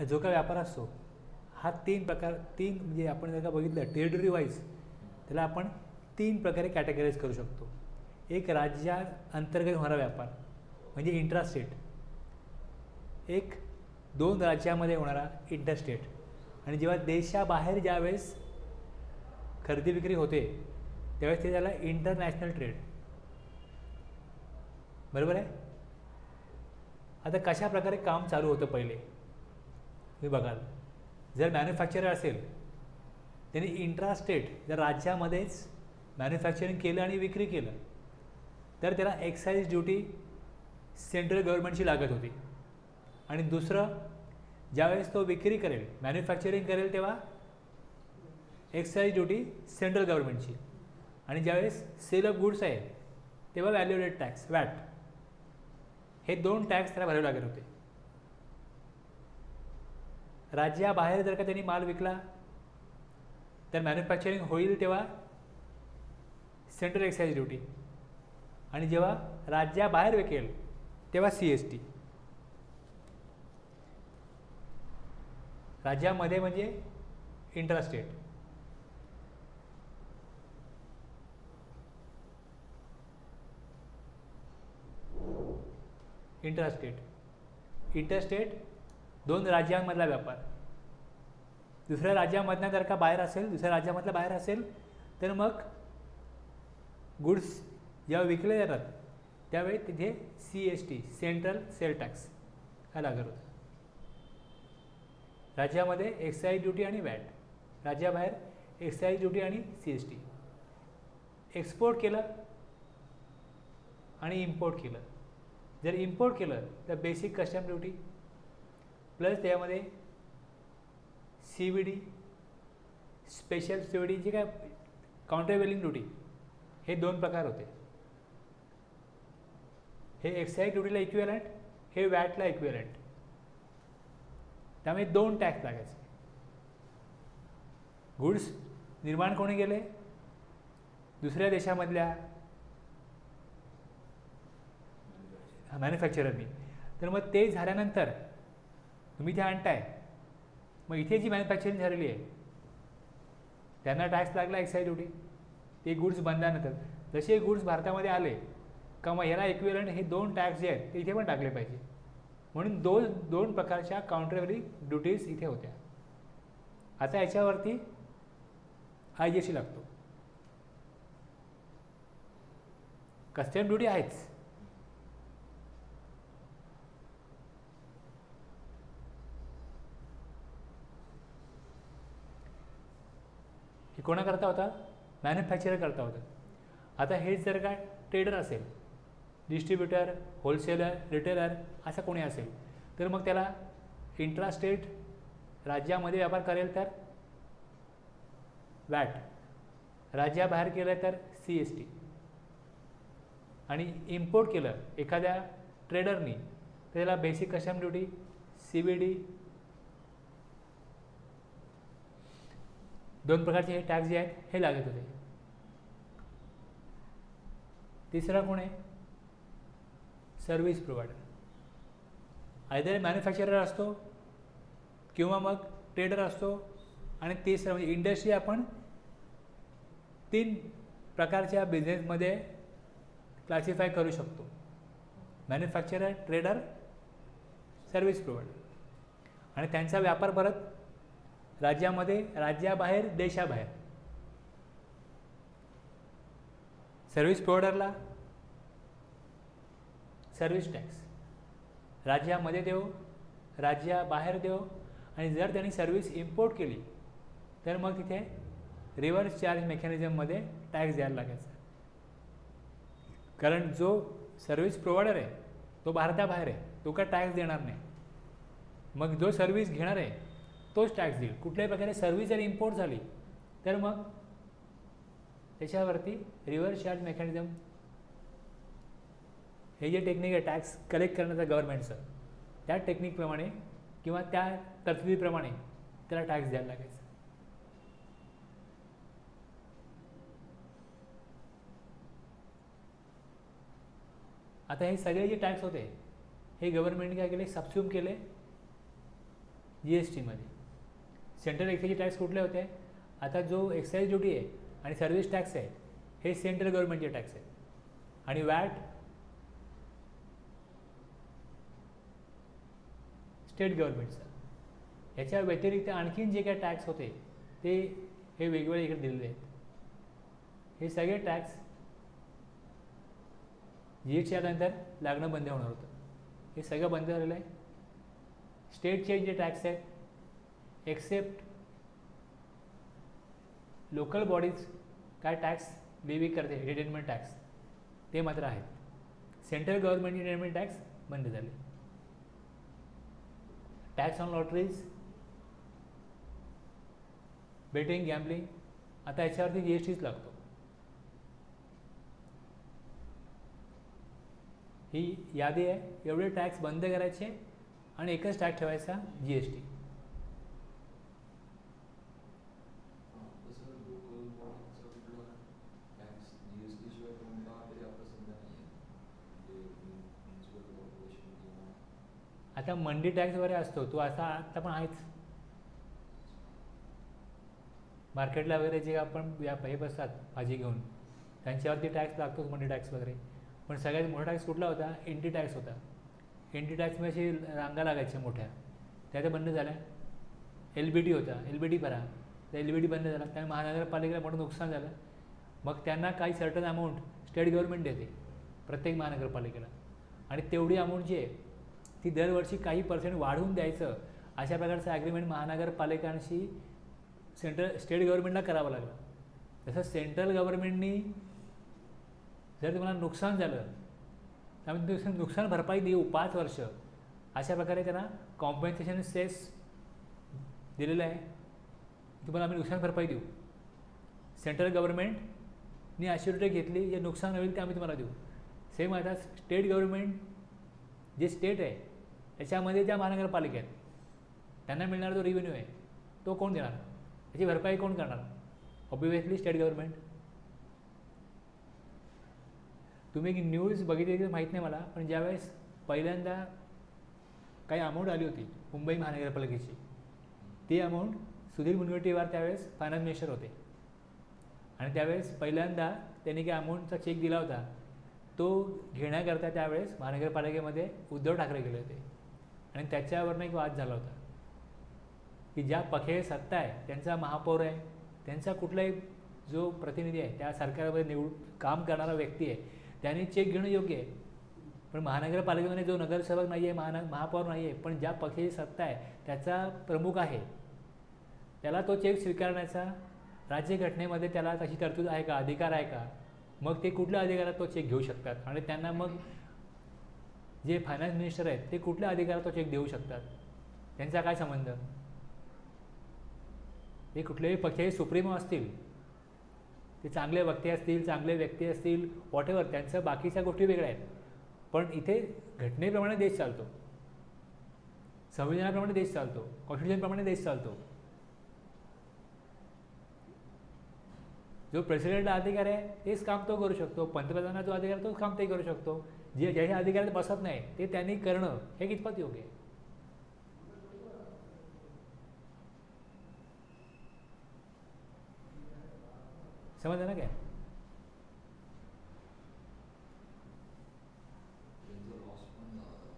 जो काय व्यापार असतो हा तीन प्रकार तीन म्हणजे आपण जर का बघितलं टेरिटरी वाईज त्याला आपण तीन प्रकारे कॅटेगराईज करू शकतो. एक राज्या अंतर्गत होणारा व्यापार म्हणजे इंट्रास्टेट एक दोन राज्यामध्ये होणारा इंटरस्टेट आणि जेव्हा देशाबाहेर ज्यावेळेस खरेदी विक्री होते त्यावेळेस ते त्याला इंटरनॅशनल ट्रेड बरोबर आहे? आता कशा प्रकारे काम चालू होतं पहिले? तुम्ही बघाल जर मॅन्युफॅक्चरर असेल त्यांनी इंट्रास्टेट जर राज्यामध्येच मॅन्युफॅक्चरिंग केलं आणि विक्री केलं तर त्याला एक्साईज ड्युटी सेंट्रल गव्हर्नमेंटची लागत होती. आणि दुसरं ज्यावेळेस तो विक्री करेल मॅन्युफॅक्चरिंग करेल तेव्हा एक्साईज ड्युटी सेंट्रल गव्हर्नमेंटची आणि ज्यावेळेस सेल ऑफ गुड्स आहे तेव्हा व्हॅल्युएटेड टॅक्स वॅट हे दोन टॅक्स त्याला भरावे लागत होते. राज्याबाहेर जर का त्यांनी माल विकला तर मॅन्युफॅक्चरिंग होईल तेव्हा सेंट्रल एक्साईज ड्युटी आणि जेव्हा राज्याबाहेर विकेल तेव्हा सी एस टी राज्यामध्ये म्हणजे इंट्रास्टेट इंटरस्टेट इंटरस्टेट दोन राज्यांमधला व्यापार. दुसऱ्या राज्यामधनं जर का बाहेर असेल दुसऱ्या राज्यामधला बाहेर असेल तर मग गुड्स जेव्हा विकले जातात. त्यावेळी तिथे C S T central sale tax हा लागत होता. राज्यामध्ये एक्साईज ड्युटी आणि वॅट राज्याबाहेर एक्साईज ड्युटी आणि सी एस टी एक्सपोर्ट केलं आणि इम्पोर्ट केलं. जर इम्पोर्ट केलं तर बेसिक कस्टम ड्युटी प्लस त्यामध्ये C B D special C B D जे काय काउंटरवेलिंग ड्युटी हे दोन प्रकार होते. हे एक्साईज ड्युटीला इक्विलंट हे वॅटला इक्विलंट त्यामुळे दोन टॅक्स लागायचे. गुड्स निर्माण कोणी केले? दुसऱ्या देशामधल्या मॅन्युफॅक्चररनी तर मग ते झाल्यानंतर तुम्ही ते आणताय. मग इथे जी मॅन्युफॅक्चरिंग झालेली आहे त्यांना टॅक्स लागला एक्साईज ड्युटी ते गुड्स बनल्यानंतर जसे गुड्स भारतामध्ये आले का मग ह्याला इक्विलंट हे दोन टॅक्स जे आहेत ते इथे पण टाकले पाहिजे. म्हणून दोन दोन प्रकारच्या काउंटरवरी ड्युटीज इथे होत्या. आता याच्यावरती आय जी एस टी लागतो. कस्टम ड्युटी आहेच. हे कोणाकरता होता? मॅन्युफॅक्चर करता होता. आता हेच जर का ट्रेडर असेल डिस्ट्रीब्युटर होलसेलर रिटेलर असं कोणी असेल तर मग त्याला इंट्रास्टेट राज्यामध्ये व्यापार करेल तर वॅट राज्याबाहेर केलं तर सी एस टी आणि इम्पोर्ट केलं एखाद्या ट्रेडरनी तर त्याला basic custom duty C B D दोन प्रकारचे हे टॅक्स जे आहेत हे लागत होते. तिसरा कोण आहे? सर्व्हिस प्रोव्हायडर आयदर मॅन्युफॅक्चरर असतो किंवा मग ट्रेडर असतो. आणि तिसरं म्हणजे इंडस्ट्री आपण तीन प्रकारच्या बिझनेसमध्ये क्लासिफाय करू शकतो. मॅन्युफॅक्चरर ट्रेडर सर्व्हिस प्रोव्हायडर आणि त्यांचा व्यापार परत राज्यामध्ये राज्याबाहेर देशाबाहेर. सर्व्हिस प्रोव्हायडरला सर्व्हिस टॅक्स राज्यामध्ये देऊ राज्याबाहेर देऊ आणि जर त्यांनी सर्व्हिस इम्पोर्ट केली तर मग तिथे रिव्हर्स चार्ज मेकॅनिझममध्ये टॅक्स द्यायला लागायचा. कारण जो सर्व्हिस प्रोव्हायडर आहे तो भारताबाहेर आहे तो काय टॅक्स देणार नाही. मग जो सर्व्हिस घेणार आहे तोच टॅक्स देईल. कुठल्याही प्रकारे सर्व्हिस जर इम्पोर्ट झाली तर मग त्याच्यावरती रिव्हर्स चार्ज मेकॅनिझम हे जे टेक्निक आहे टॅक्स कलेक्ट करण्याचं गव्हर्नमेंटचं त्या टेक्निकप्रमाणे किंवा त्या तरतुदीप्रमाणे त्याला टॅक्स द्यायला लागायचं. आता हे सगळे जे टॅक्स होते हे गव्हर्नमेंटने काय केले? सबस्युम केले जी एस टीमध्ये सेंट्रल एक्साईज टॅक्स कुठले होते? आता जो एक्साईज ड्युटी आहे आणि सर्व्हिस टॅक्स आहे हे सेंट्रल गव्हर्नमेंटचे टॅक्स आहे. आणि वॅट? स्टेट गव्हर्नमेंटचा. याच्या व्यतिरिक्त आणखीन जे काही टॅक्स होते ते हे वेगवेगळे इकडे दिलेले आहेत. हे सगळे टॅक्स जी एस टी आल्यानंतर लागणं बंद होणार होतं. हे सगळं बंद झालेलं आहे. स्टेटचे जे टॅक्स आहेत. एक्सेप्ट लोकल बॉडीज काय टॅक्स वेगळी करते एंटरटेनमेंट टॅक्स ते मात्र आहेत. सेंट्रल गव्हर्नमेंट एंटरटेनमेंट टॅक्स बंद झाले. Tax on lotteries betting gambling आता याच्यावरती जी एस टीच लागतो. ही यादी आहे एवढे टॅक्स बंद करायचे आणि एकच टॅक्स ठेवायचा जी एस टी तसं लोकल बॉडीचं कुठलं टॅक्स जी एस टी शिवाय कोणता तरी आपला सध्या नाही आहे म्हणजे म्युन्सिपल कॉर्पोरेशन किंवा आता मंडी टॅक्स वगैरे असतो तो असा आता पण आहेच. मार्केटला वगैरे जे आपण या हे बसतात भाजी घेऊन त्यांच्यावरती टॅक्स लागतोच मंडी टॅक्स वगैरे. पण सगळ्यात मोठा टॅक्स कुठला होता? एंटी टॅक्स होता. एंटी टॅक्समध्ये अशी रांगा लागायच्या मोठ्या. त्या बंद झाल्या. एल बी टी होता. एल बी टी भरा. तर एल बी डी बंद झाला. त्यामुळे महानगरपालिकेला मोठं नुकसान झालं. मग त्यांना काही सर्टन अमाऊंट स्टेट गव्हर्नमेंट देते. प्रत्येक महानगरपालिकेला. आणि तेवढी अमाऊंट जी आहे ती दरवर्षी काही पर्सेंट वाढवून द्यायचं अशा प्रकारचं ॲग्रीमेंट महानगरपालिकांशी सेंट्रल स्टेट गव्हर्नमेंटला करावं लागलं. तसं सेंट्रल गव्हर्नमेंटनी जर तुम्हाला नुकसान झालं त्यामुळे तुम्ही नुकसान भरपाई देऊ पाच वर्ष. अशा प्रकारे त्यांना कॉम्पेन्सेशन सेस दिलेलं आहे. तुम्हाला आम्ही नुकसान भरपाई देऊ. सेंट्रल गव्हर्नमेंटनी ॲश्युरिटी घेतली जे नुकसान होईल ते आम्ही तुम्हाला देऊ. सेम आता स्टेट गव्हर्नमेंट जे स्टेट आहे याच्यामध्ये ज्या महानगरपालिका आहेत त्यांना मिळणारा जो रिव्हेन्यू आहे तो कोण देणार? याची भरपाई कोण करणार? ऑब्वियसली स्टेट गव्हर्नमेंट तुम्ही न्यूज बघितली तर माहीत नाही मला पण ज्यावेळेस पहिल्यांदा काही अमाऊंट आली होती मुंबई महानगरपालिकेची ती अमाऊंट सुधीर मुनगंटीवार त्यावेळेस फायनान्स मिनिस्टर होते. आणि त्यावेळेस पहिल्यांदा त्यांनी काही अमाऊंटचा चेक दिला होता तो घेण्याकरता त्यावेळेस महानगरपालिकेमध्ये उद्धव ठाकरे गेले होते. आणि त्याच्यावरनं एक वाद झाला होता. की ज्या पखे सत्ता आहे त्यांचा महापौर आहे त्यांचा कुठलाही जो प्रतिनिधी आहे त्या सरकारमध्ये निवड काम करणारा व्यक्ती आहे त्यांनी चेक घेणं योग्य आहे. पण महानगरपालिकेमध्ये जो नगरसेवक नाही आहे महान महापौर नाही आहे पण ज्या पक्षाची सत्ता आहे त्याचा प्रमुख आहे त्याला तो चेक स्वीकारण्याचा राज्यघटनेमध्ये त्याला तशी तरतूद आहे का अधिकार आहे का? मग ते कुठल्या अधिकारात तो चेक घेऊ शकतात? आणि त्यांना मग जे फायनान्स मिनिस्टर आहेत ते कुठल्या अधिकारात तो चेक देऊ शकतात? त्यांचा काय संबंध? हे कुठलेही पक्षाचे सुप्रीमो असतील ते चांगले वक्ते असतील चांगले व्यक्ती असतील वॉटेवर त्यांचं बाकीच्या गोष्टी वेगळ्या आहेत. पण इथे घटनेप्रमाणे देश चालतो. संविधानाप्रमाणे देश चालतो. कॉन्स्टिट्युशनप्रमाणे देश चालतो. जो प्रेसिडेंटला अधिकार आहे तेच काम तो करू शकतो. पंतप्रधानाचा जो अधिकार आहे तोच काम ते करू शकतो. जे ज्याच्या अधिकारात बसत नाही ते त्यांनी करणं हे कितपत योग्य आहे? समजलं ना काय त्यांचा लॉस पण झाला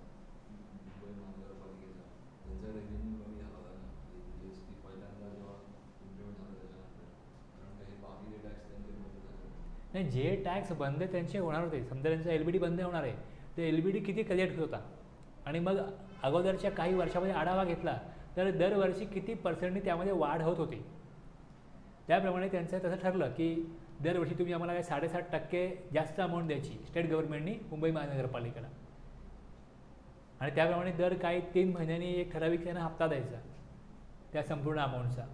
मुंबई महानगरपालिकेचा त्यांचा रेव्हेन्यू कमी झाला होता ना जी एस टी पहिल्यांदा जेव्हा इम्प्लिमेंट झालं त्याच्यानंतर कारण काही बाकीचे टॅक्स त्यांचे बंद झाले नाही जे टॅक्स बंद त्यांचे होणार होते समजा त्यांचा एल बी डी बंद होणार आहे ते एल बी डी किती कलेक्ट होता? आणि मग अगोदरच्या काही वर्षामध्ये आढावा घेतला तर दरवर्षी किती पर्सेंटनी त्यामध्ये वाढ होत होती? त्याप्रमाणे त्यांचं तसं ठरलं की दरवर्षी तुम्ही आम्हाला काय साडेसात टक्के जास्त अमाऊंट द्यायची स्टेट गव्हर्नमेंटनी मुंबई महानगरपालिकेला. आणि त्याप्रमाणे दर काही तीन महिन्यांनी एक ठराविक त्यांना हप्ता द्यायचा त्या संपूर्ण अमाऊंटचा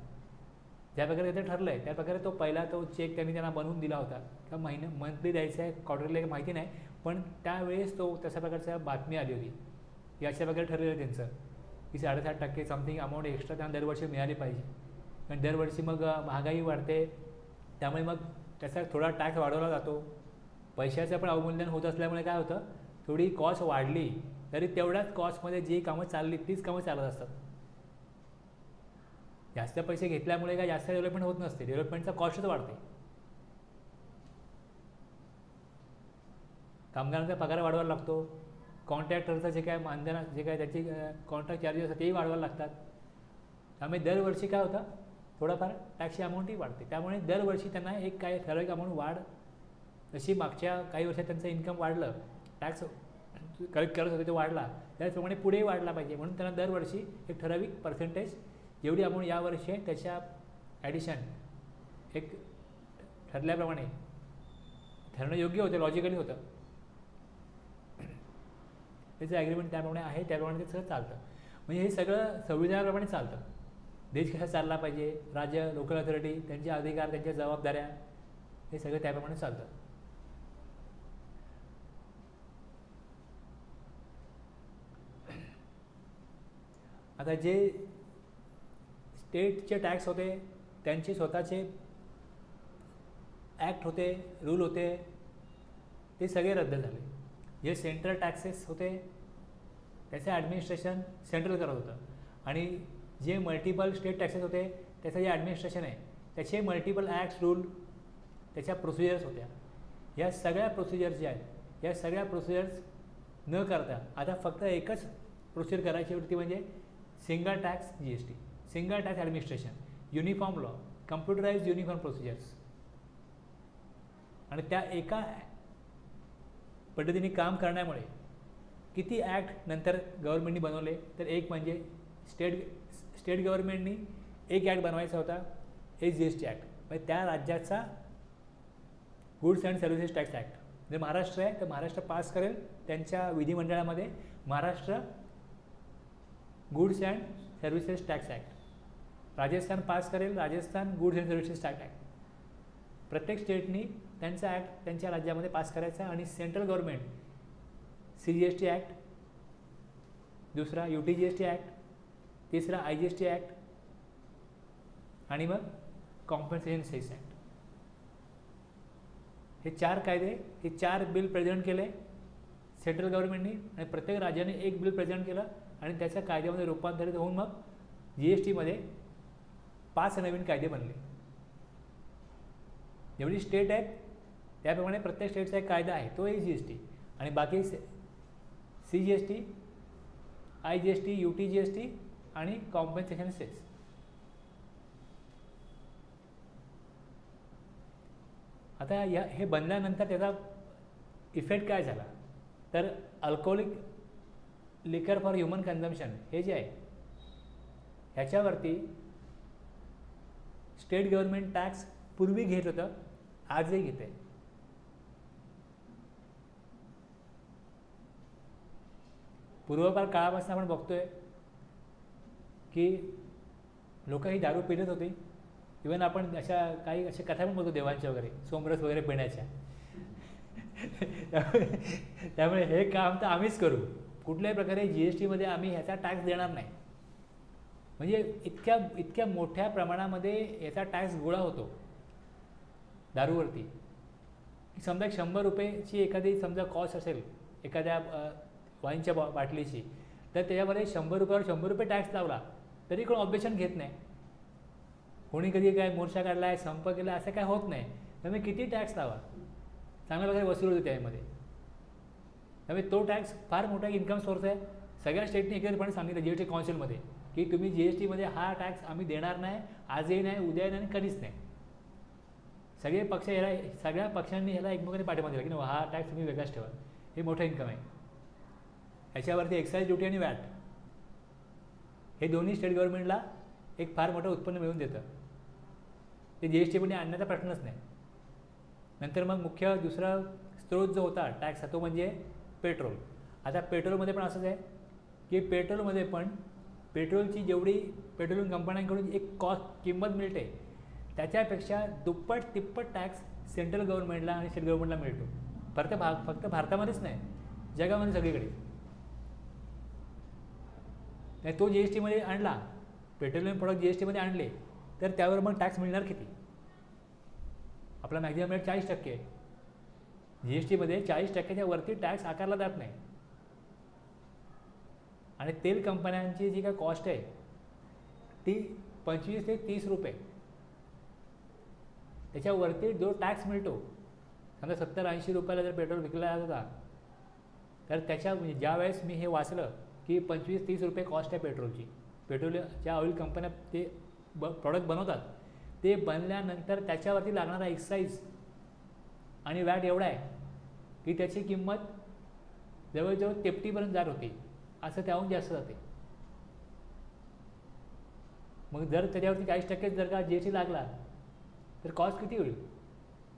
ज्या प्रकारे ते ठरलं आहे त्या प्रकारे तो पहिला तो चेक त्यांनी त्यांना बनवून दिला होता. का महिने मंथली द्यायचा आहे क्वार्टरली माहिती नाही. पण त्यावेळेस तो तशा प्रकारच्या बातमी आली होती. की अशा प्रकारे ठरलेलं त्यांचं. की साडेसात टक्के समथिंग अमाऊंट एक्स्ट्रा त्यांना दरवर्षी मिळाली पाहिजे. कारण दरवर्षी मग महागाई वाढते. त्यामुळे मग त्याचा थोडा टॅक्स वाढवला जातो. पैशाचं पण अवमूल्यन होत असल्यामुळे काय होतं? थोडी कॉस्ट वाढली. तरी तेवढ्याच कॉस्टमध्ये जी कामं चालली तीच कामं चालत असतात. जास्त पैसे घेतल्यामुळे काय जास्त डेव्हलपमेंट होत नसते. डेव्हलपमेंटचा कॉस्टच वाढते. कामगारांचा पगार वाढवायला लागतो. कॉन्ट्रॅक्टरचं जे काय मानधन जे काय त्याची कॉन्ट्रॅक्ट चार्जेस असतात तेही वाढवायला लागतात. त्यामुळे दरवर्षी काय होतं? थोडाफार टॅक्सची अमाऊंटही वाढते. त्यामुळे दरवर्षी त्यांना एक काय ठराविक अमाऊंट वाढ जशी मागच्या काही वर्षात त्यांचं इन्कम वाढलं टॅक्स कलेक्ट करत होते तो वाढला. त्याचप्रमाणे पुढेही वाढला पाहिजे. म्हणून त्यांना दरवर्षी एक ठराविक पर्सेंटेज जेवढी आपण यावर्षी त्याच्या ॲडिशन एक ठरल्याप्रमाणे ठरणं योग्य होतं लॉजिकली होतं. त्याचं ॲग्रीमेंट त्याप्रमाणे आहे त्याप्रमाणे ते सगळं चालतं. म्हणजे हे सगळं संविधानाप्रमाणे चालतं. देश कसा चालला पाहिजे राज्य लोकल अथॉरिटी त्यांचे अधिकार त्यांच्या जबाबदाऱ्या हे सगळं त्याप्रमाणे चालतं. आता जे स्टेटचे टॅक्स होते त्यांचे स्वतःचे ॲक्ट होते रूल होते ते सगळे रद्द झाले. जे सेंट्रल टॅक्सेस होते त्याचं ॲडमिनिस्ट्रेशन सेंट्रल करत होतं. आणि जे मल्टिपल स्टेट टॅक्सेस होते त्याचं जे ॲडमिनिस्ट्रेशन आहे त्याचे मल्टिपल ॲक्ट्स रूल त्याच्या प्रोसिजर्स होत्या. या सगळ्या प्रोसिजर्स ज्या आहेत या सगळ्या प्रोसिजर्स न करता आता फक्त एकच प्रोसिजर करायची होती म्हणजे single tax G S T. Single tax administration uniform law computerise uniform procedures आणि त्या एका पद्धतीने काम करण्यामुळे किती ॲक्ट नंतर गव्हर्नमेंटनी बनवले तर एक म्हणजे स्टेट स्टेट गव्हर्नमेंटनी एक ॲक्ट बनवायचा होता H G S T act म्हणजे त्या राज्याचा goods and services tax act म्हणजे महाराष्ट्र आहे तर महाराष्ट्र पास करेल त्यांच्या विधिमंडळामध्ये Maharashtra goods and services tax act Rajasthan pass करेल Rajasthan goods and services start act प्रत्येक स्टेटनी त्यांचा ॲक्ट त्यांच्या राज्यामध्ये पास करायचा आणि central government C G S T act दुसरा U T G S T act तिसरा I G S T act आणि मग कॉम्पन्सेशन सेस ॲक्ट हे चार कायदे हे चार बिल प्रेझेंट केले सेंट्रल गव्हर्नमेंटनी आणि प्रत्येक राज्याने एक बिल प्रेझेंट केलं आणि त्याच्या कायद्यामध्ये रूपांतरित होऊन मग जी एस टीमध्ये पाच नवीन कायदे बनले. जेवढी स्टेट आहेत त्याप्रमाणे प्रत्येक स्टेटचा एक कायदा आहे तो एक जी एस टी आणि बाकी C G S T I G S T U T G S T आणि कॉम्पन्सेशन सेस आता या हे बनल्यानंतर त्याचा इफेक्ट काय झाला? तर alcoholic liquor for human consumption हे जे आहे ह्याच्यावरती स्टेट गव्हर्नमेंट टॅक्स पूर्वी घेत होतं आजही घेते. पूर्वपार काळापासून आपण बघतोय की लोक ही दारू पितच होती. इवन आपण अशा काही अशा कथा पण बघतो देवांच्या वगैरे सोमरस वगैरे पिण्याच्या. त्यामुळे त्यामुळे हे काम तर आम्हीच करू. कुठल्याही प्रकारे जी एस टीमध्ये आम्ही ह्याचा टॅक्स देणार नाही. म्हणजे इतक्या इतक्या मोठ्या प्रमाणामध्ये याचा टॅक्स गोळा होतो. दारूवरती. समजा एक शंभर रुपयेची एखादी समजा कॉस्ट असेल एखाद्या वाईनच्या बॉ बाटलीची तर त्याच्यामध्ये शंभर रुपयावर शंभर रुपये टॅक्स लावला तरी कोण ऑब्जेक्शन घेत नाही. कोणी कधी काय मोर्चा काढला आहे संप केला असं काय होत नाही. त्यामुळे किती टॅक्स लावा? चांगल्या प्रकारे वसूल होते त्यामध्ये त्यामुळे तो टॅक्स फार मोठा इन्कम सोर्स आहे. सगळ्या स्टेटने एकत्रपणे सांगितलं जी एस टी काउन्सिलमध्ये की तुम्ही जी एस टीमध्ये हा टॅक्स आम्ही देणार नाही आजही नाही उद्याही नाही कधीच नाही. सगळे पक्ष याला सगळ्या पक्षांनी ह्याला एकमेकांनी पाठिंबा दिला की नाही हा टॅक्स तुम्ही वेगळाच ठेवा. हे मोठं इन्कम आहे. याच्यावरती एक्साईज ड्युटी आणि वॅट हे दोन्ही स्टेट गव्हर्नमेंटला एक फार मोठं उत्पन्न मिळवून देतं. ते जी एस टीमध्ये आणण्याचा प्रश्नच नाही. नंतर मग मुख्य दुसरा स्रोत जो होता टॅक्सचा तो म्हणजे पेट्रोल. आता पेट्रोलमध्ये पण असंच आहे की पेट्रोलमध्ये पण पेट्रोलची जेवढी पेट्रोलियम कंपन्यांकडून एक कॉस्ट किंमत मिळते त्याच्यापेक्षा दुप्पट तिप्पट टॅक्स सेंट्रल गव्हर्नमेंटला आणि स्टेट गव्हर्नमेंटला मिळतो. फक्त भा फक्त भारतामध्येच नाही जगामध्ये सगळीकडे. नाही तो जी एस टीमध्ये आणला पेट्रोलियम प्रोडक्ट जी एस टीमध्ये आणले तर त्यावर मग टॅक्स मिळणार किती? आपला मॅक्झिमम रेट चाळीस टक्के आहे. जी एस टीमध्ये चाळीस टक्क्याच्या वरती टॅक्स आकारला जात नाही. आणि तेल कंपन्यांची जी काय कॉस्ट आहे ती पंचवीस ते तीस रुपये. त्याच्यावरती जो टॅक्स मिळतो समजा सत्तर ऐंशी रुपयाला जर पेट्रोल विकला जात होता तर त्याच्या म्हणजे ज्या वेळेस मी हे वाचलं की पंचवीस तीस रुपये कॉस्ट आहे पेट्रोलची पेट्रोल ज्या ऑइल कंपन्या ते ब प्रॉडक्ट बनवतात. ते बनल्यानंतर त्याच्यावरती लागणारा एक्साईज आणि वॅट एवढा आहे की त्याची किंमत जवळजवळ तेपटीपर्यंत जात होती. असं त्याहून जास्त जाते. मग जर त्याच्यावरती चाळीस टक्केच जर का जी एस टी लागला तर कॉस्ट किती होईल?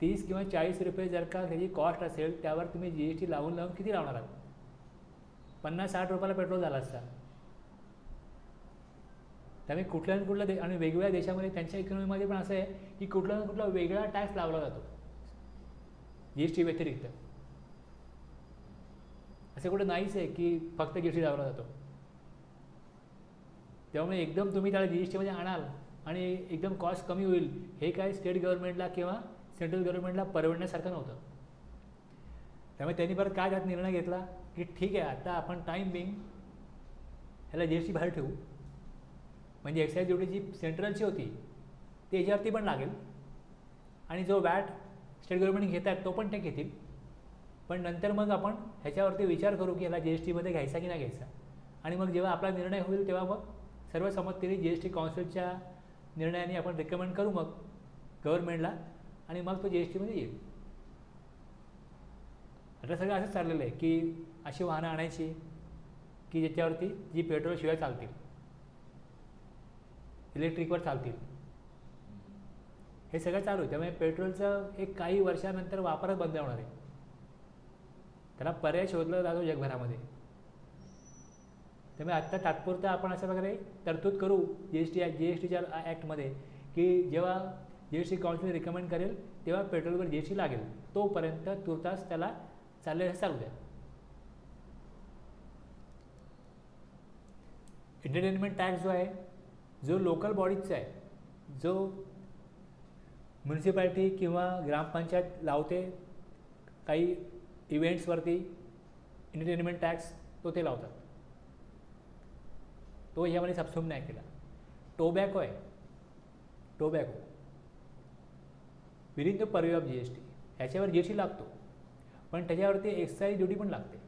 तीस किंवा चाळीस रुपये जर का त्याची कॉस्ट असेल त्यावर तुम्ही जी एस टी लावून लावून किती लावणार आहात? पन्नास साठ रुपयाला पेट्रोल झाला असता. त्यामुळे कुठल्या ना कुठल्या दे आणि वेगवेगळ्या देशामध्ये त्यांच्या इकॉनॉमीमध्ये पण असं आहे की कुठला ना कुठला वेगळा टॅक्स लावला जातो. जी एस टी व्यतिरिक्त. असं कुठं नाहीच आहे की फक्त जी एस लावला जातो. त्यामुळे एकदम तुम्ही त्याला जी एस टीमध्ये आणाल आणि एकदम कॉस्ट कमी होईल हे काय स्टेट गव्हर्नमेंटला किंवा सेंट्रल गव्हर्नमेंटला परवडण्यासारखं नव्हतं. त्यामुळे त्यांनी परत काय त्यात निर्णय घेतला? की ठीक आहे आता आपण टाईम बिंग ह्याला जी एस टी बाहेर ठेवू. म्हणजे एक्साईज ड्युटी जी सेंट्रलची होती ती याच्यावरती पण लागेल. आणि जो वॅट स्टेट गव्हर्नमेंट घेत आहेत तो पण ते घेतील. पण नंतर मग आपण ह्याच्यावरती विचार करू की ह्याला जी एस टीमध्ये घ्यायचा की नाही घ्यायचा. आणि मग जेव्हा आपला निर्णय होईल तेव्हा मग सर्व संमतीने जी एस टी काउन्सिलच्या निर्णयाने आपण रिकमेंड करू मग गव्हर्नमेंटला आणि मग तो जी एस टीमध्ये येईल. आता सगळं असंच चाललेलं आहे की अशी वाहनं आणायची की ज्याच्यावरती जी पेट्रोलशिवाय चालतील. इलेक्ट्रिकवर चालतील. हे सगळं चालू आहे. त्यामुळे पेट्रोलचं एक काही वर्षानंतर वापरच बंद होणार आहे. त्याला पर्याय शोधला जातो जगभरामध्ये. त्यामुळे आत्ता तात्पुरतं आपण अशा प्रकारे तरतूद करू G S T G S टीच्या ॲक्टमध्ये की जेव्हा G S T council recommend करेल तेव्हा पेट्रोलवर जी एस टी लागेल. तोपर्यंत तुर्तास त्याला चालले चालू द्या. एंटरटेनमेंट टॅक्स जो आहे जो लोकल बॉडीजचा आहे जो म्युन्सिपॅलिटी किंवा ग्रामपंचायत लावते काही इव्हेंट्सवरती एंटरटेनमेंट टॅक्स तो ते लावतात. तो ह्यामध्ये सबसुम नाही केला. टोबॅको आहे. Tobacco within the purview of G S T ह्याच्यावर जी एस टी लागतो. पण त्याच्यावरती एक्साईज ड्युटी पण लागते.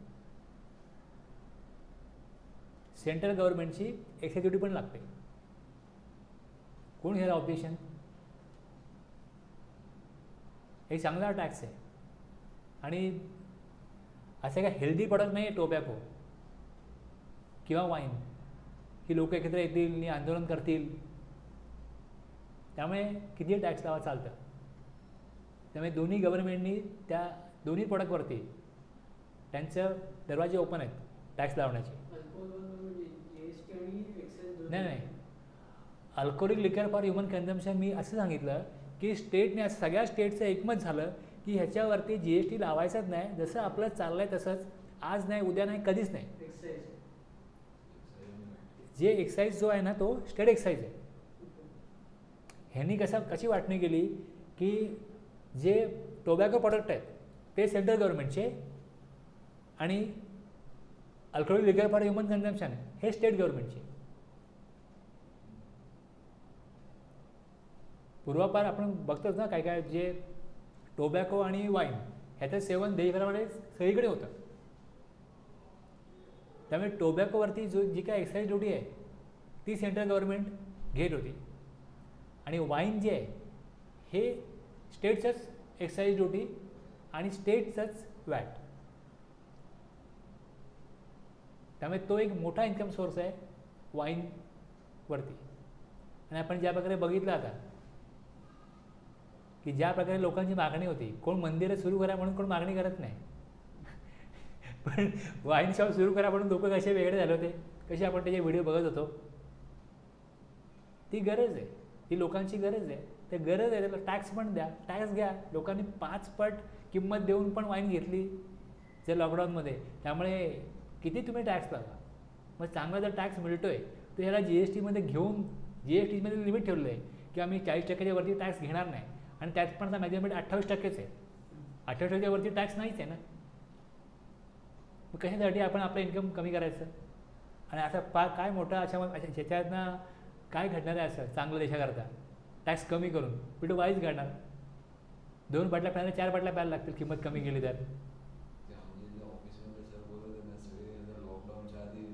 सेंट्रल गव्हर्नमेंटची एक्साईज ड्युटी पण लागते. कोण घ्यायला ऑब्जेक्शन हे चांगला टॅक्स आहे. आणि असं काय हेल्दी प्रॉडक्ट नाही आहे टोबॅको. किंवा वाईन ही लोक एकत्र येतील आणि आंदोलन करतील. त्यामुळे किती टॅक्स लावा चालतं. त्यामुळे दोन्ही गव्हर्नमेंटनी त्या दोन्ही प्रॉडक्टवरती त्यांचं दरवाजे ओपन आहेत टॅक्स लावण्याचे. नाही नाही. Alcoholic liquor for human consumption मी असं सांगितलं की स्टेटने असं सगळ्या स्टेटचं एकमत झालं की ह्याच्यावरती जी एस टी लावायचंच नाही. जसं आपलं चाललं आहे तसंच. आज नाही उद्या नाही कधीच नाही. जे एक्साईज जो आहे ना तो स्टेट एक्साईज आहे. ह्यांनी कसा कशी वाटणी केली की जे टोबॅको प्रॉडक्ट आहेत ते सेंट्रल गव्हर्नमेंटचे आणि alcoholic liquor for human consumption हे स्टेट गव्हर्नमेंटचे पूर्वापार आपण बघतोच ना काय काय जे टोबॅको आणि वाईन ह्याचं सेवन देशभरामध्ये सगळीकडे होतं. त्यामुळे टोबॅकोवरती जो जी काय एक्साईज ड्युटी आहे ती सेंट्रल गव्हर्नमेंट घेत होती. आणि वाईन जे आहे हे स्टेटचंच एक्साईज ड्युटी आणि स्टेटचंच वॅट त्यामुळे तो एक मोठा इन्कम सोर्स आहे वाईनवरती. आणि आपण ज्या प्रकारे बघितलं आता की ज्या प्रकारे लोकांची मागणी होती कोण मंदिरं सुरू करा म्हणून कोण मागणी करत नाही. पण वाईन शॉप सुरू करा म्हणून लोक कसे वेगळे झाले होते? कसे आपण त्याचे व्हिडिओ बघत होतो? ती गरज आहे. ती लोकांची गरज आहे. ते गरज आहे त्याला टॅक्स पण द्या. टॅक्स घ्या. लोकांनी पाच पट किंमत देऊन पण वाईन घेतली. जे लॉकडाऊनमध्ये त्यामुळे किती तुम्ही टॅक्स लावा? मग चांगला जर टॅक्स मिळतो आहे तर ह्याला जी एस टीमध्ये घेऊन जी एस टीमध्ये लिमिट ठेवलं आहे की आम्ही चाळीस टक्क्याच्या वरती टॅक्स घेणार नाही. आणि त्यात पण आता मेजरमेंट अठ्ठावीस टक्केच आहे. अठ्ठावीस टक्क्यावरती टॅक्स नाहीच आहे ना. मग कशासाठी आपण आपलं इन्कम कमी करायचं? आणि आता पा काय मोठा अशा ह्याच्यातनं काय घडणार आहे असं चांगलं देशाकरता? टॅक्स कमी करून पिठू वाईच घडणार. दोन बाटल्या प्यायला चार बाटल्या प्यायला लागतील किंमत कमी केली तर. लॉकडाऊनच्या आधी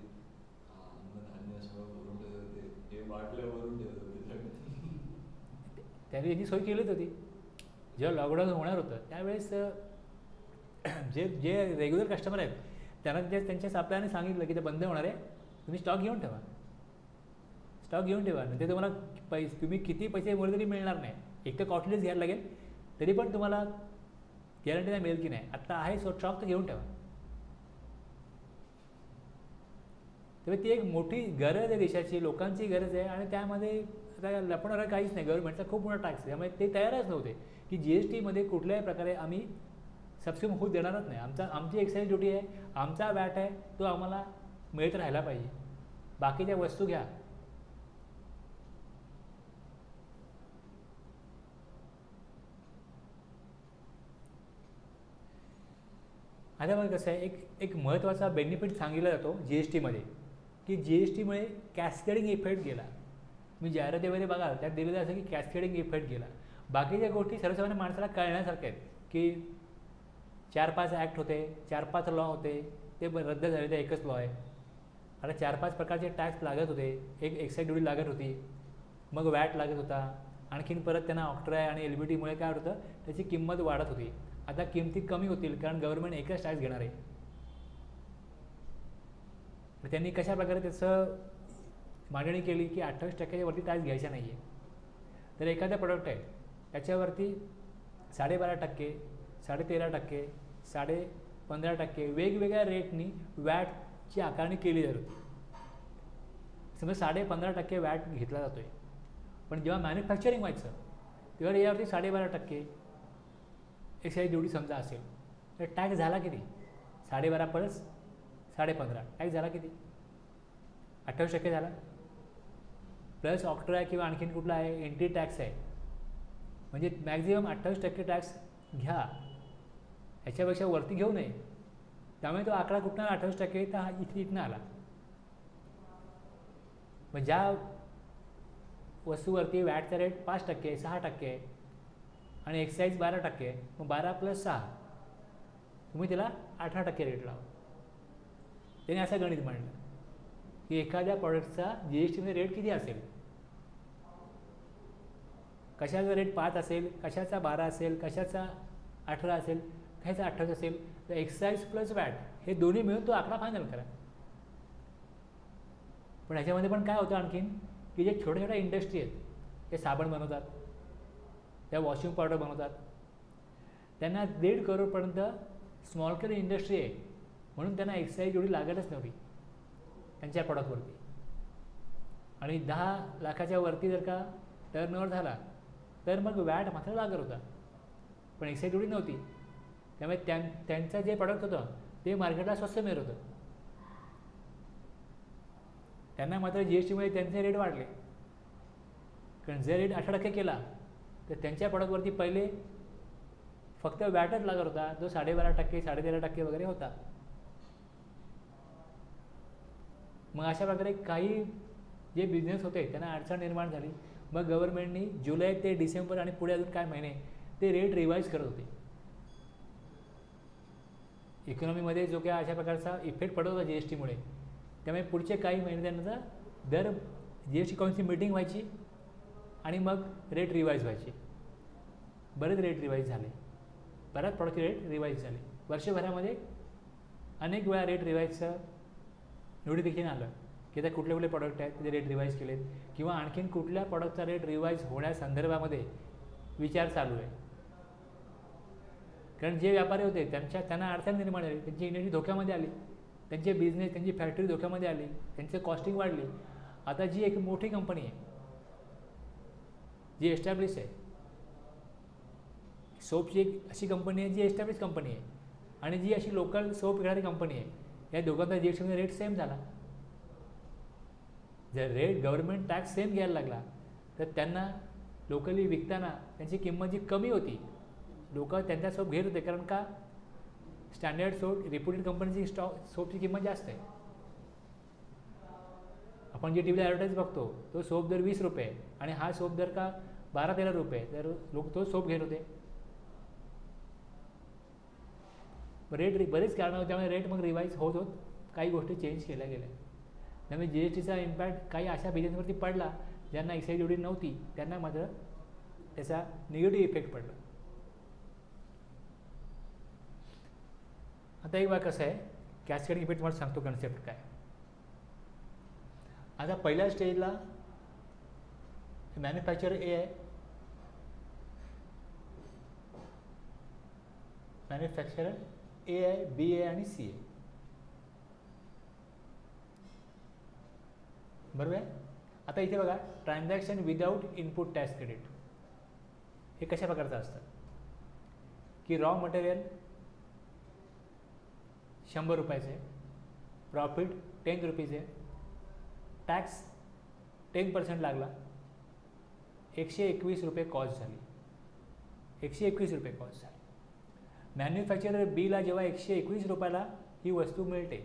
अन्नधान्य सगळं भरून बाटल्या भरून त्यांनी त्यांची सोय केलीच होती. जेव्हा लॉकडाऊन होणार होतं त्यावेळेस जे जे रेग्युलर कस्टमर आहेत त्यांना जे त्यांच्या सापल्याने सांगितलं की ते बंद होणार आहे तुम्ही स्टॉक घेऊन ठेवा. स्टॉक घेऊन ठेवा. म्हणजे तुम्हाला पैसे तुम्ही किती पैसे बोलले तरी मिळणार नाही. एक तर कॉस्टलीच घ्यायला लागेल तरी पण तुम्हाला गॅरंटी नाही मिळेल की नाही. आत्ता आहे सो स्टॉक तर घेऊन ठेवा. तर ती एक मोठी गरज आहे देशाची लोकांची गरज आहे. आणि त्यामध्ये त्या लपणारं काहीच नाही. गव्हर्नमेंटचा खूप मोठा टॅक्स आहे. त्यामुळे ते तयारच नव्हते. की जी एस टीमध्ये कुठल्याही प्रकारे आम्ही सबसिम होऊ देणारच नाही. आमचा आमची एक्साईज ड्युटी आहे. आमचा वॅट आहे. तो आम्हाला मिळत राहायला पाहिजे. बाकीच्या वस्तू घ्या. आता मग कसं आहे. एक एक महत्त्वाचा बेनिफिट सांगितला जातो जी एस टीमध्ये की जी एस टीमुळे कॅस्केडिंग इफेक्ट गेला. मी जाहिरातीमध्ये बघाल त्यात दिलेलं असं की कॅस्केडिंग इफेक्ट गेला. बाकीच्या गोष्टी सर्वसामान्य माणसाला कळण्यासारख्या आहेत की चार पाच ॲक्ट होते चार पाच लॉ होते ते रद्द झाले ते एकच लॉ आहे. आता चार पाच प्रकारचे टॅक्स लागत होते एक एक्साईज ड्युटी लागत होती मग वॅट लागत होता आणखीन परत त्यांना ऑक्ट्राय आणि एल बी टीमुळे काय होतं त्याची किंमत वाढत होती. आता किमती कमी होतील कारण गव्हर्नमेंट एकच टॅक्स घेणार आहे. मग त्यांनी कशा प्रकारे त्याचं मांडणी केली की अठ्ठावीस टक्क्याच्या वरती टॅक्स घ्यायचा नाही आहे तर एखादं प्रोडक्ट आहे त्याच्यावरती साडेबारा टक्के साडेतेरा टक्के साडे पंधरा टक्के वेगवेगळ्या रेटनी वॅटची आकारणी केली जात. होती समजा साडे पंधरा टक्के वॅट घेतला जातो आहे पण जेव्हा मॅन्युफॅक्चरिंग व्हायचं तेव्हा यावरती साडेबारा टक्के एक्साईज ड्युटी समजा असेल तर टॅक्स झाला किती? साडेबारा परस साडेपंधरा. टॅक्स झाला किती? अठ्ठावीस टक्के झाला. प्लस ऑक्ट्रा किंवा आणखीन कुठला आहे एंट्री टॅक्स आहे. म्हणजे मॅक्झिमम अठ्ठावीस टक्के टॅक्स घ्या. ह्याच्यापेक्षा वरती घेऊ नये. त्यामुळे तो आकडा कुठला अठ्ठावीस टक्के तर हा इथे इथनं आला. मग ज्या वस्तूवरती वॅटचा रेट पाच टक्के सहा टक्के आणि एक्साईज बारा टक्के मग बारा प्लस सहा. तुम्ही त्याला अठरा टक्के रेट लावा. त्याने असं गणित मांडलं. की एखाद्या प्रॉडक्टचा जी एस टीने रेट किती असेल? कशाचा रेट पाच असेल? कशाचा बारा असेल? कशाचा अठरा असेल? कशाचा अठ्ठावीस असेल? तर एक्साईज प्लस वॅट हे दोन्ही मिळून तो आकडा फायनल करा. पण ह्याच्यामध्ये पण काय होतं आणखीन? की जे छोट्या छोट्या इंडस्ट्री आहेत ते साबण बनवतात त्या वॉशिंग पावडर बनवतात. त्यांना दीड करोडपर्यंत स्मॉल केअर इंडस्ट्री आहे. म्हणून त्यांना एक्साईज एवढी लागतच नव्हती. त्यांच्या प्रॉडक्टवरती आणि दहा लाखाच्या वरती जर का टर्नओव्हर झाला तर मग वॅट मात्र लागत होता. पण एक्साईट एवढी नव्हती. त्यामुळे त्यां त्यांचं जे प्रॉडक्ट होतं ते मार्केटला स्वस्त मिळत होतं. त्यांना मात्र जी एस टीमुळे त्यांचे रेट वाढले. कारण जर रेट अठरा टक्के केला तर त्यांच्या प्रॉडक्टवरती पहिले फक्त वॅटच लागत होता. जो साडेबारा टक्के साडेतेरा टक्के वगैरे होता. मग अशा प्रकारे काही जे बिझनेस होते त्यांना अडचण निर्माण झाली. मग गव्हर्नमेंटनी जुलै ते डिसेंबर आणि पुढे अजून काय महिने ते रेट रिवाईज करत होते. इकॉनॉमीमध्ये जो काय अशा प्रकारचा इफेक्ट पडत होता जी एस टीमुळे त्यामुळे पुढचे काही महिने त्यांचा दर G S T council meeting व्हायची आणि मग रेट रिवाईज व्हायचे. बरेच रेट रिवाईज झाले. बऱ्याच प्रॉडक्टचे रेट रिवाईज झाले. वर्षभरामध्ये अनेक वेळा रेट रिवाईजचं नोटिफिकेशन आलं की त्या कुठले कुठले प्रॉडक्ट आहेत त्याचे रेट रिवाईज केलेत किंवा आणखीन कुठल्या प्रॉडक्टचा रेट रिवाईज होण्यासंदर्भामध्ये विचार चालू आहे. कारण जे व्यापारी होते त्यांच्या त्यांना अडचण निर्माण झाली त्यांची इंडस्ट्री धोक्यामध्ये आली त्यांचे बिझनेस त्यांची फॅक्टरी धोक्यामध्ये आली त्यांचे कॉस्टिंग वाढली. आता जी एक मोठी कंपनी आहे जी एस्टॅब्लिश आहे सोपची एक अशी कंपनी आहे जी एस्टॅब्लिश कंपनी आहे आणि जी अशी लोकल सोप घेणारी कंपनी आहे या दोघांचा जीएसटीमध्ये रेट सेम झाला. जर रेट गव्हर्नमेंट टॅक्स सेम घ्यायला लागला तर त्यांना लोकली विकताना त्यांची किंमत जी कमी होती लोक त्यांच्या सोप घेत होते. कारण का? स्टँडर्ड सोप रिप्युटेड कंपनीची स्टॉक सोपची किंमत जास्त आहे. आपण जे टी व्हीला ॲडव्हर्टाईज बघतो तो सोप दर वीस रुपये आणि हा सोप दर का? बारा तेरा रुपये. तर लोक तो सोप घेत होते. रेट रि बरेच कारणं होती त्यामुळे रेट मग रिवाईज होत होत काही गोष्टी चेंज केल्या गेल्या. त्यामुळे जी एस टीचा इम्पॅक्ट काही अशा बिझनेसवरती पडला ज्यांना एक्साईज एवढी नव्हती त्यांना मात्र त्याचा निगेटिव्ह इफेक्ट पडला. आता एक बार कसं आहे कॅस्केडिंग इफेक्ट तुम्हाला सांगतो कन्सेप्ट काय. आता पहिल्या स्टेजला मॅन्युफॅक्चर ए आहे. मॅन्युफॅक्चरर ए आय बी ए आणि सी ए बरोबर आहे? आता इथे बघा transaction without input tax credit हे कशा प्रकारचं असतं? की रॉ मटेरियल शंभर रुपयाचे प्रॉफिट टेन रुपीज आहे टॅक्स टेन पर्सेंट लागला एकशे एकवीस रुपये कॉस्ट झाली. एकशे एकवीस रुपये कॉस्ट झाली. मॅन्युफॅक्चरर बीला जेव्हा एकशे एकवीस रुपयाला ही वस्तू मिळते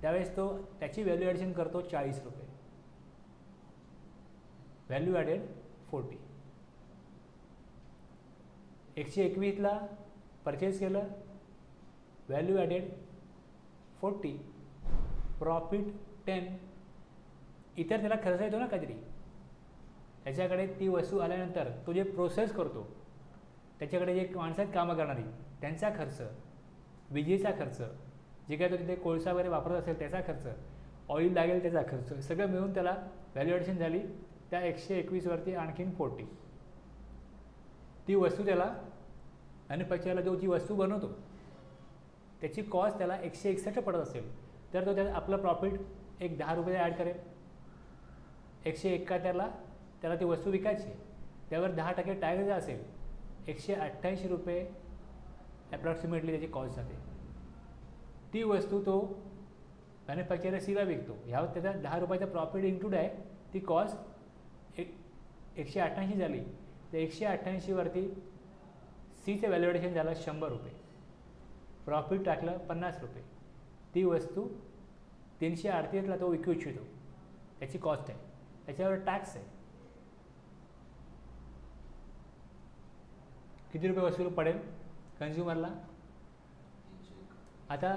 त्यावेळेस तो त्याची व्हॅल्यू ॲडिशन करतो चाळीस रुपये. व्हॅल्यू ॲडेड फोर्टी एकशे एकवीसला परचेस केलं value added forty profit ten इतर त्याला खर्च येतो ना काहीतरी. त्याच्याकडे ती वस्तू आल्यानंतर तो जे प्रोसेस करतो त्याच्याकडे जे माणसं आहेत कामं करणारी त्यांचा खर्च विजेचा खर्च जे काय तो तिथे कोळसा वगैरे वापरत असेल त्याचा खर्च ऑइल लागेल त्याचा खर्च सगळं मिळून त्याला व्हॅल्युएशन झाली त्या एकशे एकवीसवरती आणखीन फोर्टी ती वस्तू त्याला मॅन्युफॅक्चरला जो जी वस्तू बनवतो त्याची कॉस्ट त्याला एकशे एकसष्ट पडत असेल तर तो त्यात आपलं प्रॉफिट एक दहा रुपये ॲड करेल. एकशे एकाहत्तरला त्याला ती वस्तू विकायची त्यावर दहा टक्के टॅक्स असेल एकशे अठ्ठ्याऐंशी रुपये ॲप्रॉक्सिमेटली त्याची कॉस्ट जाते. ती वस्तू तो मॅन्युफॅक्चरर सीला विकतो. ह्यावर त्याचा दहा रुपयाचा प्रॉफिट इन्क्लूड आहे. ती कॉस्ट एक एकशे अठ्ठ्याऐंशी झाली. तर एकशे अठ्ठ्याऐंशीवरती सीचं व्हॅल्युएशन झालं शंभर रुपये. प्रॉफिट टाकलं पन्नास रुपये. ती वस्तू तीनशे अडतीसला तो विकू इच्छितो. त्याची कॉस्ट आहे. त्याच्यावर टॅक्स आहे. किती रुपये वसूल पडेल? कन्झ्युमरला आता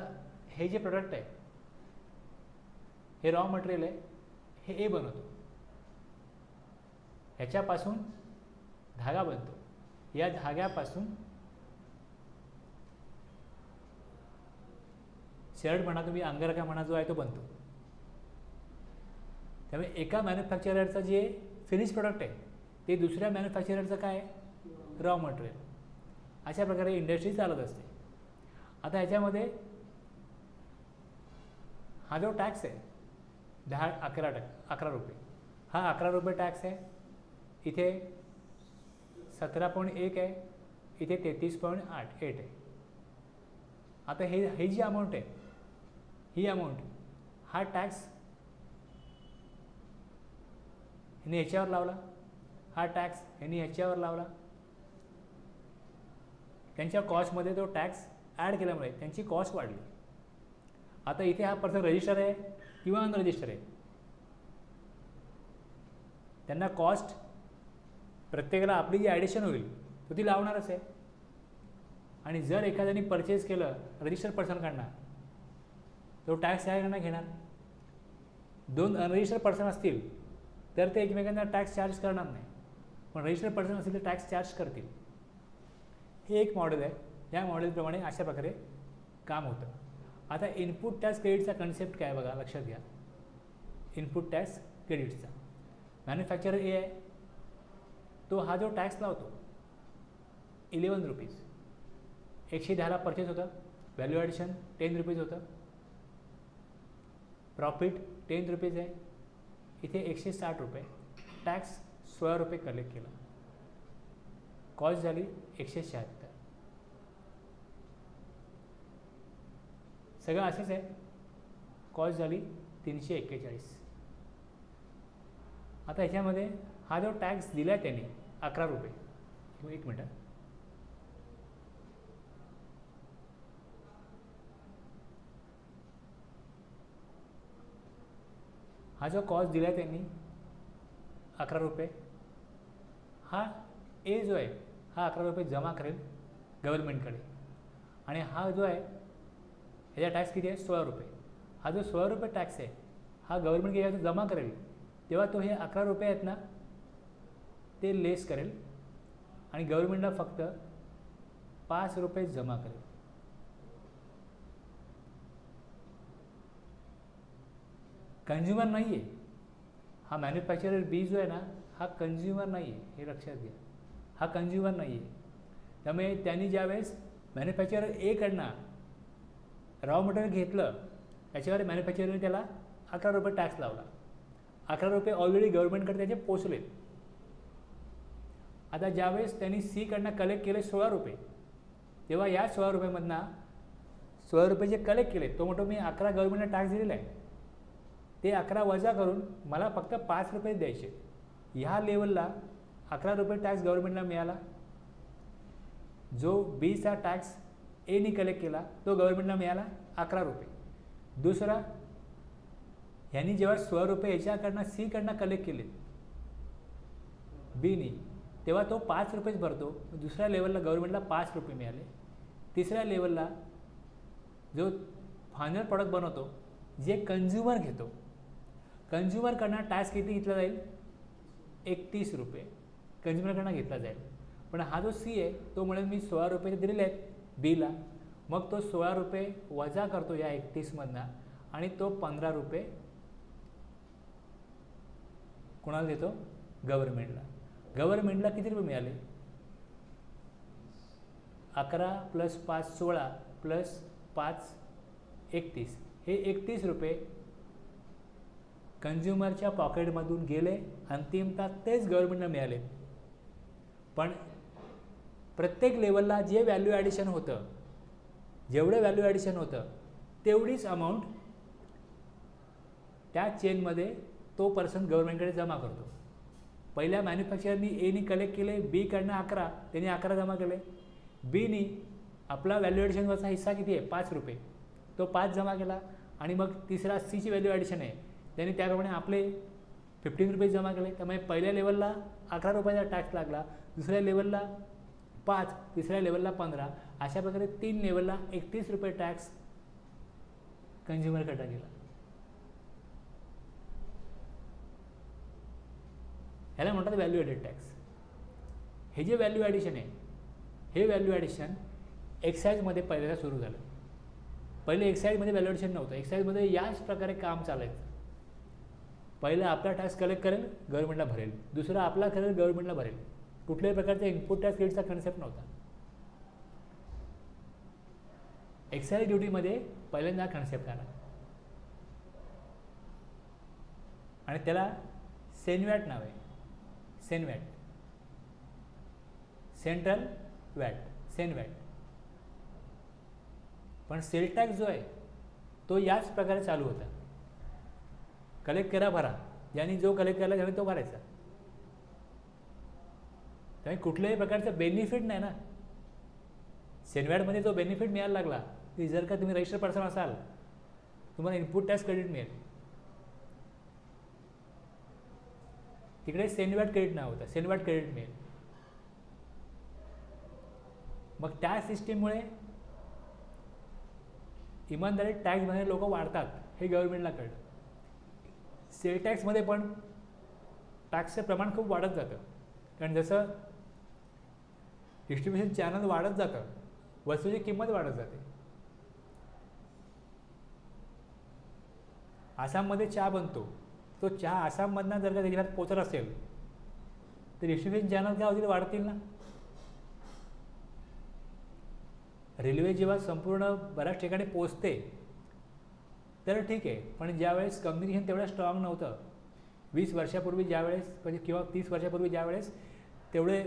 हे जे प्रोडक्ट आहे हे रॉ मटेरियल आहे हे ए बनवतो. ह्याच्यापासून धागा बनतो. या धाग्यापासून शर्ट म्हणा तुम्ही अंगरखा म्हणा जो आहे तो बनतो. त्यामुळे एका मॅन्युफॅक्चररचं जे फिनिश प्रोडक्ट आहे ते दुसऱ्या मॅन्युफॅक्चररचं काय आहे? रॉ मटेरियल अशा प्रकारे इंडस्ट्री चालत असते. आता ह्याच्यामध्ये हा जो टॅक्स आहे दहा अकरा टक्के अकरा रुपये. हा अकरा रुपये टॅक्स आहे. इथे सतरा पॉईंट एक आहे. इथे तेहतीस पॉईंट आठ एट आहे. आता हे ही जी अमाऊंट आहे ही अमाऊंट हा टॅक्स ह्याने ह्याच्यावर लावला. हा टॅक्स ह्याने ह्याच्यावर लावला. त्यांच्या कॉस्टमध्ये तो टॅक्स ॲड केल्यामुळे त्यांची कॉस्ट वाढली. आता इथे हा पर्सन रजिस्टर आहे किंवा अनरजिस्टर आहे? त्यांना कॉस्ट प्रत्येकाला आपली जी ॲडिशन होईल तो ती लावणारच आहे. आणि जर एखाद्याने परचेस केलं रजिस्टर पर्सनकडनं तो टॅक्स त्याकडनं घेणार. दोन अनरजिस्टर पर्सन असतील तर ते एकमेकांना टॅक्स चार्ज करणार नाही. पण रजिस्टर पर्सन असतील तर टॅक्स चार्ज करतील. हे एक मॉडेल आहे. या मॉडेलप्रमाणे अशा प्रकारे काम होतं. आता इनपुट टॅक्स क्रेडिटचा कन्सेप्ट काय बघा लक्षात घ्या. इनपुट टॅक्स क्रेडिटचा मॅन्युफॅक्चरर ए आहे. तो हा जो टॅक्स लावतो इलेवन रुपीज एकशे दहाला परचेस होतं. व्हॅल्यू ॲडिशन टेन रुपीज होतं. प्रॉफिट टेन रुपीज आहे. इथे एकशे साठ रुपये. टॅक्स सोळा रुपये कलेक्ट केला. कॉस्ट झाली एकशे शहात्तर. सगळं असंच आहे. कॉस्ट झाली तीनशे एक्केचाळीस. आता ह्याच्यामध्ये हा जो टॅक्स दिला आहे त्याने अकरा रुपये. किंवा एक मिनटं हा. जो कॉस्ट दिला आहे त्यांनी अकरा रुपये हा ए जो आहे हा अकरा रुपये जमा करेल गव्हर्नमेंटकडे आणि हा जो आहे ह्याचा टॅक्स किती आहे? सोळा रुपये. हा जो सोळा रुपये टॅक्स आहे हा गव्हर्नमेंट जेव्हा तो जमा करेल तेव्हा तो हे अकरा रुपये आहेत ना ते लेस करेल. आणि गव्हर्नमेंटला फक्त पाच रुपये जमा करेल. कन्झ्युमर नाही आहे हा मॅन्युफॅक्चरर बी जो आहे ना हा कन्झ्युमर नाही आहे हे लक्षात घ्या. हा कन्झ्युमर नाही आहे त्यामुळे त्यांनी ज्यावेळेस मॅन्युफॅक्चरर एकडनं रॉ मटेरियल घेतलं त्याच्यावर मॅन्युफॅक्चरने त्याला अकरा रुपये टॅक्स लावला. अकरा रुपये ऑलरेडी गव्हर्नमेंटकडे त्याचे पोचलेत आता ज्यावेळेस त्यांनी सीकडनं कलेक्ट केले सोळा रुपये तेव्हा या सोळा रुपयामधनं सोळा रुपये जे कलेक्ट केले तो म्हणतो मी अकरा गव्हर्नमेंटला टॅक्स दिलेला आहे. ते अकरा वजा करून मला फक्त पाच रुपये द्यायचे. ह्या लेवलला अकरा रुपये टॅक्स गव्हर्नमेंटला मिळाला. जो बीचा टॅक्स एनी कलेक्ट केला तो गव्हर्नमेंटला मिळाला अकरा रुपये. दुसरा ह्यांनी जेव्हा सोळा रुपये याच्याकडनं सीकडनं कलेक्ट केले बीनी तेव्हा तो पाच रुपयेच भरतो. दुसऱ्या लेवलला गव्हर्नमेंटला पाच रुपये मिळाले. तिसऱ्या लेवलला जो फायनल प्रॉडक्ट बनवतो जे कन्झ्युमर घेतो. कन्झ्युमरकडनं टॅक्स किती घेतला जाईल? एकतीस रुपये. कन्झ्युमरकडनं घेतला जाईल. पण हा जो सी आहे तो म्हणेल मी सोळा रुपये दिलेले आहेत बीला मग तो सोळा रुपये वजा करतो या एकतीसमधनं आणि तो पंधरा रुपये कोणाला देतो? गव्हर्नमेंटला. गव्हर्नमेंटला किती रुपये मिळाले? अकरा प्लस पाच सोळा प्लस पाच एकतीस. हे एकतीस रुपये कन्झ्युमरच्या पॉकेटमधून गेले अंतिमतः तेच गव्हर्नमेंटला मिळाले. पण प्रत्येक लेवलला जे व्हॅल्यू ॲडिशन होतं जेवढं व्हॅल्यू ॲडिशन होतं तेवढीच अमाऊंट त्या चेनमध्ये तो पर्सन गव्हर्नमेंटकडे जमा करतो. पहिल्या मॅन्युफॅक्चरनी एनी कलेक्ट केले बीकडनं अकरा त्यांनी अकरा जमा केले. बीनी आपला व्हॅल्यू ॲडिशनवरचा हिस्सा किती आहे? पाच रुपये. तो पाच जमा केला आणि मग तिसरा सीची व्हॅल्यू ॲडिशन आहे. त्यांनी त्याप्रमाणे आपले फिफ्टीन रुपीज जमा केले. त्यामुळे पहिल्या लेवलला अकरा रुपयाचा टॅक्स लागला. दुसऱ्या लेवलला पाच तिसऱ्या लेवलला पंधरा. अशा प्रकारे तीन लेवलला एकतीस रुपये टॅक्स कन्झ्युमरकडे गेला. ह्याला म्हणतात व्हॅल्यू ॲडेड टॅक्स हे जे व्हॅल्यू ॲडिशन आहे हे व्हॅल्यू ॲडिशन एक्साईजमध्ये पहिल्यांदा सुरू झालं. पहिले एक्साईजमध्ये व्हॅल्यू ॲडिशन नव्हतं. एक्साईजमध्ये याच प्रकारे काम चालायचं. पहिलं आपला टॅक्स कलेक्ट करेल गव्हर्नमेंटला भरेल. दुसरा आपला करेल गव्हर्नमेंटला भरेल. कुठल्याही प्रकारचा इनपुट टॅक्स क्रेडिटचा कन्सेप्ट नव्हता. एक्साईज ड्युटीमध्ये पहिल्यांदा कन्सेप्ट आला आणि त्याला सेनवॅट नाव आहे. सेनवॅट सेंट्रल वॅट सेनवॅट पण सेल टॅक्स जो आहे तो याच प्रकारे चालू होता. कलेक्ट करा भरा. ज्यांनी जो कलेक्ट केला त्याने तो भरायचा. त्यामुळे कुठल्याही प्रकारचं बेनिफिट नाही ना. सेनवॅडमध्ये जो बेनिफिट मिळायला लागला की जर का तुम्ही रजिस्टर पर्सन असाल तुम्हाला इनपुट टॅक्स क्रेडिट मिळेल. तिकडे सेनवॅट क्रेडिट नाव होतं. सेनवॅट क्रेडिट मिळेल. मग त्या सिस्टीममुळे इमानदारी टॅक्स भरणारे लोक वाढतात हे गव्हर्नमेंटला कळलं. सेल टॅक्समध्ये पण टॅक्सचं प्रमाण खूप वाढत जातं. कारण जसं डिस्ट्रीब्युशन चॅनल वाढत जातं वस्तूची किंमत वाढत जाते. आसाममध्ये चहा बनतो. तो चहा आसाममधनं जर का देशात पोचत असेल तर डिस्ट्रीब्युशन चॅनल काय होतील? वाढतील ना. रेल्वे जेव्हा संपूर्ण बऱ्याच ठिकाणी पोचते तर ठीक आहे पण ज्यावेळेस कम्युनिकेशन तेवढं स्ट्रॉंग नव्हतं. वीस वर्षापूर्वी ज्यावेळेस म्हणजे किंवा तीस वर्षापूर्वी ज्यावेळेस तेवढे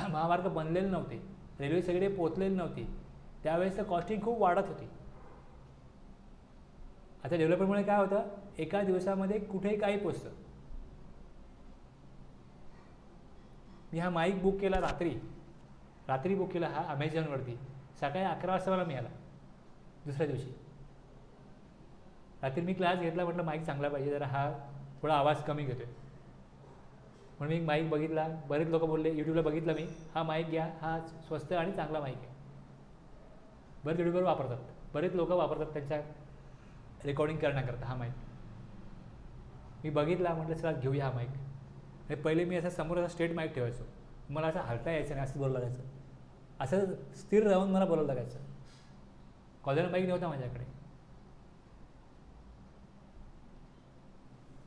महामार्ग बनलेले नव्हते रेल्वे सगळे पोचलेली नव्हती त्यावेळेस तर कॉस्टिंग खूप वाढत होती. आता डेव्हलपमेंटमुळे काय होतं एका दिवसामध्ये कुठेही काही पोचतं मी हा माईक बुक केला रात्री. रात्री बुक केला हा अमेझॉनवरती सकाळी अकरा वाजता मला मिळाला. दुसऱ्या दिवशी. रात्री मी क्लास घेतला म्हटलं माईक चांगला पाहिजे जरा हा थोडा आवाज कमी घेतो आहे म्हणून मी माईक बघितला. बरेच लोक बोलले यूट्यूबला बघितलं मी. हा माईक घ्या हा स्वस्त आणि चांगला माईक आहे. बरेच यूट्यूबवर वापरतात. बरेच लोक वापरतात त्यांच्या रेकॉर्डिंग करण्याकरता हा माईक मी बघितला म्हटलं चला घेऊया हा माईक आणि पहिले मी असं समोर असा स्ट्रेट माईक ठेवायचो. मला असं हलता यायचं नाही असं बोलावं लागायचं. असं स्थिर राहून मला बोलायला लागायचं. कॉलर माईक नव्हता माझ्याकडे.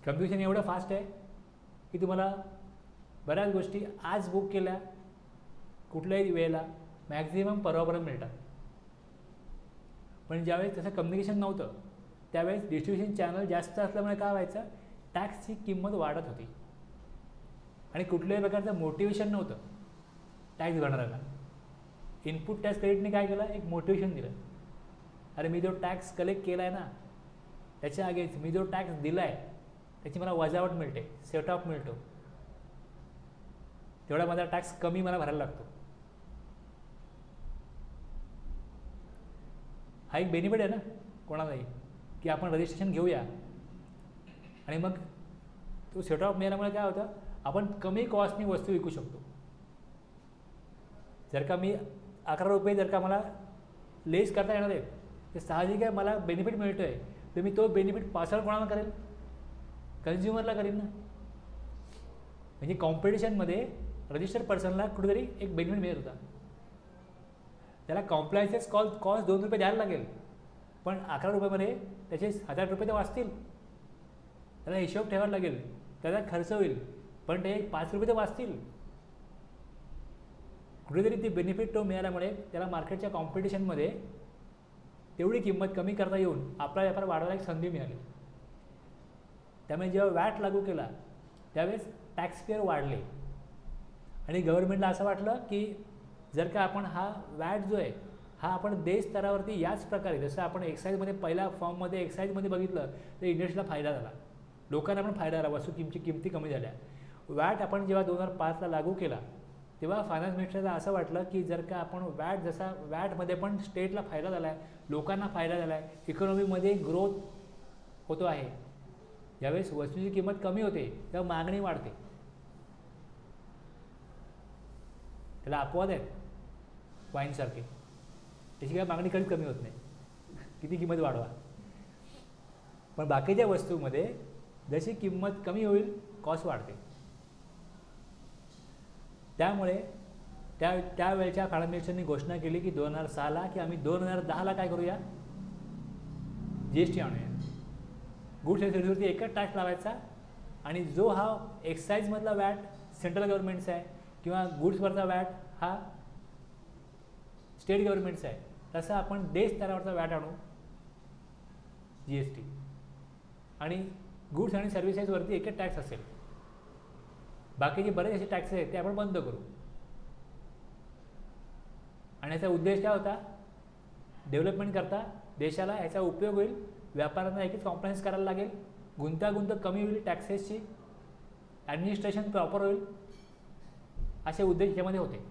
कम्प्युशन एवढं फास्ट आहे की तुम्हाला बऱ्याच गोष्टी आज बुक केल्या कुठल्याही वेळेला मॅक्झिमम परवापर्यंत मिळतात. पण ज्यावेळेस तसं कम्युनिकेशन नव्हतं त्यावेळेस डिस्ट्रीब्युशन चॅनल जास्त असल्यामुळे काय व्हायचं टॅक्सची किंमत वाढत होती. आणि कुठल्याही प्रकारचं मोटिवेशन नव्हतं टॅक्स भरणाऱ्याला इनपुट टॅक्स क्रेडिटने काय केलं? एक मोटिवेशन दिलं. अरे मी जो टॅक्स कलेक्ट केला आहे ना त्याच्या आगेच मी जो टॅक्स दिला आहे त्याची मला वजावट मिळते सेट ऑफ मिळतो. तेवढा माझा टॅक्स कमी मला भरायला लागतो. हा एक बेनिफिट आहे ना कोणालाही की आपण रजिस्ट्रेशन घेऊया. आणि मग तो सेट ऑफ मिळाल्यामुळे काय होतं आपण कमी कॉस्टनी वस्तू विकू शकतो. जर का मी अकरा रुपये जर का मला लेस करता येणार आहे ते साहजिक आहे मला बेनिफिट मिळतो आहे तर मी तो बेनिफिट पासवर्ड कोणाला करेल? कन्झ्युमरला करीन ना. म्हणजे कॉम्पिटिशनमध्ये रजिस्टर्ड पर्सनला कुठेतरी एक बेनिफिट मिळत होता. त्याला कॉम्प्लायन्सेस कॉल कॉस्ट दोन रुपये द्यायला लागेल. पण अकरा रुपयामध्ये त्याचे हजार रुपये ते वाचतील. त्याला हिशोब ठेवायला लागेल. त्याचा खर्च होईल पण ते पाच रुपये तर वाचतील. कुठेतरी ती बेनिफिट तो मिळाल्यामुळे त्याला मार्केटच्या कॉम्पिटिशनमध्ये तेवढी किंमत कमी करता येऊन आपला व्यापार वाढवायला एक संधी मिळाली. त्यामुळे जेव्हा वॅट लागू केला त्यावेळेस टॅक्सपेअर वाढले. आणि गव्हर्नमेंटला असं वाटलं की जर का आपण हा वॅट जो आहे हा आपण देश स्तरावरती याच प्रकारे जसं आपण एक्साईजमध्ये पहिल्या फॉर्ममध्ये एक्साईजमध्ये बघितलं तर इंडस्ट्रीला फायदा झाला. लोकांना पण फायदा झाला वस्तू किमची किमती कमी झाल्या. वॅट आपण जेव्हा दोन हजार पाचला लागू केला तेव्हा फायनान्स मिनिस्टरला असं वाटलं की जर का आपण वॅट जसा वॅटमध्ये पण स्टेटला फायदा झाला आहे लोकांना फायदा झाला आहे इकॉनॉमीमध्ये ग्रोथ होतो आहे ज्यावेळेस वस्तूची किंमत कमी होते तेव्हा मागणी वाढते. त्याला अपवाद आहेत वाईनसारखे. त्याची काय मागणी कधीच कमी होत नाही. किती किंमत वाढवा. पण बाकीच्या वस्तूमध्ये जशी किंमत कमी होईल कॉस्ट वाढते. त्यामुळे त्या त्यावेळच्या फायनान्स मिनिस्टरनी घोषणा केली की दोन हजार सहाला की आम्ही दोन हजार दहाला काय करूया? जी एस टी आणूया. गुड्स अँड सर्व्हिसवरती एकच टॅक्स लावायचा आणि जो हा एक्साईजमधला वॅट सेंट्रल गव्हर्नमेंटचा आहे किंवा गुड्सवरचा वॅट हा स्टेट गव्हर्नमेंटचा आहे तसं आपण देश स्तरावरचा वॅट आणू जी एस टी आणि गुड्स आणि सर्व्हिसेसवरती एकच टॅक्स असेल. बाकीचे बरेच असे टॅक्सेस आहेत ते आपण बंद करू. आणि याचा उद्देश काय होता? डेव्हलपमेंट करता देशाला याचा उपयोग होईल व्यापाऱ्यांना एकच कॉम्प्लायन्स करायला लागेल. गुंतागुंत कमी होईल टॅक्सेसची ॲडमिनिस्ट्रेशन प्रॉपर होईल. असे उद्देश याच्यामध्ये होते.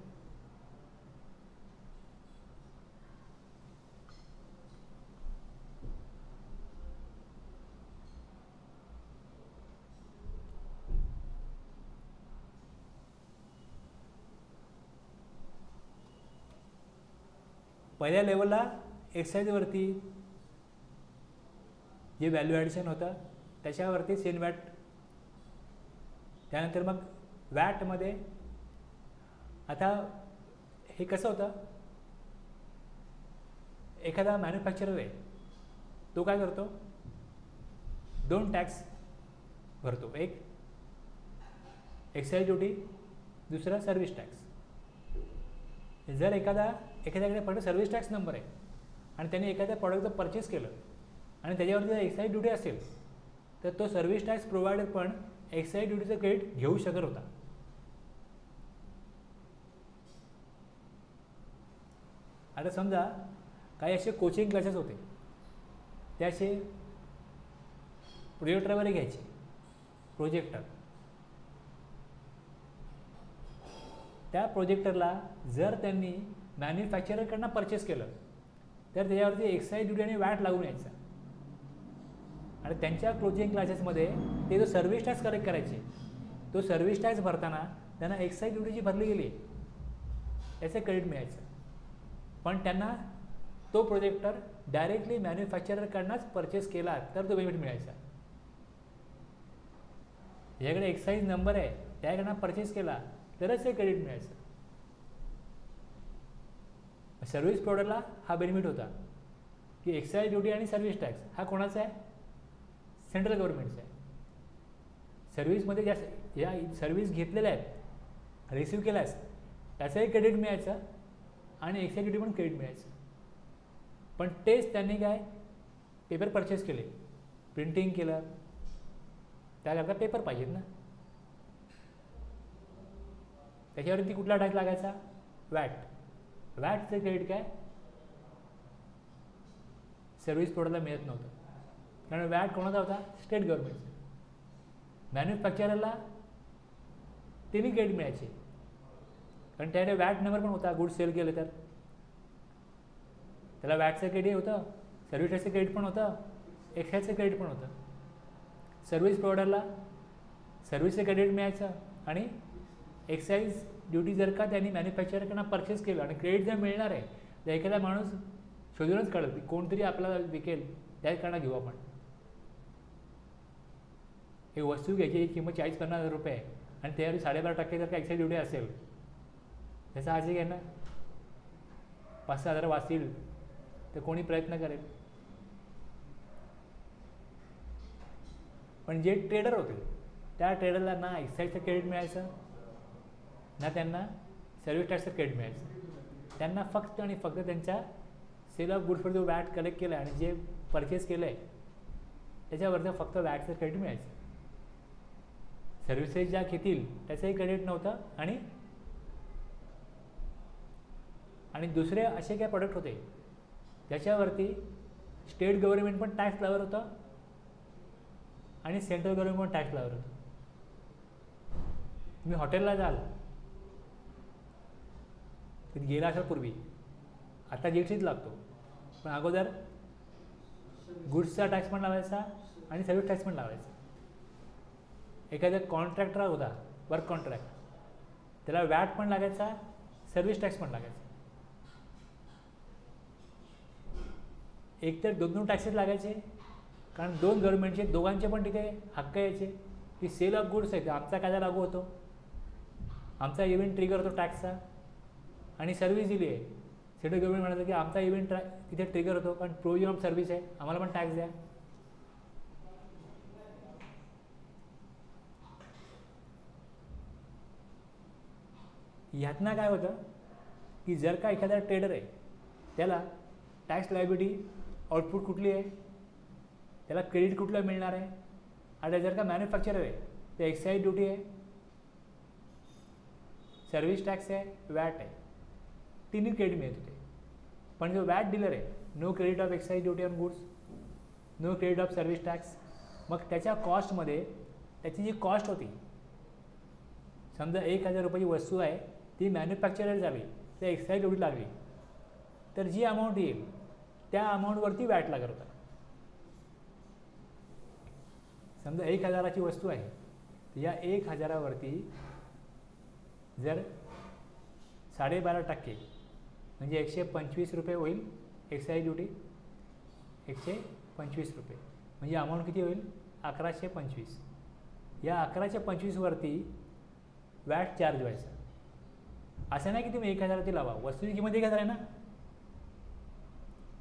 पहिल्या लेवलला एक्साईजवरती जे व्हॅल्यू ॲडिशन होतं त्याच्यावरती सीन वॅट त्यानंतर मग वॅटमध्ये आता हे कसं होतं? एखादा मॅन्युफॅक्चरर आहे तो काय करतो? दोन टॅक्स भरतो. एक एक्साईज ड्युटी दुसरा सर्व्हिस टॅक्स जर एखादा एखाद्याकडे फक्त सर्व्हिस टॅक्स नंबर आहे आणि त्याने एखाद्या प्रॉडक्टचं परचेस केलं आणि त्याच्यावरती जर एक्साईज ड्युटी असेल तर तो सर्व्हिस टॅक्स प्रोव्हायडर पण एक्साईज ड्युटीचं क्रेडिट घेऊ शकत होता. आता समजा काही असे कोचिंग क्लासेस होते. ते असे प्रोजेक्टर वगैरे घ्यायचे. प्रोजेक्टर त्या प्रोजेक्टरला जर त्यांनी मॅन्युफॅक्चररकडनं परचेस केलं तर त्याच्यावरती एक्साईज ड्युटी आणि वॅट लागून यायचा. आणि त्यांच्या क्लोजिंग क्लासेसमध्ये ते जो सर्व्हिस टॅक्स कलेक्ट करायचे तो सर्व्हिस टॅक्स भरताना त्यांना एक्साईज ड्युटीची भरली गेली. याचं क्रेडिट मिळायचं. पण त्यांना तो प्रोजेक्टर डायरेक्टली मॅन्युफॅक्चररकडनंच परचेस केला तर तो बेनिफिट मिळायचा. याकडे एक्साईज नंबर आहे त्याकडनं परचेस केला तरच ते क्रेडिट मिळायचं. सर्व्हिस प्रोडक्टला हा बेनिफिट होता. की एक्साईज ड्युटी आणि सर्व्हिस टॅक्स हा कोणाचा आहे? सेंट्रल गव्हर्नमेंटचं आहे. सर्व्हिसमध्ये ज्या या सर्व्हिस घेतलेल्या आहेत रिसिव्ह केल्यास त्याचंही क्रेडिट मिळायचं आणि एक्झिक्युटिव्ह पण क्रेडिट मिळायचं. पण तेच त्यांनी काय पेपर परचेस केले. प्रिंटिंग केलं. त्याकरता पेपर पाहिजेत ना. त्याच्यावरती कुठला टॅक्स लागायचा? वॅट. वॅटचं क्रेडिट काय? सर्व्हिस प्रोडक्टला मिळत नव्हतं. कारण वॅट कोणाचा होता स्टेट गव्हर्नमेंटचा मॅन्युफॅक्चररला त्यांनी गेट मिळायचे कारण त्याने वॅट नंबर पण होता गुड सेल केले तर त्याला वॅटचं क्रेडिट होतं सर्व्हिसेसचं क्रेडिट पण होतं एक्साईजचं क्रेडिट पण होतं सर्व्हिस प्रोव्हायडरला सर्व्हिसचं क्रेडिट मिळायचं आणि एक्साईज ड्युटी जर का त्यांनी मॅन्युफॅक्चरकडनं परचेस केलं आणि क्रेडिट जर मिळणार आहे तर एखादा माणूस शोधूनच काढत की कोणतरी आपल्याला विकेल त्याकडनं घेऊ आपण हे वस्तू घ्यायची किंमत चाळीस पन्नास हजार रुपये आहे. आणि त्यावर साडेबारा टक्के जर का एक्साईज ड्युटी असेल त्याचा आजही आहे ना? पाच सहा हजार वाचतील तर कोणी प्रयत्न करेल. पण जे ट्रेडर होते त्या ट्रेडरला ना एक्साईजचं क्रेडिट मिळायचं ना त्यांना सर्व्हिस टॅक्सचं क्रेडिट मिळायचं. त्यांना फक्त आणि फक्त त्यांच्या सेल ऑफ गुड्सवर जो वॅट कलेक्ट केला आणि जे परचेस केलं आहे त्याच्यावरचं फक्त वॅटचं क्रेडिट मिळायचं. सर्व्हिसेस ज्या घेतील त्याचंही क्रेडिट नव्हतं आणि आणि दुसरे असे काय प्रोडक्ट होते. ज्याच्यावरती स्टेट गव्हर्नमेंट पण टॅक्स लावत होतं आणि सेंट्रल गव्हर्नमेंट पण टॅक्स लावत होतं. तुम्ही हॉटेलला जाल. तिथे गेला असाल पूर्वी. आता जीएसटीच लागतो. पण अगोदर गुड्सचा टॅक्स पण लावायचा आणि सर्व्हिस टॅक्स पण लावायचा. एखादा कॉन्ट्रॅक्टर होता वर्क कॉन्ट्रॅक्ट त्याला वॅट पण लागायचा सर्व्हिस टॅक्स पण लागायचा. एक तर दोन दोन टॅक्सेस लागायचे कारण दोन गव्हर्नमेंटचे दोघांचे पण तिथे हक्क यायचे. की सेल ऑफ गुड्स आहे आमचा कायदा लागू होतो. आमचा इव्हेंट ट्रिगर होतो टॅक्सचा आणि सर्व्हिस दिली आहे. सेंट्रल गव्हर्नमेंट म्हणायचं की आमचा इव्हेंट ट्रॅ तिथे ट्रिगर होतो कारण प्रोव्हिजन ऑफ सर्व्हिस आहे. आम्हाला पण टॅक्स द्या. ह्यातनं काय होतं? की जर का एखादा ट्रेडर आहे त्याला टॅक्स लायबिलिटी आउटपुट कुठली आहे? त्याला क्रेडिट कुठलं मिळणार आहे? आणि जर का मॅन्युफॅक्चरर आहे तर एक्साईज ड्युटी आहे सर्व्हिस टॅक्स आहे वॅट आहे तिन्ही क्रेडिट मिळत होते. पण जो वॅट डीलर आहे no credit of excise duty on goods no credit of service tax मग त्याच्या कॉस्टमध्ये त्याची जी कॉस्ट होती समजा एक हजार रुपयाची वस्तू आहे ती मॅन्युफॅक्चरर झाली त्या एक्साईज ड्युटी लागली. तर जी अमाऊंट येईल त्या अमाऊंटवरती वॅट लागत होता. समजा एक हजाराची वस्तू आहे तर या एक हजारावरती जर साडेबारा टक्के म्हणजे एकशे पंचवीस रुपये होईल एक्साईज ड्युटी एकशे पंचवीस रुपये. म्हणजे अमाऊंट किती होईल? अकराशे पंचवीस. या अकराशे पंचवीसवरती वॅट चार्ज व्हायचा. असं नाही की तुम्ही एक हजाराची लावा. वस्तूची किंमत एक हजार आहे ना?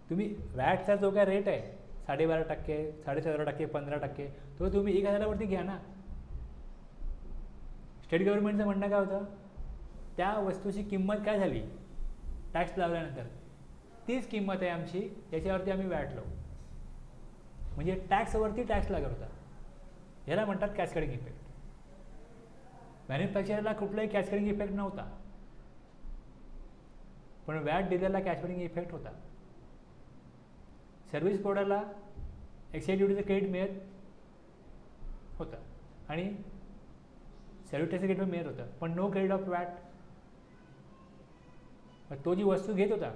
तुम्ही वॅटचा जो काय रेट आहे साडेबारा टक्के साडेसतरा टक्के पंधरा टक्के तो तुम्ही एक हजारावरती घ्या ना. स्टेट गव्हर्नमेंटचं म्हणणं काय होतं? त्या वस्तूची किंमत काय झाली? टॅक्स लावल्यानंतर. तीच किंमत आहे आमची याच्यावरती आम्ही वॅट लावू. म्हणजे टॅक्सवरती टॅक्स लागत होता. याला म्हणतात कॅशकडिंग इफेक्ट मॅन्युफॅक्चरला कुठलाही कॅशकडिंग इफेक्ट नव्हता. पण वॅट कॅश कॅस्केडिंग इफेक्ट होता. सर्व्हिस प्रोडक्टला एक्साईज ड्युटीचं क्रेडिट मिळत होतं. आणि सर्व्हिस टॅक्सचं क्रेडिट पण मिळत होतं. पण नो क्रेडिट ऑफ वॅट तो जी वस्तू घेत होता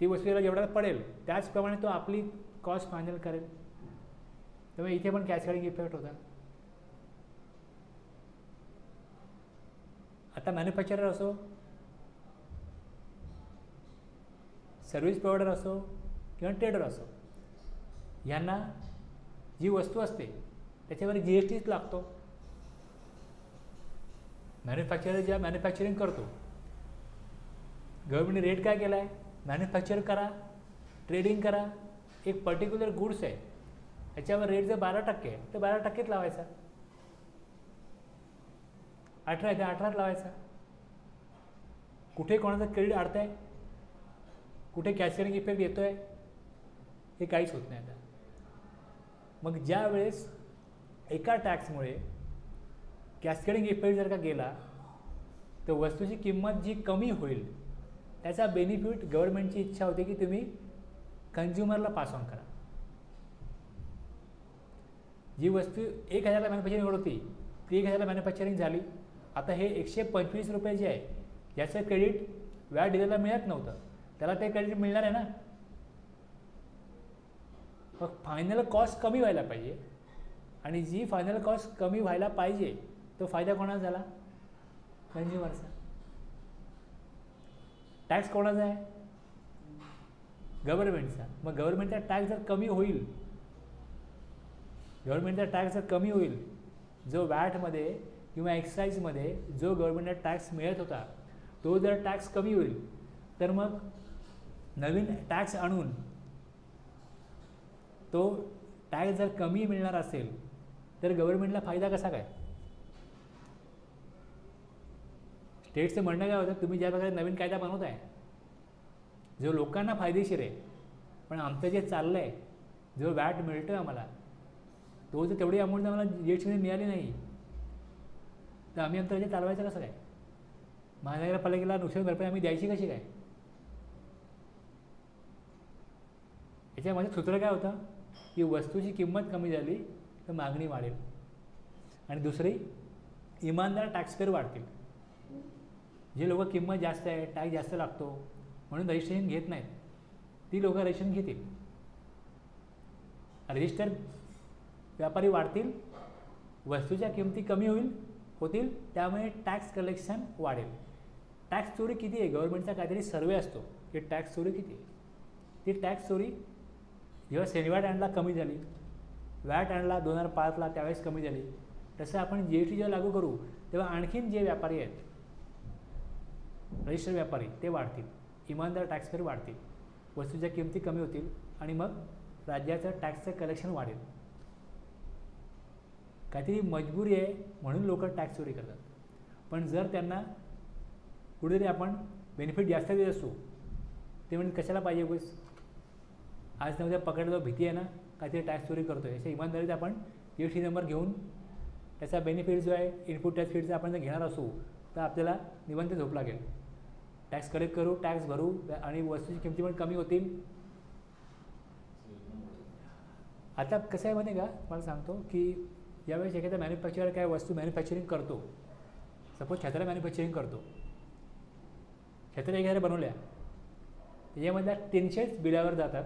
ती वस्तू त्याला जेवढा पडेल त्याचप्रमाणे तो आपली कॉस्ट फायनल करेल. त्यामुळे इथे पण कॅश कॅरिंग इफेक्ट होता. आता मॅन्युफॅक्चरर असो सर्व्हिस प्रोव्हायडर असो किंवा ट्रेडर असो यांना जी वस्तू असते त्याच्यावर जी एस टीच लागतो. मॅन्युफॅक्चरर ज्या मॅन्युफॅक्चरिंग करतो गव्हर्मेंटने रेट काय केला आहे मॅन्युफॅक्चर करा ट्रेडिंग करा. एक पर्टिक्युलर गुड्स आहे त्याच्यावर रेट जर बारा टक्के आहे तर बारा टक्केच लावायचा. अठरा आहे तर अठराच लावायचा. कुठे कोणाचं क्रेडिट अडत आहे कुठे कॅशरिंग इफेक्ट येतो आहे हे काहीच होत नाही आता. मग ज्या वेळेस एका टॅक्समुळे कॅस्केडिंग इफेक्ट जर का गेला तर वस्तूची किंमत जी कमी होईल त्याचा बेनिफिट गव्हर्नमेंटची इच्छा होती की तुम्ही कन्झ्युमरला पास ऑन करा. जी वस्तू एक हजारला मॅन्युफॅक्चरिंग होती ती एक हजारला मॅन्युफॅक्चरिंग झाली. आता हे एकशे पंचवीस रुपये जे आहे याचं क्रेडिट व्याज डिलरला मिळत नव्हतं. त्याला ते क्रेडिट मिळणार आहे ना. मग फायनल कॉस्ट कमी व्हायला पाहिजे. आणि जी फायनल कॉस्ट कमी व्हायला पाहिजे तो फायदा कोणाचा झाला? कन्झ्युमरचा टॅक्स कोणाचा आहे? गव्हर्नमेंटचा मग गव्हर्नमेंटचा टॅक्स जर कमी होईल गव्हर्नमेंटचा टॅक्स जर कमी होईल जो वॅटमध्ये किंवा एक्साईजमध्ये जो गव्हर्मेंटला टॅक्स मिळत होता तो जर टॅक्स कमी होईल तर मग नवीन टॅक्स आणून तो टॅक्स जर कमी मिळणार असेल तर गव्हर्नमेंटला फायदा कसा काय? स्टेटचं म्हणणं काय होतं? तुम्ही ज्या प्रकारे नवीन कायदा बनवताय जो लोकांना फायदेशीर आहे पण आमचं जे चाललं आहे जो वॅट मिळतो आम्हाला तो जर तेवढी अमाऊंट आम्हाला जी मिळाली नाही तर आम्ही आमचं जे चालवायचं कसं काय? महानगरपालिकेला नुकसान भरपाई आम्ही द्यायची कशी काय? याच्यामध्ये सूत्र काय होतं? की वस्तूची किंमत कमी झाली तर मागणी वाढेल. आणि दुसरी इमानदार टॅक्सपेअर वाढतील. जे लोक किंमत जास्त आहे टॅक्स जास्त लागतो म्हणून रजिस्ट्रेशन घेत नाहीत ती लोक रजिस्ट्रेशन घेतील. रजिस्टर व्यापारी वाढतील वस्तूच्या किमती कमी होईल होतील त्यामुळे टॅक्स कलेक्शन वाढेल. टॅक्स चोरी किती आहे? गव्हर्नमेंटचा काहीतरी सर्वे असतो की टॅक्स चोरी किती आहे? ती टॅक्स चोरी जेव्हा सेनिवॅट आणला कमी झाली वॅट आणला दोन हजार पाचला त्यावेळेस कमी झाली. तसं आपण जी एस टी जेव्हा लागू करू तेव्हा आणखीन जे व्यापारी आहेत रजिस्टर व्यापारी ते वाढतील. इमानदार टॅक्सपेअर वाढतील. वस्तूच्या किमती कमी होतील आणि मग राज्याचं टॅक्सचं कलेक्शन वाढेल. काहीतरी मजबुरी आहे म्हणून लोक टॅक्स चोरी करतात. पण जर त्यांना कुठेतरी आपण बेनिफिट जास्त देत असू ते म्हणजे कशाला पाहिजे उगाच? आज ना उद्या पकडलं भीती आहे ना काहीतरी टॅक्स चोरी करतो आहे अशा इमानदारीत आपण एस टी नंबर घेऊन त्याचा बेनिफिट जो आहे इनपुट टॅक्स फीडचा आपण जर घेणार असू तर आपल्याला निवंत झोप लागेल. टॅक्स कलेक्ट करू टॅक्स भरू आणि वस्तूची किमती पण कमी होतील. आता कसं आहे म्हणे का? मला सांगतो की यावेळेस एखादा मॅन्युफॅक्चरर काय वस्तू मॅन्युफॅक्चरिंग करतो. सपोज छत्र्या मॅन्युफॅक्चरिंग करतो. छत्र्या एखाद्या बनवल्या. त्याच्यामधल्या तीनशेच बिलावर जातात.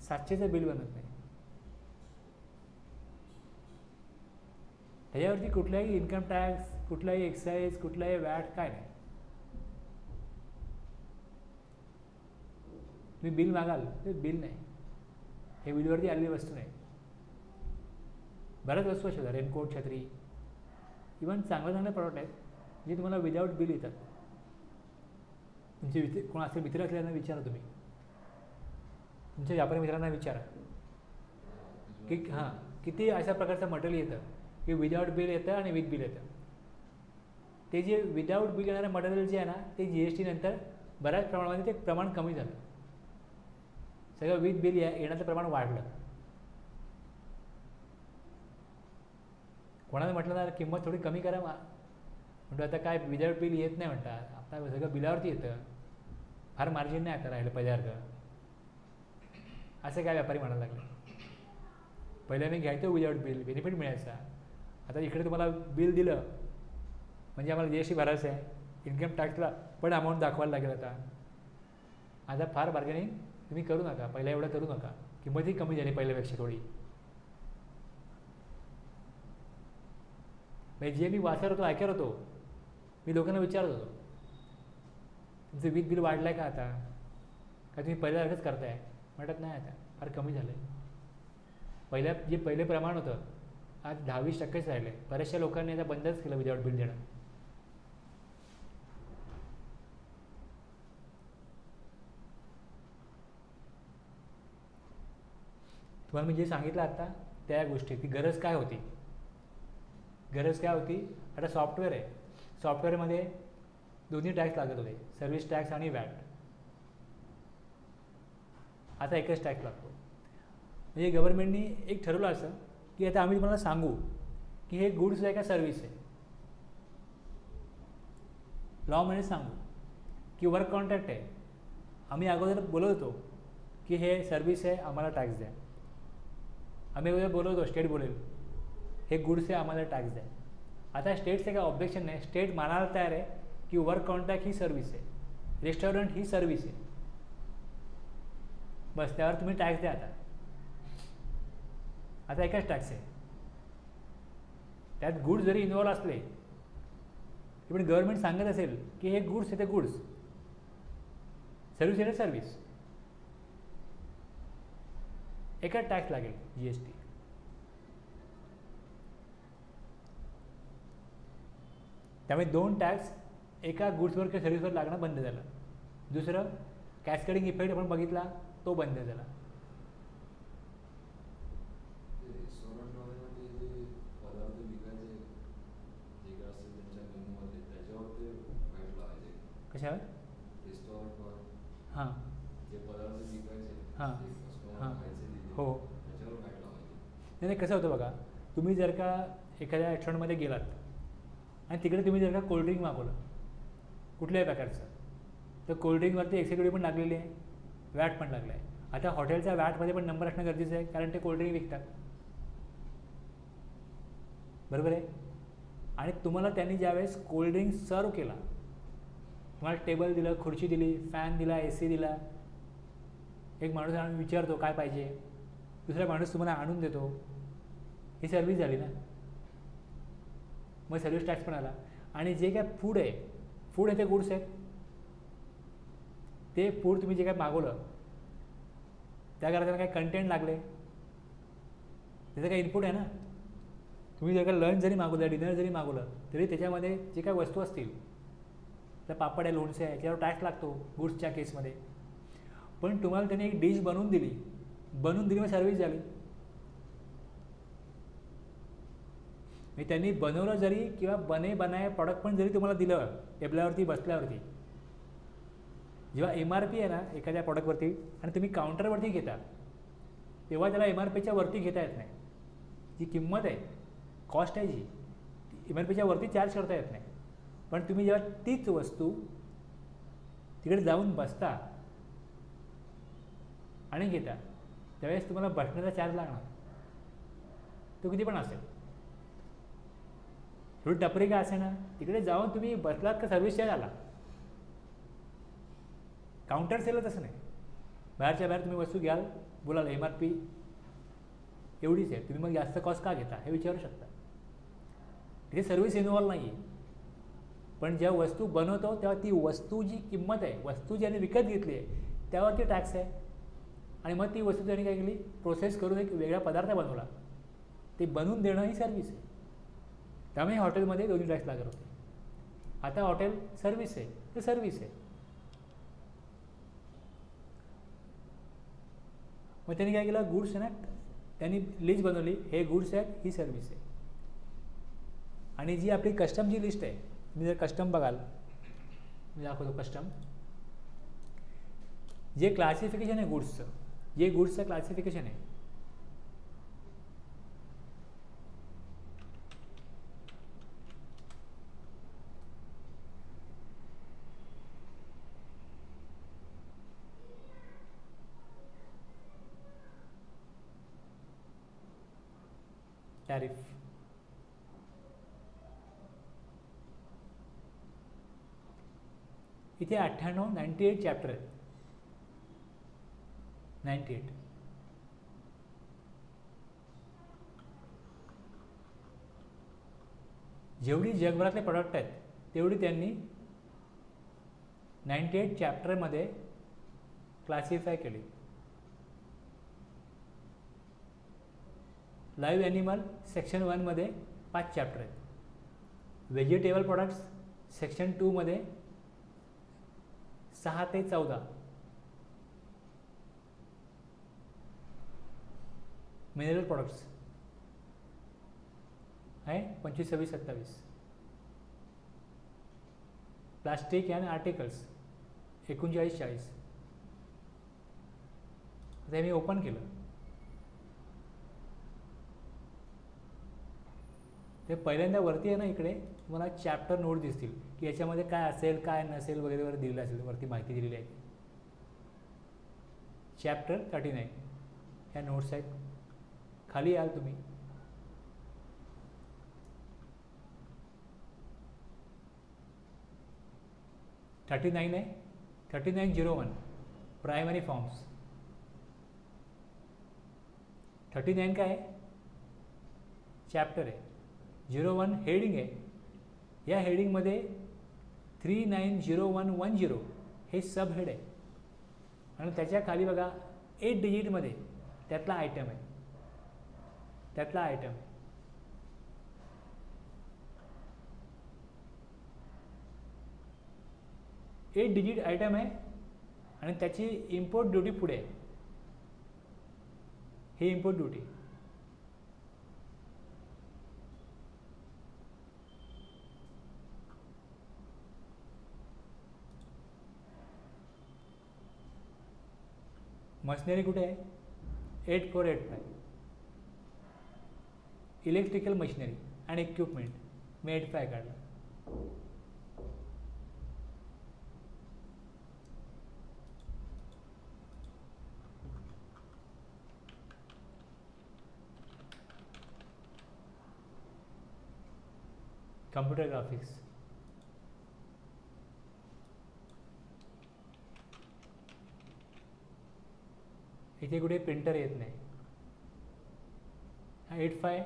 सातशेचं बिल बनत नाही. त्याच्यावरती कुठलाही इन्कम टॅक्स कुठलाही एक्साईज कुठलाही वॅट काय नाही. तुम्ही बिल मागाल ते बिल नाही. हे बिलवरती आलेली वस्तू नाही. बऱ्याच वस्तू अशा रेनकोट छत्री. इवन चांगले चांगले प्रॉडक्ट आहेत जे तुम्हाला विदाऊट बिल येतात. तुमचे मित्र कोण असे मित्र असल्यानं विचारा तुम्ही. तुमच्या व्यापारी मित्रांना विचारा. की हां किती अशा प्रकारचं मटेरियल येतं? की विदाऊट बिल येतं आणि विथ बिल येतं. ते जे विदाऊट बिल येणारं मटेरियल जे आहे ना ते जी एस टीनंतर बऱ्याच प्रमाणामध्ये ते प्रमाण कमी झालं. सगळं विथ बिल या येण्याचं प्रमाण वाढलं. कोणाला म्हटलं ना किंमत थोडी कमी करा मा. म्हणतो आता काय विदाऊट बिल येत नाही म्हणतात. आता सगळं बिलावरती येतं. फार मार्जिन नाही आता राहिलं पहिल्यासारखं असं काय व्यापारी म्हणायला लागले. पहिल्याने घ्यायचं विदाऊट बिल बेनिफिट मिळायचा. आता इकडे तुम्हाला बिल दिलं म्हणजे आम्हाला जी एस टी भरायचं आहे इन्कम टॅक्सला पण अमाऊंट दाखवायला लागेल आता. आता फार बार्गेनिंग तुम्ही करू नका पहिल्या एवढं करू नका. किंमतही कमी झाली पहिल्यापेक्षा थोडी. म्हणजे जे मी वाचत होतो ऐकत होतो मी लोकांना विचारत होतो तुमचं वीज बिल वाढलं आहे का आता? का तुम्ही पहिल्यासारखंच करताय? म्हणतात नाही आता. फार कमी झालं आहे पहिल्या जे पहिले प्रमाण होतं आज दहावीस टक्केच राहिले. बऱ्याचशा लोकांनी आता बंदच केलं विदाऊट बिल देणं. तुम्हाला मी जे सांगितलं आता त्या गोष्टी ती गरज काय होती? गरज काय होती? आता सॉफ्टवेअर आहे. सॉफ्टवेअरमध्ये दोन्ही टॅक्स लागत होते. सर्व्हिस टॅक्स आणि वॅट आता एकच टॅक्स लागतो. म्हणजे गव्हर्नमेंटनी एक ठरवलं असं की आता आम्ही तुम्हाला सांगू की हे गुड्स आहे का सर्व्हिस आहे? लॉमध्ये सांगू की वर्क कॉन्ट्रॅक्ट आहे. आम्ही अगोदर बोलवतो की हे सर्व्हिस आहे आम्हाला टॅक्स द्या. आम्ही अगोदर बोलवतो स्टेट बोलेल हे गुड्स आहे आम्हाला टॅक्स द्या. आता स्टेटचं काय ऑब्जेक्शन नाही. स्टेट मानायला तयार आहे की वर्क कॉन्ट्रॅक्ट ही सर्व्हिस आहे. रेस्टॉरंट ही सर्व्हिस आहे. बसल्यावर तुम्ही टॅक्स द्या आता. आता एकच टॅक्स आहे. त्यात गुड्स जरी इन्व्हॉल्व असले पण गव्हर्नमेंट सांगत असेल की हे गुड्स आहे ते गुड्स सर्व्हिस आहे सर्व्हिस एकच टॅक्स लागेल जी एस टी त्यामुळे दोन टॅक्स एका गुड्सवर किंवा सर्व्हिसवर लागणं बंद झालं. दुसरं कॅस्केडिंग इफेक्ट आपण बघितला. तो बंद झाला कशावर? हां. हां. हां. हो. नाही नाही कसं होतं बघा तुम्ही जर का एखाद्या रेस्टॉरंटमध्ये गेलात आणि तिकडे तुम्ही जर का कोल्ड्रिंक मागवलं कुठल्याही प्रकारचं तर कोल्ड्रिंकवरती एक्झिक्युटिव्ह पण लागलेली आहे. वॅट पण लागलं आहे आता हॉटेलच्या वॅटमध्ये पण नंबर असणं गरजेचं आहे कारण ते कोल्ड्रिंक विकतात. बरोबर आहे? आणि तुम्हाला त्यांनी ज्यावेळेस कोल्ड्रिंक सर्व केला तुम्हाला टेबल दिलं खुर्ची दिली फॅन दिला ए सी दिला एक माणूस आणून विचारतो काय पाहिजे? दुसरा माणूस तुम्हाला आणून देतो. ही सर्व्हिस झाली ना? मग सर्व्हिस टॅक्स पण आला. आणि जे काय फूड आहे फूड हे ते गुड्स आहेत. ते फूड तुम्ही जे काय मागवलं त्या त्याला काही कंटेंट लागले. त्याचं काही इनपुट आहे ना? तुम्ही जर का लंच जरी मागवलं डिनर जरी मागवलं तरी त्याच्यामध्ये जे काही वस्तू असतील तर पापड आहे लोणचे आहे याच्यावर टॅक्स लागतो गुड्सच्या केसमध्ये पण तुम्हाला त्याने एक डिश बनवून दिली. बनवून दिली म्हणजे मग सर्विस झाली. मी त्यांनी बनवलं जरी किंवा बने बनाय प्रॉडक्ट पण जरी तुम्हाला दिलं टेबलावरती बसल्यावरती जेव्हा एम आर पी आहे ना एखाद्या प्रॉडक्टवरती आणि तुम्ही काउंटरवरती घेता तेव्हा त्याला एम आर पीच्या वरती घेता येत नाही. जी किंमत आहे कॉस्ट आहे जी एम आर पीच्या वरती चार्ज करता येत नाही. पण तुम्ही जेव्हा तीच वस्तू तिकडे जाऊन बसता आणि घेता त्यावेळेस तुम्हाला बसण्याचा चार्ज लागणार. तो किती पण असेल. थोडी टपरी काय असे ना तिकडे जाऊन तुम्ही बसलात का सर्व्हिस चार्ज आला? काउंटर सेलच तसं नाही. बाहेरच्या बाहेर तुम्ही वस्तू घ्याल बोलाल एम आर पी. एवढीच आहे. तुम्ही मग जास्त कॉस्ट का घेता? हे विचारू शकता. तिथे सर्व्हिस इन्व्हॉल्व नाही आहे पण जेव्हा वस्तू बनवतो तेव्हा ती वस्तू जी किंमत आहे वस्तू ज्याने विकत घेतली आहे त्यावरती टॅक्स आहे. आणि मग ती वस्तू त्यांनी काय केली? प्रोसेस करून एक वेगळा पदार्थ बनवला. ते बनवून देणं ही सर्व्हिस आहे. त्यामुळे हॉटेलमध्ये दोन्ही टॅक्स लागत होते. आता हॉटेल सर्व्हिस आहे. ते सर्व्हिस आहे. मग त्यांनी काय केलं? गुड्स आहे ना त्यांनी लिस्ट बनवली. हे गुड्स आहेत ही सर्व्हिस आहे. आणि जी आपली कस्टमची लिस्ट आहे मी जर कस्टम बघाल मी दाखवतो कस्टम जे क्लासिफिकेशन आहे गुड्सचं जे गुड्सचं क्लासिफिकेशन आहे tariff. इथे अठ्ठ्याण्णव नाईन्टी एट चॅप्टर आहेत. नाईन्टी एट जेवढी जगभरातले प्रॉडक्ट आहेत तेवढी त्यांनी नाईंटी एट चॅप्टरमध्ये क्लासिफाय केली. लाईव्ह ॲनिमल सेक्शन वनमध्ये पाच चॅप्टर आहेत. व्हेजिटेबल प्रॉडक्ट्स सेक्शन टूमध्ये सहा ते चौदा. मिनरल प्रॉडक्ट्स आहे पंचवीस सव्वीस सत्तावीस. प्लास्टिक अँड आर्टिकल्स एकोणचाळीस चाळीस. आता मी ओपन केलं. ते पहिल्यांदा वरती आहे ना इकडे तुम्हाला चॅप्टर नोट दिसतील की याच्यामध्ये काय असेल काय नसेल वगैरे वगैरे दिलेलं असेल वरती माहिती दिलेली आहे. चॅप्टर थर्टी नाईन ह्या नोट्स आहेत. खाली याल तुम्ही. थर्टी नाईन आहे. Thirty nine zero one primary forms thirty nine काय आहे? चॅप्टर आहे. झिरो वन हेडिंग आहे. या हेडिंगमध्ये three nine zero one one zero हे सब हेड आहे. आणि त्याच्याखाली बघा एट डिजिटमध्ये त्यातला आयटम आहे. त्यातला आयटम एट डिजिट आयटम आहे आणि त्याची इम्पोर्ट ड्युटी पुढे आहे. ही इम्पोर्ट ड्युटी मशिनरी कुठे आहे? Eight four eight five electrical machinery आणि इक्विपमेंट. मी एट फाय काढला. Computer graphics. इथे कुठे प्रिंटर येत नाही. हा एट फाय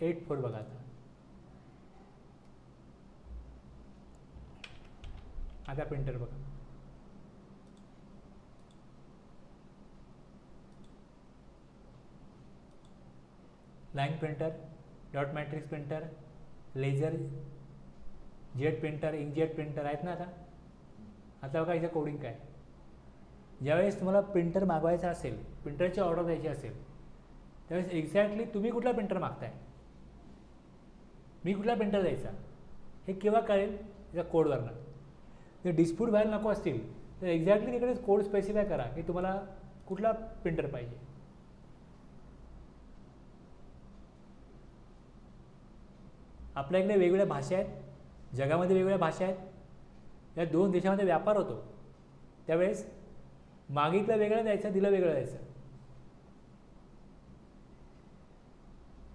एट फोर बघा आता. प्रिंटर बघा. Line printer dot matrix printer laser jet printer inkjet printer आहेत ना आता? आता बघा इथं कोडिंग काय ज्यावेळेस तुम्हाला प्रिंटर मागवायचा असेल प्रिंटरची ऑर्डर द्यायची असेल त्यावेळेस एक्झॅक्टली तुम्ही कुठला प्रिंटर मागताय? मी कुठला प्रिंटर द्यायचा? हे केव्हा कळेल? त्या कोडवरनं जर डिस्प्यूट व्हायला नको असतील तर एक्झॅक्टली तिकडे कोड स्पेसिफाय करा की तुम्हाला कुठला प्रिंटर पाहिजे. आपल्या इकडे वेगवेगळ्या भाषा आहेत जगामध्ये वेगवेगळ्या भाषा आहेत या दोन देशामध्ये व्यापार होतो. त्यावेळेस मागितलं वेगळं द्यायचं दिलं वेगळं द्यायचं.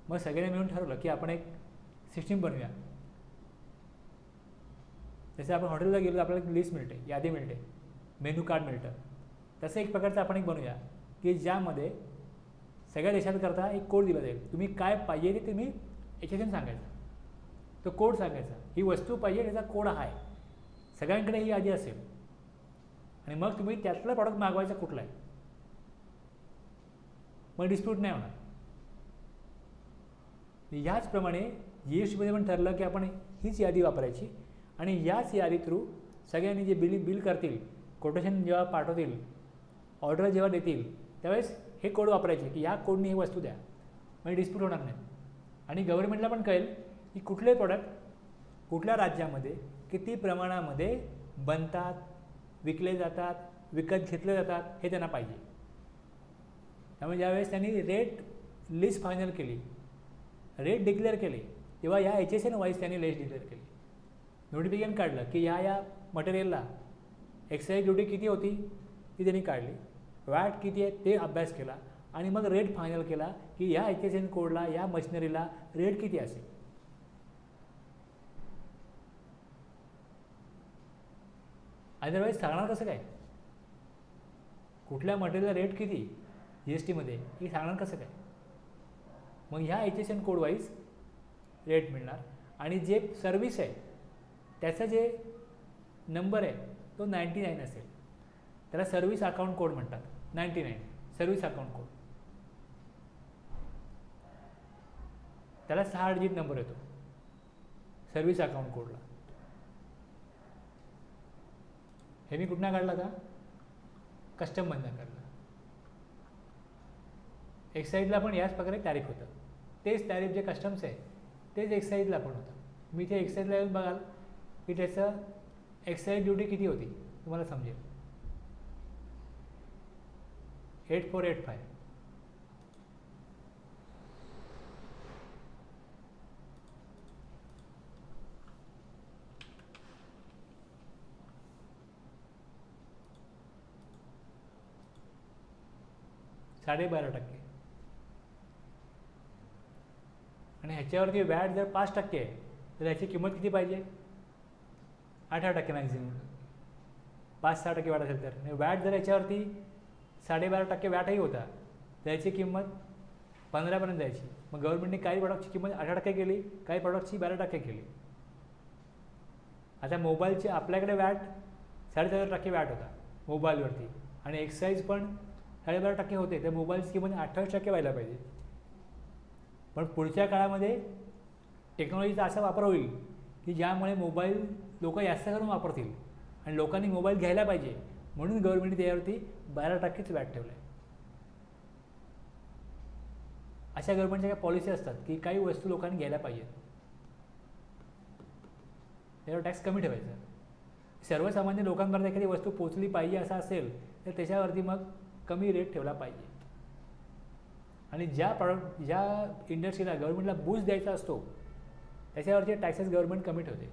मग सगळ्यांनी मिळून ठरवलं की आपण एक सिस्टीम बनवूया. जसं आपण हॉटेलला गेलो तर आपल्याला एक लिस्ट मिळते यादी मिळते मेनू कार्ड मिळतं. तसं एक प्रकारचं आपण एक बनवूया की ज्यामध्ये सगळ्या देशांकरता एक कोड दिला जाईल. तुम्ही काय पाहिजे ते तुम्ही याच्यातून सांगायचं. तो कोड सांगायचा. ही वस्तू पाहिजे त्याचा कोड आहे. सगळ्यांकडे ही यादी असेल. आणि मग तुम्ही त्यातलं प्रॉडक्ट मागवायचं कुठलं आहे मग डिस्प्यूट नाही होणार. ह्याचप्रमाणे जी पण ठरलं की आपण हीच यादी वापरायची आणि याच यादी थ्रू सगळ्यांनी जे बिल बिल करतील कोटेशन जेव्हा पाठवतील ऑर्डर जेव्हा देतील त्यावेळेस हे कोड वापरायचे की या कोडने ही वस्तू द्या. म्हणजे डिस्प्यूट होणार नाही. आणि गव्हर्नमेंटला पण कळेल की कुठले प्रॉडक्ट कुठल्या राज्यामध्ये किती प्रमाणामध्ये बनतात विकले जातात विकत घेतले जातात हे त्यांना पाहिजे. त्यामुळे ज्यावेळेस त्यांनी रेट लिस्ट फायनल केली रेट डिक्लेअर केले तेव्हा या एच एस एन वाईज त्यांनी लिस्ट डिक्लेअर केली. नोटिफिकेशन काढलं की या या मटेरियलला एक्साईज ड्युटी किती होती ती त्यांनी काढली. वॅट किती आहे ते अभ्यास केला आणि मग रेट फायनल केला की या एच एस एन कोडला या मशिनरीला रेट किती असेल. अदरवाईज सांगणार कसं काय? कुठल्या मटेरियलचा रेट किती? जी एस टीमध्ये हे सांगणार कसं काय? मग ह्या H S N code wise rate मिळणार. आणि जे सर्विस आहे त्याचा जे नंबर आहे तो नाईंटी नाईन असेल. त्याला सर्व्हिस अकाउंट कोड म्हणतात. Ninety nine service account code त्याला सहा डिजिट नंबर येतो. सर्व्हिस अकाउंट कोडला हे मी कुठनं काढला का? कस्टममधनं काढला. एक्साईजला पण याच प्रकारे टॅरिफ होतं. तेच टॅरिफ जे कस्टम्स आहे तेच एक्साईजला पण होतं. मी ते एक्साईजला येऊन बघाल की त्याचं एक्साईज ड्युटी किती होती तुम्हाला समजेल. एट फोर एट फाय साडेबारा टक्के. आणि ह्याच्यावरती व्याट जर पाच टक्के आहे तर ह्याची किंमत किती पाहिजे? अठरा टक्के मॅक्झिमम पाच सहा टक्के व्याट असेल तर. आणि व्याट जर याच्यावरती साडेबारा टक्के व्याटही होता तर याची किंमत पंधरापर्यंत जायची मग गव्हर्नमेंटने काही प्रॉडक्टची किंमत अठरा टक्के केली काही प्रॉडक्टची बारा टक्के केली. आता मोबाईलचे आपल्याकडे व्याट साडेचार टक्के व्याट होता मोबाईलवरती. आणि एक्साईज पण साडेबारा टक्के होते तर मोबाईल किंमत अठ्ठावीस टक्के व्हायला पाहिजे. पण पुढच्या काळामध्ये टेक्नॉलॉजीचा असा वापर होईल की ज्यामुळे मोबाईल लोक जास्त करून वापरतील आणि लोकांनी मोबाईल घ्यायला पाहिजे म्हणून गव्हर्नमेंटने त्याच्यावरती बारा टक्केच व्याट ठेवलं आहे अशा गव्हर्नमेंटच्या काही पॉलिसी असतात की काही वस्तू लोकांनी घ्यायला पाहिजेत. त्यावर टॅक्स कमी ठेवायचा. सर्वसामान्य लोकांपर्यंत एखादी वस्तू पोचली पाहिजे असं असेल तर त्याच्यावरती मग कमी रेट ठेवला पाहिजे. आणि ज्या प्रॉडक्ट ज्या इंडस्ट्रीला गव्हर्नमेंटला बूस्ट द्यायचा असतो त्याच्यावरचे टॅक्सेस गव्हर्नमेंट कमी ठेवते.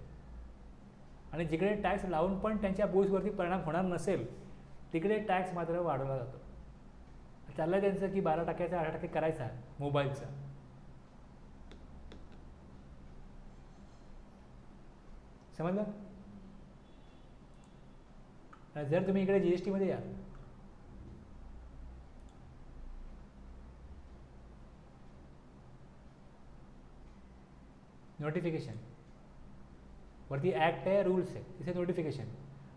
आणि जिकडे टॅक्स लावून पण त्यांच्या बूस्टवरती परिणाम होणार नसेल तिकडे टॅक्स मात्र वाढवला जातो. चाललं त्यांचं की बारा टक्क्याचा अठरा टक्के करायचा मोबाईलचा. समजलं? जर तुम्ही इकडे जी एस टीमध्ये या नोटिफिकेशन वरती ॲक्ट आहे रूल्स आहे. तिथे नोटिफिकेशन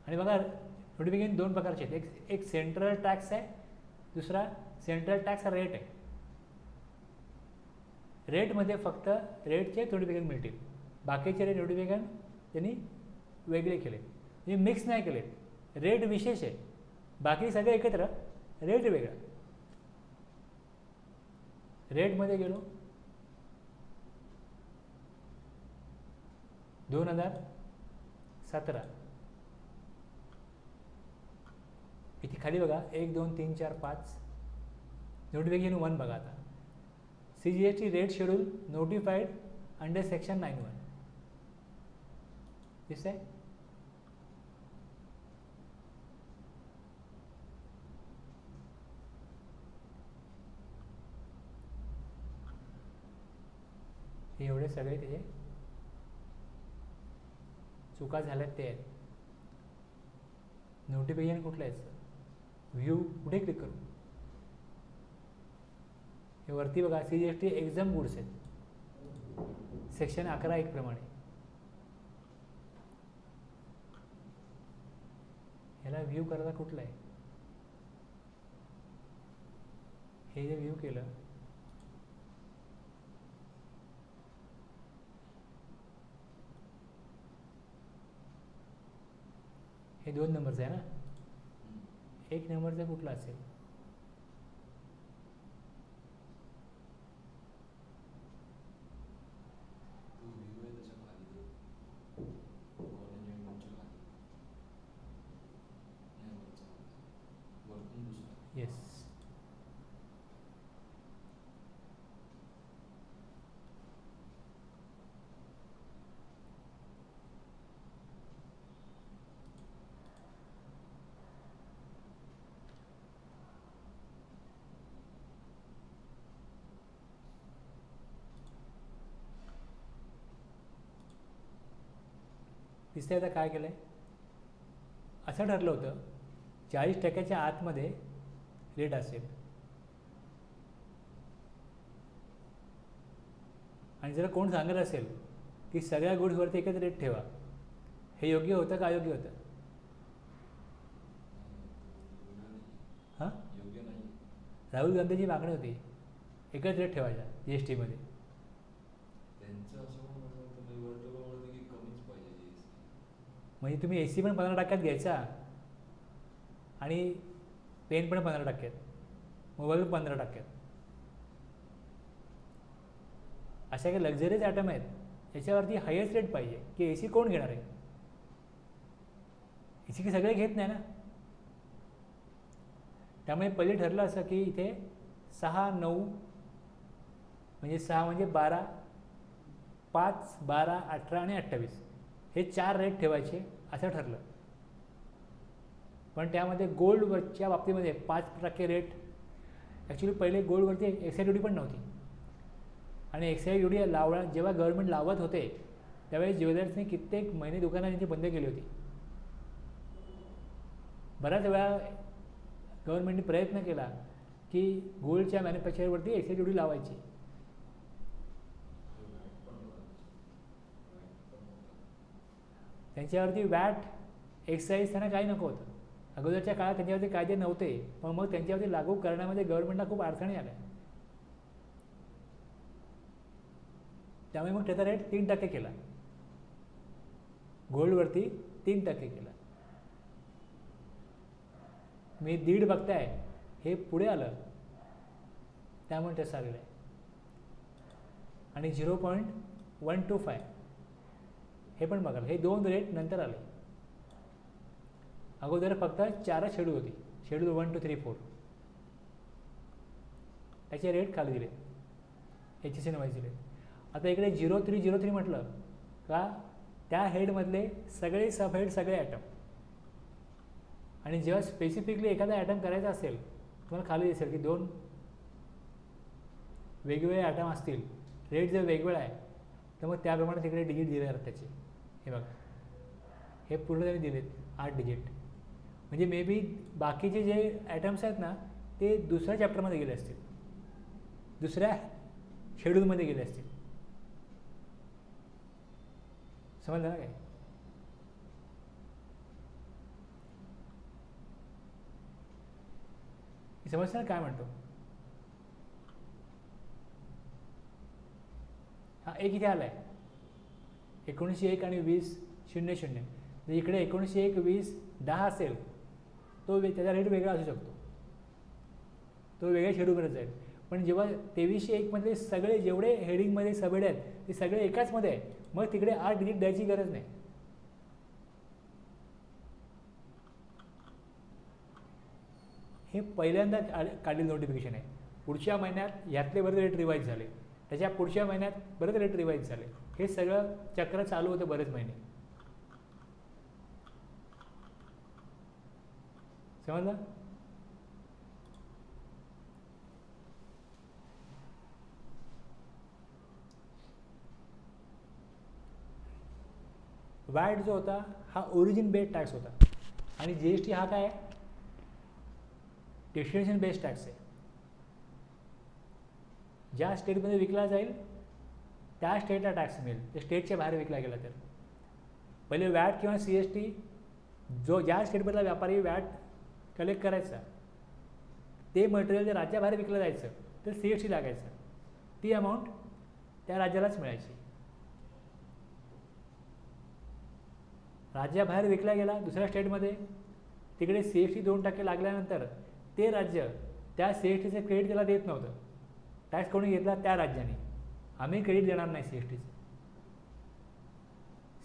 आणि बघा नोटिफिकेशन दोन प्रकारचे आहेत. एक एक सेंट्रल टॅक्स आहे दुसरा सेंट्रल टॅक्स रेट आहे. रेटमध्ये फक्त रेटचे नोटिफिकेशन मिळतील. बाकीचे रेट नोटिफिकेशन त्यांनी वेगळे केले. म्हणजे मिक्स नाही केले. रेट विशेष आहे. बाकी सगळे एकत्र रेट वेगळा. रेटमध्ये गेलो दोन हजार सतरा. इथे खाली बघा एक दोन तीन चार पाच. नोटिफिकेशन वन बघा आता. C G S T rate schedule notified under section nine one दिसत हे एवढे सगळे त्याचे चुका झाल्यात ते. आहेत नोटिफिकेशन कुठलं आहे व्ह्यू कुठे क्लिक करू? हे वरती बघा C G S T exam goods आहेत सेक्शन अकरा एक प्रमाणे ह्याला व्ह्यू करायचा कुठला आहे? हे जे व्ह्यू केलं हे दोन नंबरचं आहे ना? एक नंबरचं कुठलं असेल तो व्ह्यू आहे त्याच्याखाली तो गव्हर्नमेंटच्या खाली नाही वरचा वरतून दुसरा येस दिसतंय आता काय केलं आहे असं ठरलं होतं चाळीस टक्क्याच्या आतमध्ये रेट असेल. आणि जर कोण सांगत असेल की सगळ्या गुड्सवरती एकच रेट ठेवा हे योग्य होतं का अयोग्य होतं? हां? योग्य नाही. राहुल गांधीची मागणी होती एकच रेट ठेवायचा जी एस टीमध्ये त्यांचं असं पण म्हणणं होतं म्हणजे वर्तुळ म्हणतं की कमीच पाहिजे जी एस टी म्हणजे तुम्ही ए सी पण पंधरा टक्क्यात घ्यायचा. आणि पेन पण पंधरा टक्क्यात. मोबाईल पण पंधरा टक्क्यात. अशा काही लक्झरीज आयटम आहेत. याच्यावरती हायेस्ट रेट पाहिजे. की ए सी कोण घेणार आहे? ए सी की सगळे घेत नाही ना? त्यामुळे पहिले ठरलं असं की इथे सहा नऊ म्हणजे सहा म्हणजे बारा पाच बारा अठरा आणि अठ्ठावीस. हे चार रेट ठेवायचे असं ठरलं. पण त्यामध्ये गोल्डवरच्या बाबतीमध्ये पाच टक्के रेट ॲक्च्युली पहिले गोल्डवरती एक्साईड ड्युटी पण नव्हती. आणि एक्साईड ड्युटी लावण्या जेव्हा गव्हर्नमेंट लावत होते त्यावेळी ज्वेलर्सने कित्येक महिने दुकानं त्यांची बंद केली होती. बऱ्याच वेळा गव्हर्नमेंटने प्रयत्न केला की गोल्डच्या मॅन्युफॅक्चरवरती एक्साईड ड्युटी लावायची वॅट पण होता वॅट पण होता त्यांच्यावरती वॅट एक्साईज त्यांना काही नको होतं. अगोदरच्या काळात त्यांच्यावरती कायदे नव्हते पण मग त्यांच्यावरती लागू करण्यामध्ये गव्हर्नमेंटला खूप अडचणी आल्या. त्यामुळे मग त्याचा रेट तीन टक्के केला. गोल्डवरती तीन टक्के केला. मी दीड बघताय हे पुढे आलं. त्यामुळे ते आलेलं आहे. आणि zero point one two five हे पण बघाल हे दोन रेट नंतर आले. अगोदर फक्त चारच शेड्यूल होती. Schedule one two three four त्याचे रेट खाली दिले. एच एस एन वाईज दिले. आता इकडे झिरो थ्री झिरो थ्री म्हटलं का त्या हेडमधले सगळे सब हेड सगळे ॲटम आणि जेव्हा स्पेसिफिकली एखादा ॲटम करायचा असेल तुम्हाला खाली दिसेल की दोन वेगवेगळे ॲटम असतील. रेट जर वेगवेगळा आहे तर मग त्याप्रमाणे तिकडे डिजिट दिले जातात त्याचे. हे बघा. हे पूर्ण त्यांनी दिलेत आठ डिजिट म्हणजे मे बी बाकीचे जे ॲटम्स आहेत ना ते दुसऱ्या चॅप्टरमध्ये गेले असतील. दुसऱ्या शेड्यूलमध्ये गेले असतील. समजलं ना काय? समजतं ना काय म्हणतो? हा एक इथे आला आहे एकोणीसशे एक आणि वीस शून्य शून्य. जर इकडे एकोणीसशे एक वीस दहा असेल तो वे त्याचा रेट वेगळा असू शकतो. तो वेगळ्या शेड्यूलमध्ये जाईल पण जेव्हा तेवीसशे एकमधले सगळे जेवढे हेडिंगमध्ये सबेड आहेत ते सगळे एकाचमध्ये आहे मग तिकडे आठ डिजिट द्यायची गरज नाही. हे पहिल्यांदा काढलेलं नोटिफिकेशन आहे. पुढच्या महिन्यात यातले बरेच रेट रिवाईज झाले. त्याच्या पुढच्या महिन्यात बरेच रेट रिवाईज झाले. हे सगळं चक्र चालू होतं बरेच महिने. समजलं? वॅट जो होता हा ओरिजिन बेस्ड टॅक्स होता. आणि जी एस टी हा काय? आहे डेस्टिनेशन बेस्ड टॅक्स आहे. ज्या स्टेटमध्ये विकला जाईल त्या स्टेटला टॅक्स मिळेल. ते स्टेटच्या बाहेर विकला गेला तर. पहिले वॅट किंवा सी एस टी जो ज्या स्टेटमधला व्यापारी वॅट कलेक्ट करायचा ते मटेरियल जर राज्याबाहेर विकलं जायचं तर सी एस टी लागायचं. ती अमाऊंट त्या राज्यालाच मिळायची. राज्याबाहेर विकला गेला दुसऱ्या स्टेटमध्ये तिकडे सी एस टी दोन टक्के लागल्यानंतर ते राज्य त्या सी एस टीचं क्रेडिट त्याला देत नव्हतं. टॅक्स कोणी घेतला त्या राज्याने. आम्ही क्रेडिट देणार नाही सी एस टीचं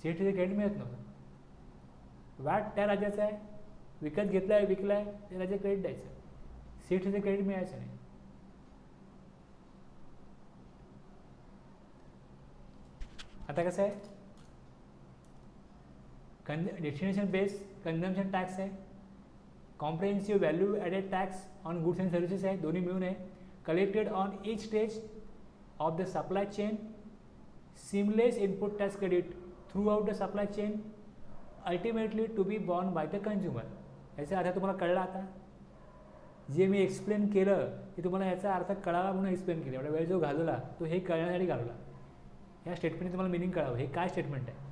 सी एस टीचं क्रेडिट मिळत नव्हतं. वॅट त्या राज्याचं आहे विकत घेतलं आहे विकलं आहे त्या राज्यात क्रेडिट द्यायचं. सी एस टीचं क्रेडिट मिळायचं नाही. आता कसं आहे? कन डेस्टिनेशन बेस कन्झम्पशन टॅक्स आहे. Comprehensive value added tax on goods and services आहे. दोन्ही मिळून आहे. Collected on each stage of the supply chain seamless input tax credit throughout the the supply chain ultimately to be borne by the consumer याचा अर्थ तुम्हाला कळला आता? जे मी एक्सप्लेन केलं ते तुम्हाला याचा अर्थ कळावा म्हणून एक्सप्लेन केलं. एवढा वेळ जो घालवला तो हे कळण्यासाठी घालवला. या स्टेटमेंटने तुम्हाला मिनिंग कळावं. हे काय स्टेटमेंट आहे?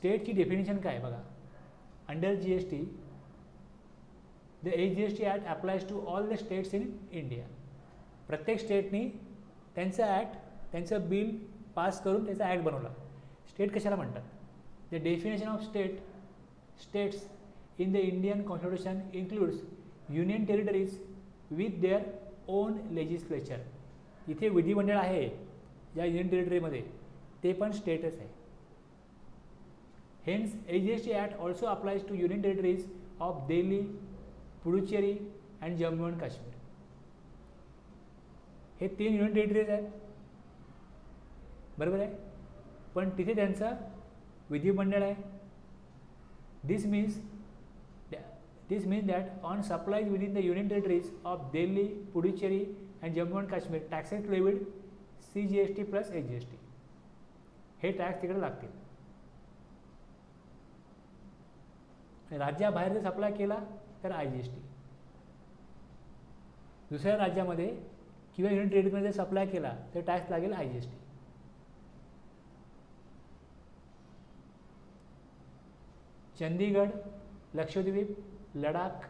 स्टेटची डेफिनेशन काय बघा? Under G S T the H G S T act applies to all the states in India प्रत्येक स्टेटनी त्यांचं ॲक्ट त्यांचं बिल पास करून त्याचा ॲक्ट बनवला. स्टेट कशाला म्हणतात? The definition of state states in the Indian constitution includes union territories with their own legislature इथे विधिमंडळ आहे या युनियन टेरिटरीमध्ये ते पण स्टेटच आहे. Hence H G S T act also applies to union territories of Delhi Puducherry and Jammu and Kashmir हे तीन युनियन टेरिटरीज आहेत. बरोबर आहे? पण तिथे त्यांचं विधिमंडळ आहे. This means this means that on supplies within the union territories of Delhi Puducherry and Jammu and Kashmir taxes levied C G S T plus H G S T हे tax तिकडे लागतील आणि राज्याबाहेर जर सप्लाय केला तर I G S T दुसऱ्या राज्यामध्ये किंवा युनियन टेरिटरीमध्ये सप्लाय केला तर टॅक्स लागेल I G S T Chandigarh Lakshadweep Ladakh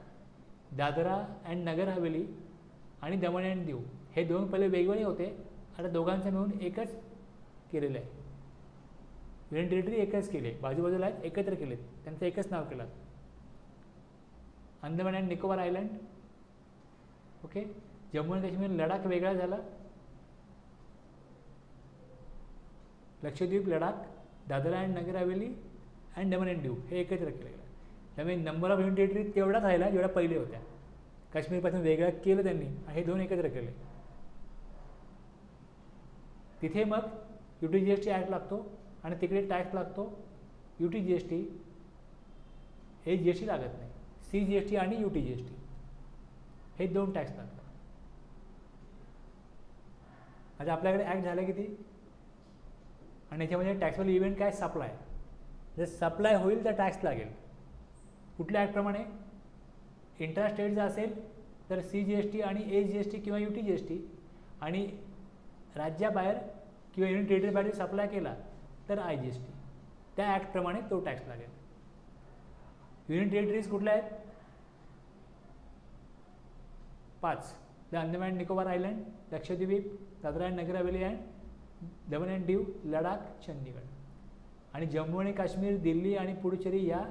Dadra and Nagar Haveli आणि दमण अँड दीव हे दोन पहिले वेगवेगळे होते. आता दोघांचं मिळून एकच केलेलं आहे. युनियन टेरिटरी एकच केले. बाजूबाजूला आहेत एकत्र केलेत. त्यांचं एकच नाव केलं. Andaman and Nicobar island okay Jammu आणि काश्मीर लडाख वेगळा झाला. Lakshadweep Ladakh Dadra and Nagar Haveli and Daman and Diu हे एकत्र केलं गेलं. त्यामुळे नंबर ऑफ युनिटेटरी टेरिटरी तेवढाच राहिला जेवढ्या पहिले होत्या. काश्मीरपासून वेगळं केलं त्यांनी. हे दोन एकत्र केले. तिथे मग U T G S T act लागतो आणि तिकडे टॅक्स लागतो. U T G S T हे जी एस टी लागत नाही. सी जी एस टी आणि U T G S T. हे दोन टॅक्स लागतात. आता आपल्याकडे ॲक्ट झालं किती? आणि याच्यामध्ये टॅक्सेबल इव्हेंट काय? सप्लाय जर सप्लाय होईल तर टॅक्स लागेल. कुठल्या ॲक्टप्रमाणे इंट्रास्टेट जर असेल तर सी जी एस टी आणि ए जी एस टी किंवा U T G S T. आणि राज्याबाहेर किंवा युनियन टेरिटरीबाहेर सप्लाय केला तर आय जी एस टी त्या ॲक्टप्रमाणे तो टॅक्स लागेल. युनियन टेरिटरीज कुठल्या आहेत? पाच. The Andaman Nicobar island Lakshadweep Dadra and Nagar Haveli and Daman and Diu Ladakh Chandigarh आणि जम्मू आणि काश्मीर दिल्ली आणि पुडुचेरी या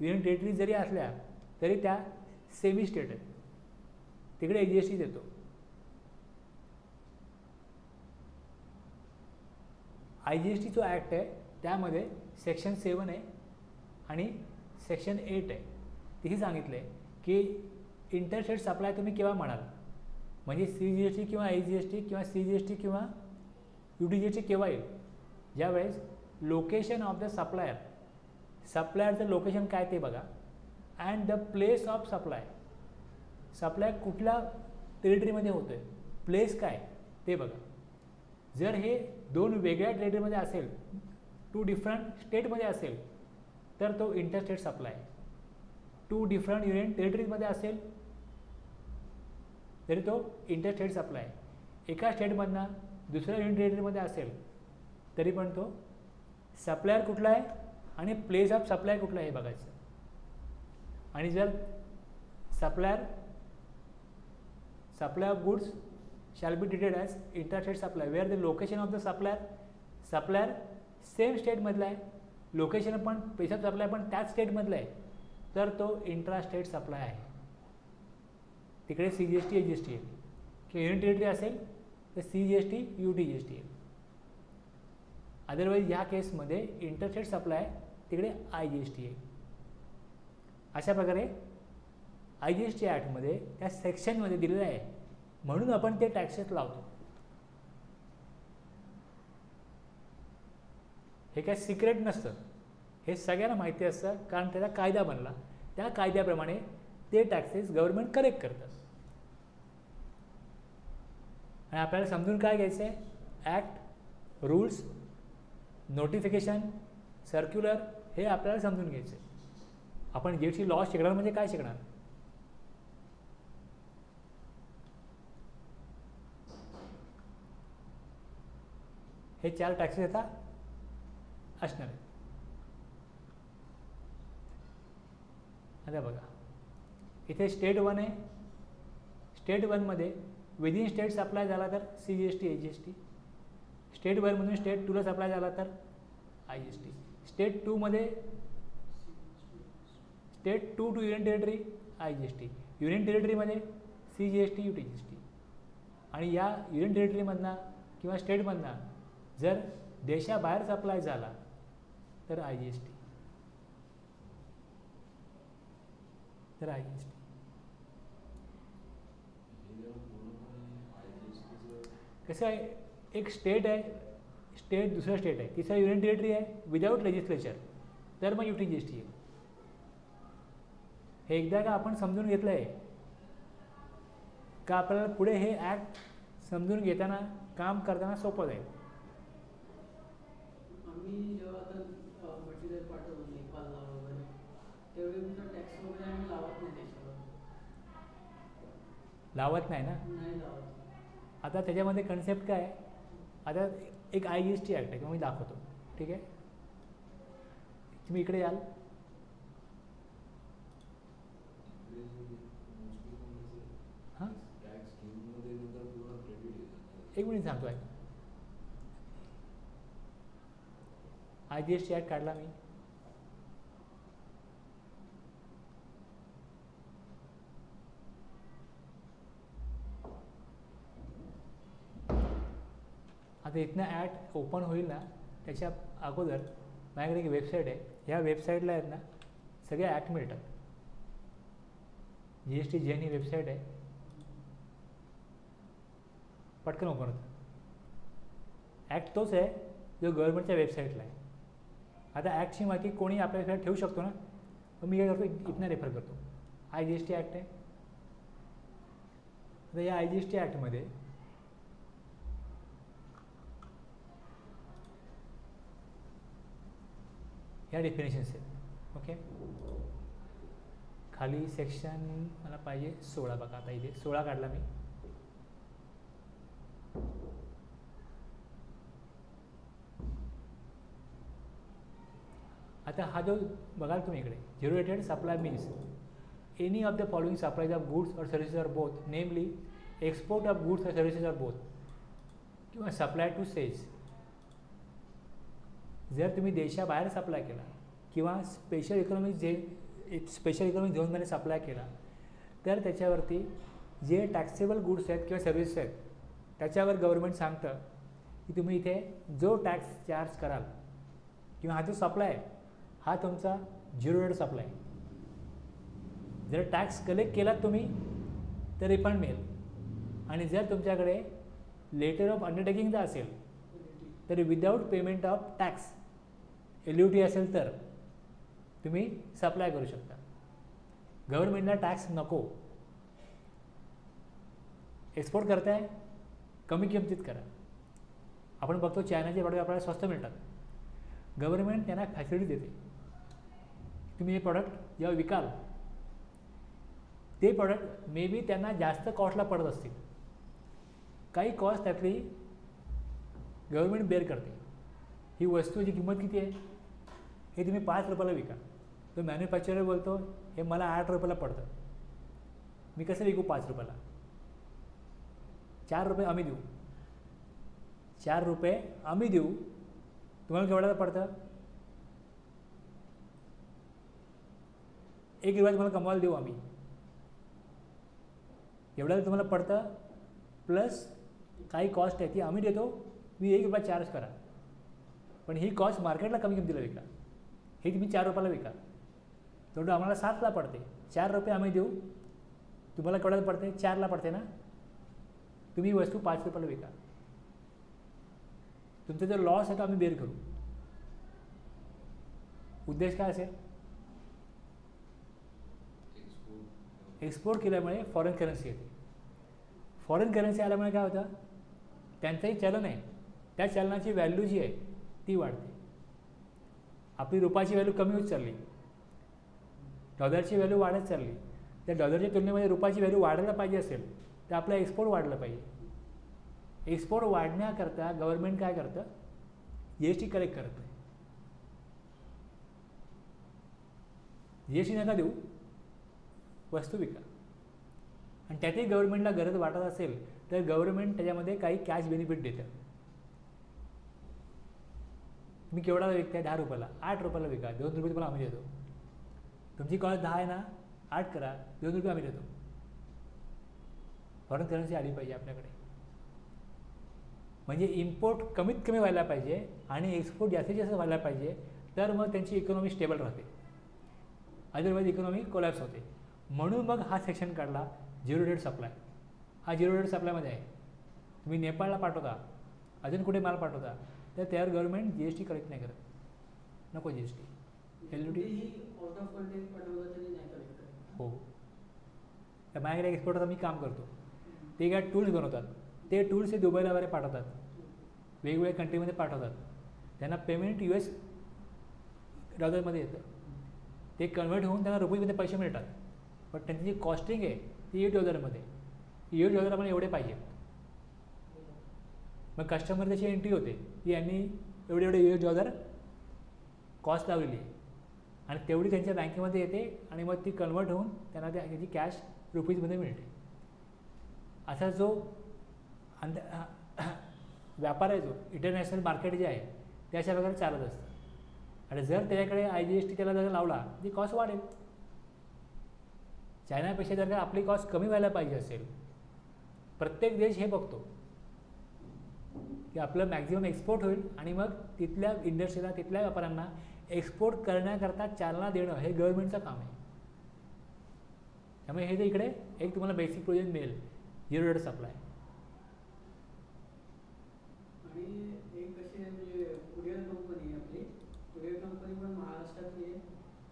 युनियन टेरिटरीज जरी असल्या तरी त्या सेमी स्टेट आहेत. तिकडे एक जी एस टी देतो आय जी एस टी जो ॲक्ट आहे त्यामध्ये सेक्शन सेवन आहे आणि सेक्शन एट आहे. तेही सांगितलं आहे की इंटरस्टेट सप्लाय तुम्ही केव्हा म्हणाल? म्हणजे सी जी एस टी किंवा आय जी एस टी किंवा सी जी एस टी किंवा U T G S T केव्हा येईल? ज्यावेळेस लोकेशन ऑफ द सप्लायर सप्लायरचं लोकेशन काय ते बघा. And the place of supply supply कुठल्या टेरिटरीमध्ये होतो आहे प्लेस काय? ते बघा. जर हे दोन वेगळ्या टेरिटरीमध्ये असेल टू डिफरंट स्टेटमध्ये असेल तर तो interstate supply to different union टेरिटरीजमध्ये असेल जरी तो इंटरस्टेट सप्लाय एका स्टेटमधनं दुसऱ्या युनियन टेरिटरीमध्ये असेल तरी पण तो सप्लायर कुठला आहे आणि प्लेस ऑफ सप्लाय कुठला आहे हे बघायचं. आणि जर supplier supply of goods shall be treated as interstate supply where the location of the supplier supplier same स्टेटमधला आहे लोकेशन पण प्लेस ऑफ सप्लाय पण त्याच स्टेटमधलं आहे तर तो इंट्रास्टेट सप्लाय आहे. तिकडे C G S T H G S T येईल. किंवा युनियन टेरिटरी असेल तर C G S T U T G S T येईल. अदरवाईज ह्या केसमध्ये इंटरस्टेट सप्लाय तिकडे आय जी एस टी येईल. अशा प्रकारे आय जी एस टी ॲक्टमध्ये त्या सेक्शनमध्ये दिलेलं आहे. म्हणून आपण ते टॅक्सेस लावतो. हे काय सिक्रेट नसतं. हे सगळ्यांना माहिती असतं कारण त्याचा कायदा बनला. त्या कायद्याप्रमाणे ते टॅक्सेस गव्हर्नमेंट कलेक्ट करतात. आणि आपल्याला समजून काय घ्यायचं आहे? ॲक्ट रूल्स नोटिफिकेशन सर्क्युलर हे आपल्याला समजून घ्यायचं आहे. आपण जी लॉ शिकणार म्हणजे काय शिकणार? हे चार टॅक्सेस येतात असणार आता बघा. इथे स्टेट वन आहे. स्टेट वनमध्ये विदिन स्टेट सप्लाय झाला तर C G S T A G S T state बाहेरमधून state टूला सप्लाय झाला तर I G S T state टूमध्ये state two to union territory I G S T union टेरिटरीमध्ये C G S T U T G S T आणि या union टेरिटरीमधनं किंवा स्टेटमधनं जर देशाबाहेर supply झाला तर आय जी एस टी तर आय जी एस टी हे जरा पूर्णपणे आय जी एस टीचं कसं आहे? एक स्टेट आहे स्टेट दुसरं स्टेट आहे. तिसरं युनियन टेरिटरी आहे विदाऊट लेजिस्लेचर तर मग U T G S T येईल हे एकदा का आपण समजून घेतलं आहे का आपल्याला पुढे हे ॲक्ट समजून घेताना काम करताना सोपं जाईल? लावत नाही ना? आता त्याच्यामध्ये कन्सेप्ट काय आता एक I G S T act आहे किंवा मी दाखवतो. ठीक आहे? तुम्ही इकडे याल. हां? एक मिनिट सांगतो आहे I G S T act काढला मी. आता इथनं ॲट ओपन होईल ना त्याच्या अगोदर माझ्याकडे एक वेबसाईट आहे. ह्या वेबसाईटला आहेत ना सगळ्या ॲक्ट मिळतात. जी एस टी जी ही वेबसाईट आहे. पटकन ओपन होतं. ॲक्ट तोच आहे जो गव्हर्नमेंटच्या वेबसाईटला आहे. आता ॲक्टची माहिती कोणी आपल्या वेबसाईट ठेवू शकतो ना पण मी काय करतो इथनं रेफर करतो. I G S T act आहे. आता या आय जी एस टी ॲक्टमध्ये ह्या डेफिनेशन्स आहेत. ओके खाली सेक्शन मला पाहिजे सोळा बघा आता इथे. सोळा काढला मी. आता हा जो बघाल तुम्ही इकडे zero rated supply means any of the following supplies of goods और services are both namely export of goods और सर्व्हिसेस आर बोथ किंवा सप्लाय टू सेल्स जर तुम्ही देशाबाहेर सप्लाय केला किंवा स्पेशल इकॉनॉमिक जे स्पेशल इकॉनॉमिक झोनमध्ये सप्लाय केला तर त्याच्यावरती जे टॅक्सेबल गुड्स आहेत किंवा सर्व्हिसेस आहेत त्याच्यावर गव्हर्मेंट सांगतं की तुम्ही इथे जो टॅक्स चार्ज कराल किंवा हा जो सप्लाय आहे हा तुमचा झिरो रेट सप्लाय जर टॅक्स कलेक्ट केलात तुम्ही तर रिफंड मिळेल. आणि जर तुमच्याकडे लेटर ऑफ अंडरटेकिंगचा असेल तरी without payment of tax L U T असेल तर तुम्ही सप्लाय करू शकता. गव्हर्नमेंटला टॅक्स नको. एक्सपोर्ट करताय कमी किमतीत करा. आपण बघतो चायनाचे प्रॉडक्ट आपल्याला स्वस्त मिळतात. गव्हर्नमेंट त्यांना फॅसिलिटी देते. तुम्ही हे प्रॉडक्ट जेव्हा विकाल ते प्रॉडक्ट मे बी त्यांना जास्त कॉस्टला पडत असतील. काही कॉस्ट त्यातली गव्हर्नमेंट बेअर करते. ही वस्तूची किंमत किती आहे? हे तुम्ही पाच रुपयाला विका. तो मॅन्युफॅक्चरर बोलतो हे मला आठ रुपयाला पडतं. मी कसं विकू पाच रुपयाला? चार रुपये आम्ही देऊ. चार रुपये आम्ही देऊ. तुम्हाला केवढ्याला पडतं? एक रुपया तुम्हाला कमवायला देऊ आम्ही. एवढ्याला तुम्हाला पडतं प्लस काही कॉस्ट आहे ती आम्ही देतो. मी एक रुपया चार्ज करा. पण ही कॉस्ट मार्केटला कमी किमतीला विका. हे तुम्ही चार रुपयाला विका. तेवढं आम्हाला सातला पडते. चार रुपये आम्ही देऊ. तुम्हाला केवढ्याला पडते? चारला पडते ना? तुम्ही ही वस्तू पाच रुपयाला विका. तुमचा जर लॉस आहे तो आम्ही बेर करू. उद्देश काय असेल? एक्सपोर्ट एक्सपोर्ट केल्यामुळे फॉरेन करन्सी येते. फॉरेन करन्सी आल्यामुळे काय होतं? त्यांचंही चलन आहे. त्या चलनाची व्हॅल्यू जी आहे ती वाढते. आपली रुपयाची व्हॅल्यू कमी होत चालली. डॉलरची व्हॅल्यू वाढत चालली. त्या डॉलरच्या तुलनेमध्ये रुपयाची व्हॅल्यू वाढायला पाहिजे असेल तर आपला एक्सपोर्ट वाढला पाहिजे. एक्सपोर्ट वाढण्याकरता गव्हर्नमेंट काय करतं? जी एस टी कलेक्ट करतं. जी एस टी नका देऊ. वस्तू विका. आणि त्यातही गव्हर्नमेंटला गरज वाटत असेल तर गव्हर्नमेंट त्याच्यामध्ये काही कॅश बेनिफिट देतं. तुम्ही केवढा विकताय? दहा रुपयाला. आठ रुपयाला विका. दोन रुपये तुम्हाला आम्ही देतो. तुमची कॉल दहा आहे ना? आठ करा. दोन रुपये आम्ही देतो. फॉरेन करन्सी आली पाहिजे आपल्याकडे. म्हणजे इम्पोर्ट कमीत कमी व्हायला पाहिजे आणि एक्सपोर्ट जास्तीत जास्त व्हायला पाहिजे तर मग त्यांची इकॉनॉमी स्टेबल राहते. अदरवाईज इकॉनॉमी कोलॅप्स होते. म्हणून मग हा सेक्शन काढला झिरो डेट सप्लाय हा झिरो डेट सप्लायमध्ये आहे. तुम्ही नेपाळला पाठवता. अजून कुठे माल पाठवता? तर त्यावर government G S T collect नाही करत नको G S T L T हो तर माझ्याकडे एक्सपोर्टचा मी काम करतो ते काय टूल्स बनवतात। ते टूल्स हे दुबईला वगैरे पाठवतात। वेगवेगळ्या कंट्रीमध्ये पाठवतात. त्यांना पेमेंट यू एस डॉलरमध्ये येतं. ते कन्वर्ट होऊन त्यांना रुपीमध्ये पैसे मिळतात. पण त्यांची जी कॉस्टिंग आहे ती एट डॉलरमध्ये एट डॉलर आपण एवढे पाहिजे. मग कस्टमर त्याची एंट्री होते की यांनी एवढे एवढे युएस डॉलर कॉस्ट लावलेली आहे. आणि तेवढी त्यांच्या बँकेमध्ये येते आणि मग ती कन्वर्ट होऊन त्यांना त्या त्याची कॅश रुपीजमध्ये मिळते. असा जो अंध व्यापार आहे जो इंटरनॅशनल मार्केट जे आहे ते अशा प्रकारे चालत असतं. आणि जर त्याच्याकडे आय जी एस टी त्याला जर लावला ती कॉस्ट वाढेल. चायनापेक्षा जर का आपली कॉस्ट कमी व्हायला पाहिजे असेल प्रत्येक देश हे बघतो. की आपलं मॅक्झिमम एक्सपोर्ट होईल आणि मग तिथल्या इंडस्ट्रीला तिथल्या व्यापाऱ्यांना एक्सपोर्ट करण्याकरता चालना देणं हे गव्हर्नमेंटचं काम आहे. त्यामुळे हे जे इकडे एक तुम्हाला बेसिक प्रोजेक्ट मिळेल झिरो डेट सप्लाय आणि एक अशी आहे म्हणजे कुरिअर कंपनी आहे आपली कुरिअर कंपनी पण महाराष्ट्रातली आहे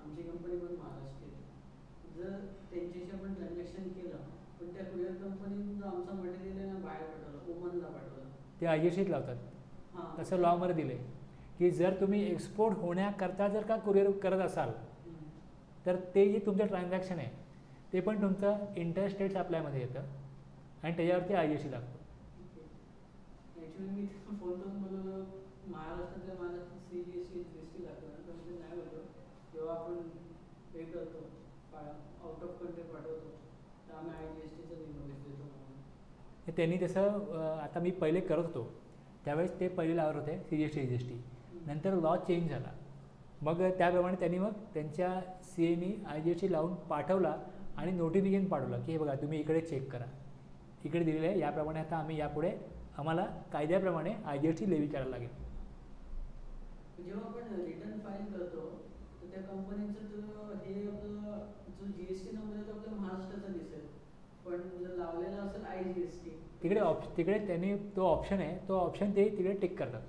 आमची कंपनी पण महाराष्ट्रातली आहे जर त्यांच्याशी आपण ट्रान्झॅक्शन केलं पण त्या कुरिअर कंपनीनं जो आमचं मटेरियल आहे ना बाहेर पाठवलं ओमनला पाठवलं ते आय लावतात. तसं लॉमध्ये दिलं आहे की जर तुम्ही एक्सपोर्ट होण्याकरता जर का कुरिअर करत असाल. तर ते जे तुमचं ट्रान्झॅक्शन आहे ते पण तुमचं इंटरस्टेट सप्लायमध्ये येतं आणि त्याच्यावरती आय टी लागतो. आउट ऑफ कंट्री पाठवतो तर आम्ही आय जी एस टीचं इन्व्हॉइस देतो म्हणून हे त्यांनी तसं आता मी पहिले करत होतो. त्यावेळेस ते पहिले लावत होते C G S T G S T नंतर लॉ चेंज झाला. मग त्याप्रमाणे त्यांनी मग त्यांच्या C any I G S T लावून पाठवला आणि नोटिफिकेशन पाठवलं की हे बघा तुम्ही इकडे चेक करा. इकडे दिलेलं आहे. याप्रमाणे आता आम्ही यापुढे आम्हाला कायद्याप्रमाणे I G S T levy करायला लागेल. जेव्हा आपण रिटर्न फाईल करतो तर त्या कंपनीचं हे आपलं जो जी एस टी नंबर आहे तो आपल्या महाराष्ट्राचा तिकडे ऑप्श तिकडे त्यांनी तो ऑप्शन आहे तो ऑप्शन ते तिकडे टिक करतात.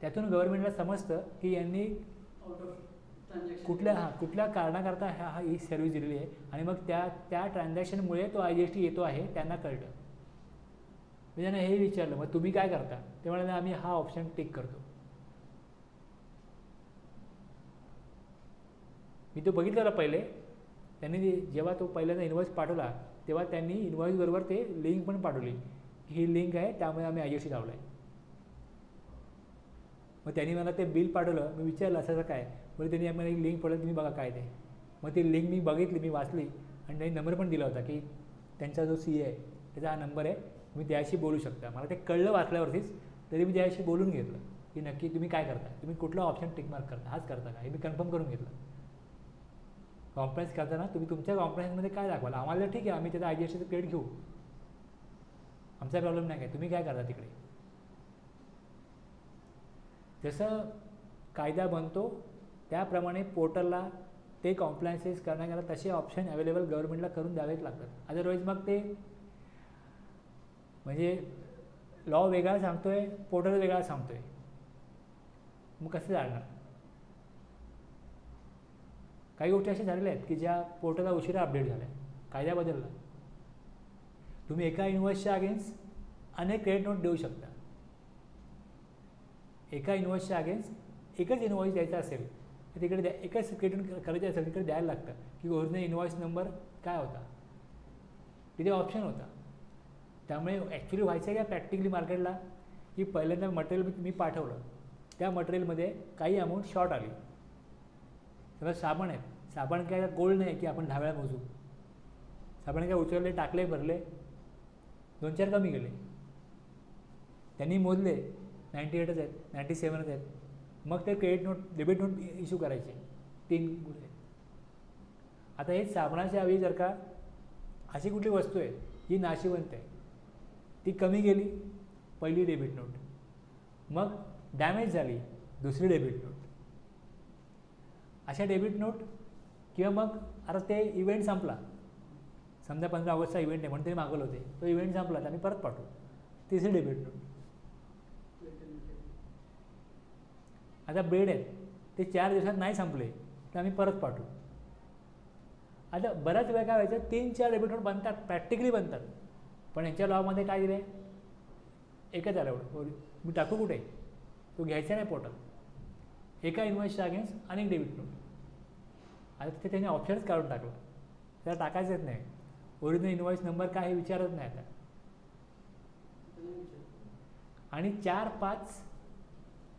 त्यातून गव्हर्नमेंटला समजतं की यांनी कुठल्या हां कुठल्या कारणाकरता ह्या हा ही सर्व्हिस दिलेली आहे आणि मग त्या त्या ट्रान्झॅक्शनमुळे तो आय जी एस टी येतो आहे त्यांना कळतं. मी त्यांना हे विचारलं मग तुम्ही काय करता? ते म्हणाले आम्ही हा ऑप्शन टिक करतो. मी तो बघितलेला पहिले. त्यांनी जेव्हा तो पहिल्यांदा इन्व्हॉइस पाठवला तेव्हा त्यांनी इन्व्हॉइसबरोबर ते लिंक पण पाठवली. की ही लिंक आहे त्यामुळे आम्ही आय एस लावलं आहे मग त्यांनी मला ते बिल पाठवलं. मी विचारलं असं काय? म्हणजे त्यांनी आम्हाला एक लिंक पडलं तुम्ही बघा काय ते. मग ती लिंक मी बघितली मी वाचली. आणि त्यांनी नंबर पण दिला होता की त्यांचा जो सी आहे त्याचा हा नंबर आहे. तुम्ही त्याशी बोलू शकता. मला ते कळलं वाचल्यावरतीच. तरी मी त्याशी बोलून घेतलं की नक्की तुम्ही काय करता? तुम्ही कुठला ऑप्शन टिकमार्क करता? हाच करता का? हे मी कन्फर्म करून घेतलं. कॉम्प्लेन्स करताना तुम्ही तुमच्या कॉम्प्लेन्समध्ये काय दाखवाल? आम्हाला ठीक आहे आम्ही त्याचा आय जी एस क्रेडिट घेऊ. आमचा प्रॉब्लेम नाही काय? तुम्ही काय करता तिकडे? जसं कायदा बनतो त्याप्रमाणे पोर्टलला ते कॉम्प्लायन्सेस करण्याकरता तसे ऑप्शन अवेलेबल गव्हर्नमेंटला करून द्यावेच लागतात. अदरवाईज मग ते म्हणजे लॉ वेगळा सांगतोय पोर्टल वेगळा सांगतोय. मग कसं जाणार काही गोष्टी अशा झालेल्या आहेत की ज्या पोर्टलला उशिरा अपडेट झाल्या कायदा बदलला. तुम्ही एका इन्व्हॉइसच्या अगेन्स्ट अनेक क्रेडिट नोट देऊ शकता. एका इन्व्हॉइसच्या अगेन्स्ट एकच इन्व्हॉइस द्यायचा असेल तर तिकडे द्या एकच क्रेडिट करायचं असेल तिकडे द्यायला लागतं की ओरिजिनल इन्व्हॉइस नंबर काय होता. तिथे ऑप्शन होता. त्यामुळे ॲक्च्युली व्हायचं आहे का प्रॅक्टिकली मार्केटला की पहिल्यांदा मटेरियल मी पाठवलं. त्या मटेरियलमध्ये काही अमाऊंट शॉर्ट आली. सगळं साबण आहेत साबण काय गोल्ड नाही की आपण दहा वेळा मोजू साबण काय उचलले टाकले भरले. दोन चार कमी गेले त्यांनी मोजले. नाईंटी एटच आहेत नाईंटी सेवनच आहेत. मग ते credit note debit note issue करायचे. तीन गुन्हे आता हे साबणाच्या आवी जर का अशी कुठली वस्तू आहे ही नाशिवंत आहे ती कमी गेली पहिली डेबिट नोट मग डॅमेज झाली दुसरी डेबिट नोट अशा डेबिट नोट किंवा मग आता ते इव्हेंट संपला. समजा पंधरा ऑगस्टचा इव्हेंट आहे म्हणून ते मागवलं होते. तो इव्हेंट संपला तर आम्ही परत पाठवू. तिसरी डेबिट नोट. आता बेड आहेत. ते चार दिवसात नाही संपले तर आम्ही परत पाठवू. आता बऱ्याच वेळा काय व्हायचं तीन चार डेबिट नोट बनतात प्रॅक्टिकली बनतात. पण यांच्या लॉमध्ये काय दिलं आहे एकच आलं एवढं मी टाकू कुठे? तो घ्यायचा नाही पोर्टल एका इन्व्हॉइसच्या अगेन्स्ट अनेक डेबिट नोट आता तिथे त्यांनी ऑप्शनच काढून टाकलं. त्याला टाकायचंच नाही. ओरिजिनल इन्व्हॉइस नंबर काय हे विचारत नाही आता. आणि चार पाच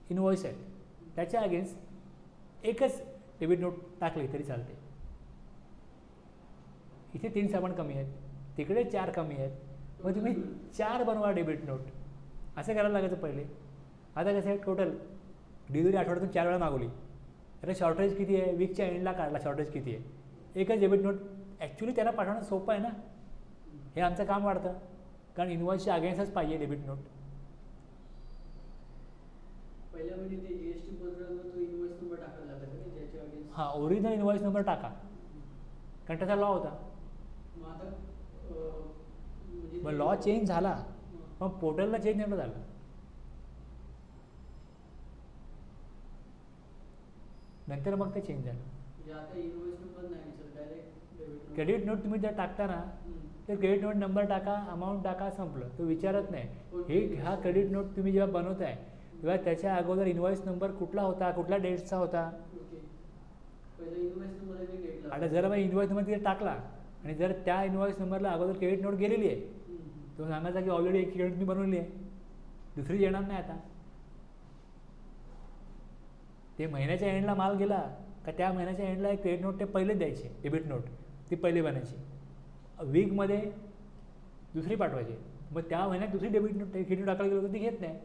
इन्व्हॉइस आहेत. त्याच्या अगेन्स्ट एकच डेबिट नोट टाकली तरी चालते. इथे तीन सामान कमी आहेत. तिकडे चार कमी आहेत. मग तुम्ही चार बनवा डेबिट नोट असं करायला लागायचं पहिले. आता कसं आहे टोटल डिलिव्हरी आठवड्यातून चार वेळा मागवली. अरे शॉर्टेज किती आहे? वीकच्या एंडला काढला शॉर्टेज किती आहे? एकच डेबिट नोट ॲक्च्युली त्याला पाठवणं सोपं आहे ना? हे आमचं काम वाढतं. कारण इन्व्हॉइसच्या अगेन्स्टच पाहिजे डेबिट नोट म्हणजे हां ओरिजिनल इन्व्हॉइस नंबर टाका. कारण त्याचा लॉ होता. मग म्हणजे लॉ चेंज झाला. हं. पण पोर्टलला चेंज नव्हतं झालं. नंतर मग ते चेंज झालं. म्हणजे क्रेडिट नोट तुम्ही जर टाकता ना तर क्रेडिट नोट नंबर टाका अमाऊंट टाका संपलं. तो विचारत नाही. हे हा क्रेडिट नोट तुम्ही जेव्हा बनवताय तेव्हा त्याच्या अगोदर इन्व्हॉइस नंबर कुठला होता कुठल्या डेट्सचा होता? आता जर मग इन्व्हॉइस नंबर तिथे टाकला आणि जर त्या इन्व्हॉइस नंबरला अगोदर क्रेडिट नोट गेलेली आहे तो सांगायचा की ऑलरेडी एक क्रेडिट मी बनवली आहे. दुसरी येणार नाही आता. ते महिन्याच्या एंडला माल गेला का त्या महिन्याच्या एंडला एक क्रेडिट नोट ते पहिले द्यायचे डेबिट नोट ती पहिली बनायची. वीकमध्ये दुसरी पाठवायची. मग त्या महिन्यात दुसरी डेबिट नोट क्रेडिट टाकायला गेलो तर ती घेत नाही.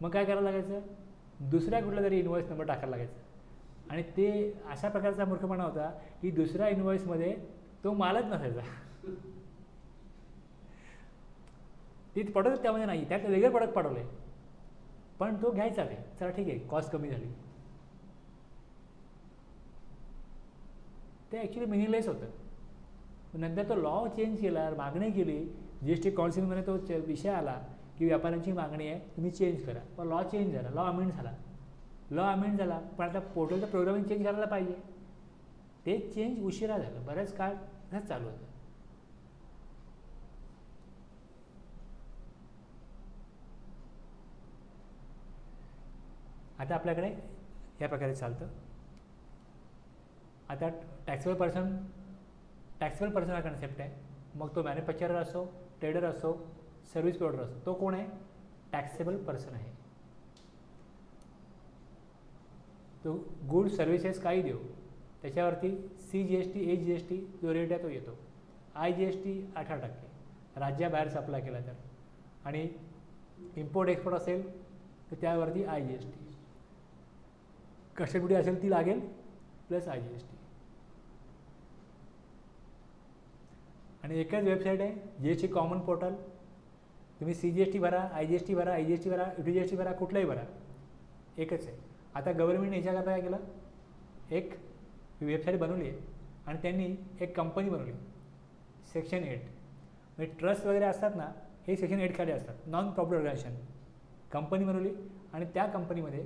मग काय करायला लागायचं? दुसऱ्या कुठला तरी इन्व्हॉइस नंबर टाकायला लागायचा. आणि ते अशा प्रकारचा मूर्खपणा होता की दुसऱ्या इन्व्हॉइसमध्ये तो मालच नसायचा. ती प्रॉडक्ट त्यामध्ये नाही. त्यात वेगळे प्रॉडक्ट पाठवले पण तो घ्यायचा ते. चला ठीक आहे कॉस्ट कमी झाली. ते ॲक्च्युली मिनिंगलेस होतं. नंतर तो लॉ चेंज केला मागणी केली. जी एस टी काउन्सिलमध्ये तो च- विषय आला की व्यापाऱ्यांची मागणी आहे तुम्ही चेंज करा. पण लॉ चेंज झाला लॉ अमेंड झाला. लॉ अमेंड झाला पण आता पोर्टलचं प्रोग्रामिंग चेंज करायला पाहिजे. ते चेंज उशिरा झालं बऱ्याच काळ असंच चालू होतं. आता आपल्याकडे या प्रकारे चालतं. आता टॅक्सेबल पर्सन टॅक्सेबल पर्सन हा कन्सेप्ट आहे मग तो मॅन्युफॅक्चरर असो ट्रेडर असो सर्व्हिस प्रोवायडर असो तो कोण आहे? टॅक्सेबल पर्सन आहे. तो गुड सर्व्हिसेस काही देऊ. त्याच्यावरती C G S T A G S T जो रेट आहे तो येतो. आय जी एस टी अठरा टक्के. राज्याबाहेर सप्लाय केला तर. आणि इम्पोर्ट एक्सपोर्ट असेल तर त्यावरती I G S T custody असेल ती लागेल? Plus I G S T आणि एकच वेबसाईट आहे G S T common portal तुम्ही सी जी एस टी भरा आय जी एस टी भरा आय जी एस टी भरा U T G S T भरा कुठलाही भरा. एकच आहे. आता गव्हर्नमेंटने याच्याकरता काय केलं? एक वेबसाईट बनवली आहे आणि त्यांनी एक कंपनी बनवली. सेक्शन एट म्हणजे ट्रस्ट वगैरे असतात ना हे सेक्शन एट खाली असतात. नॉन प्रॉफिट ऑर्गनायझेशन कंपनी बनवली आणि त्या कंपनीमध्ये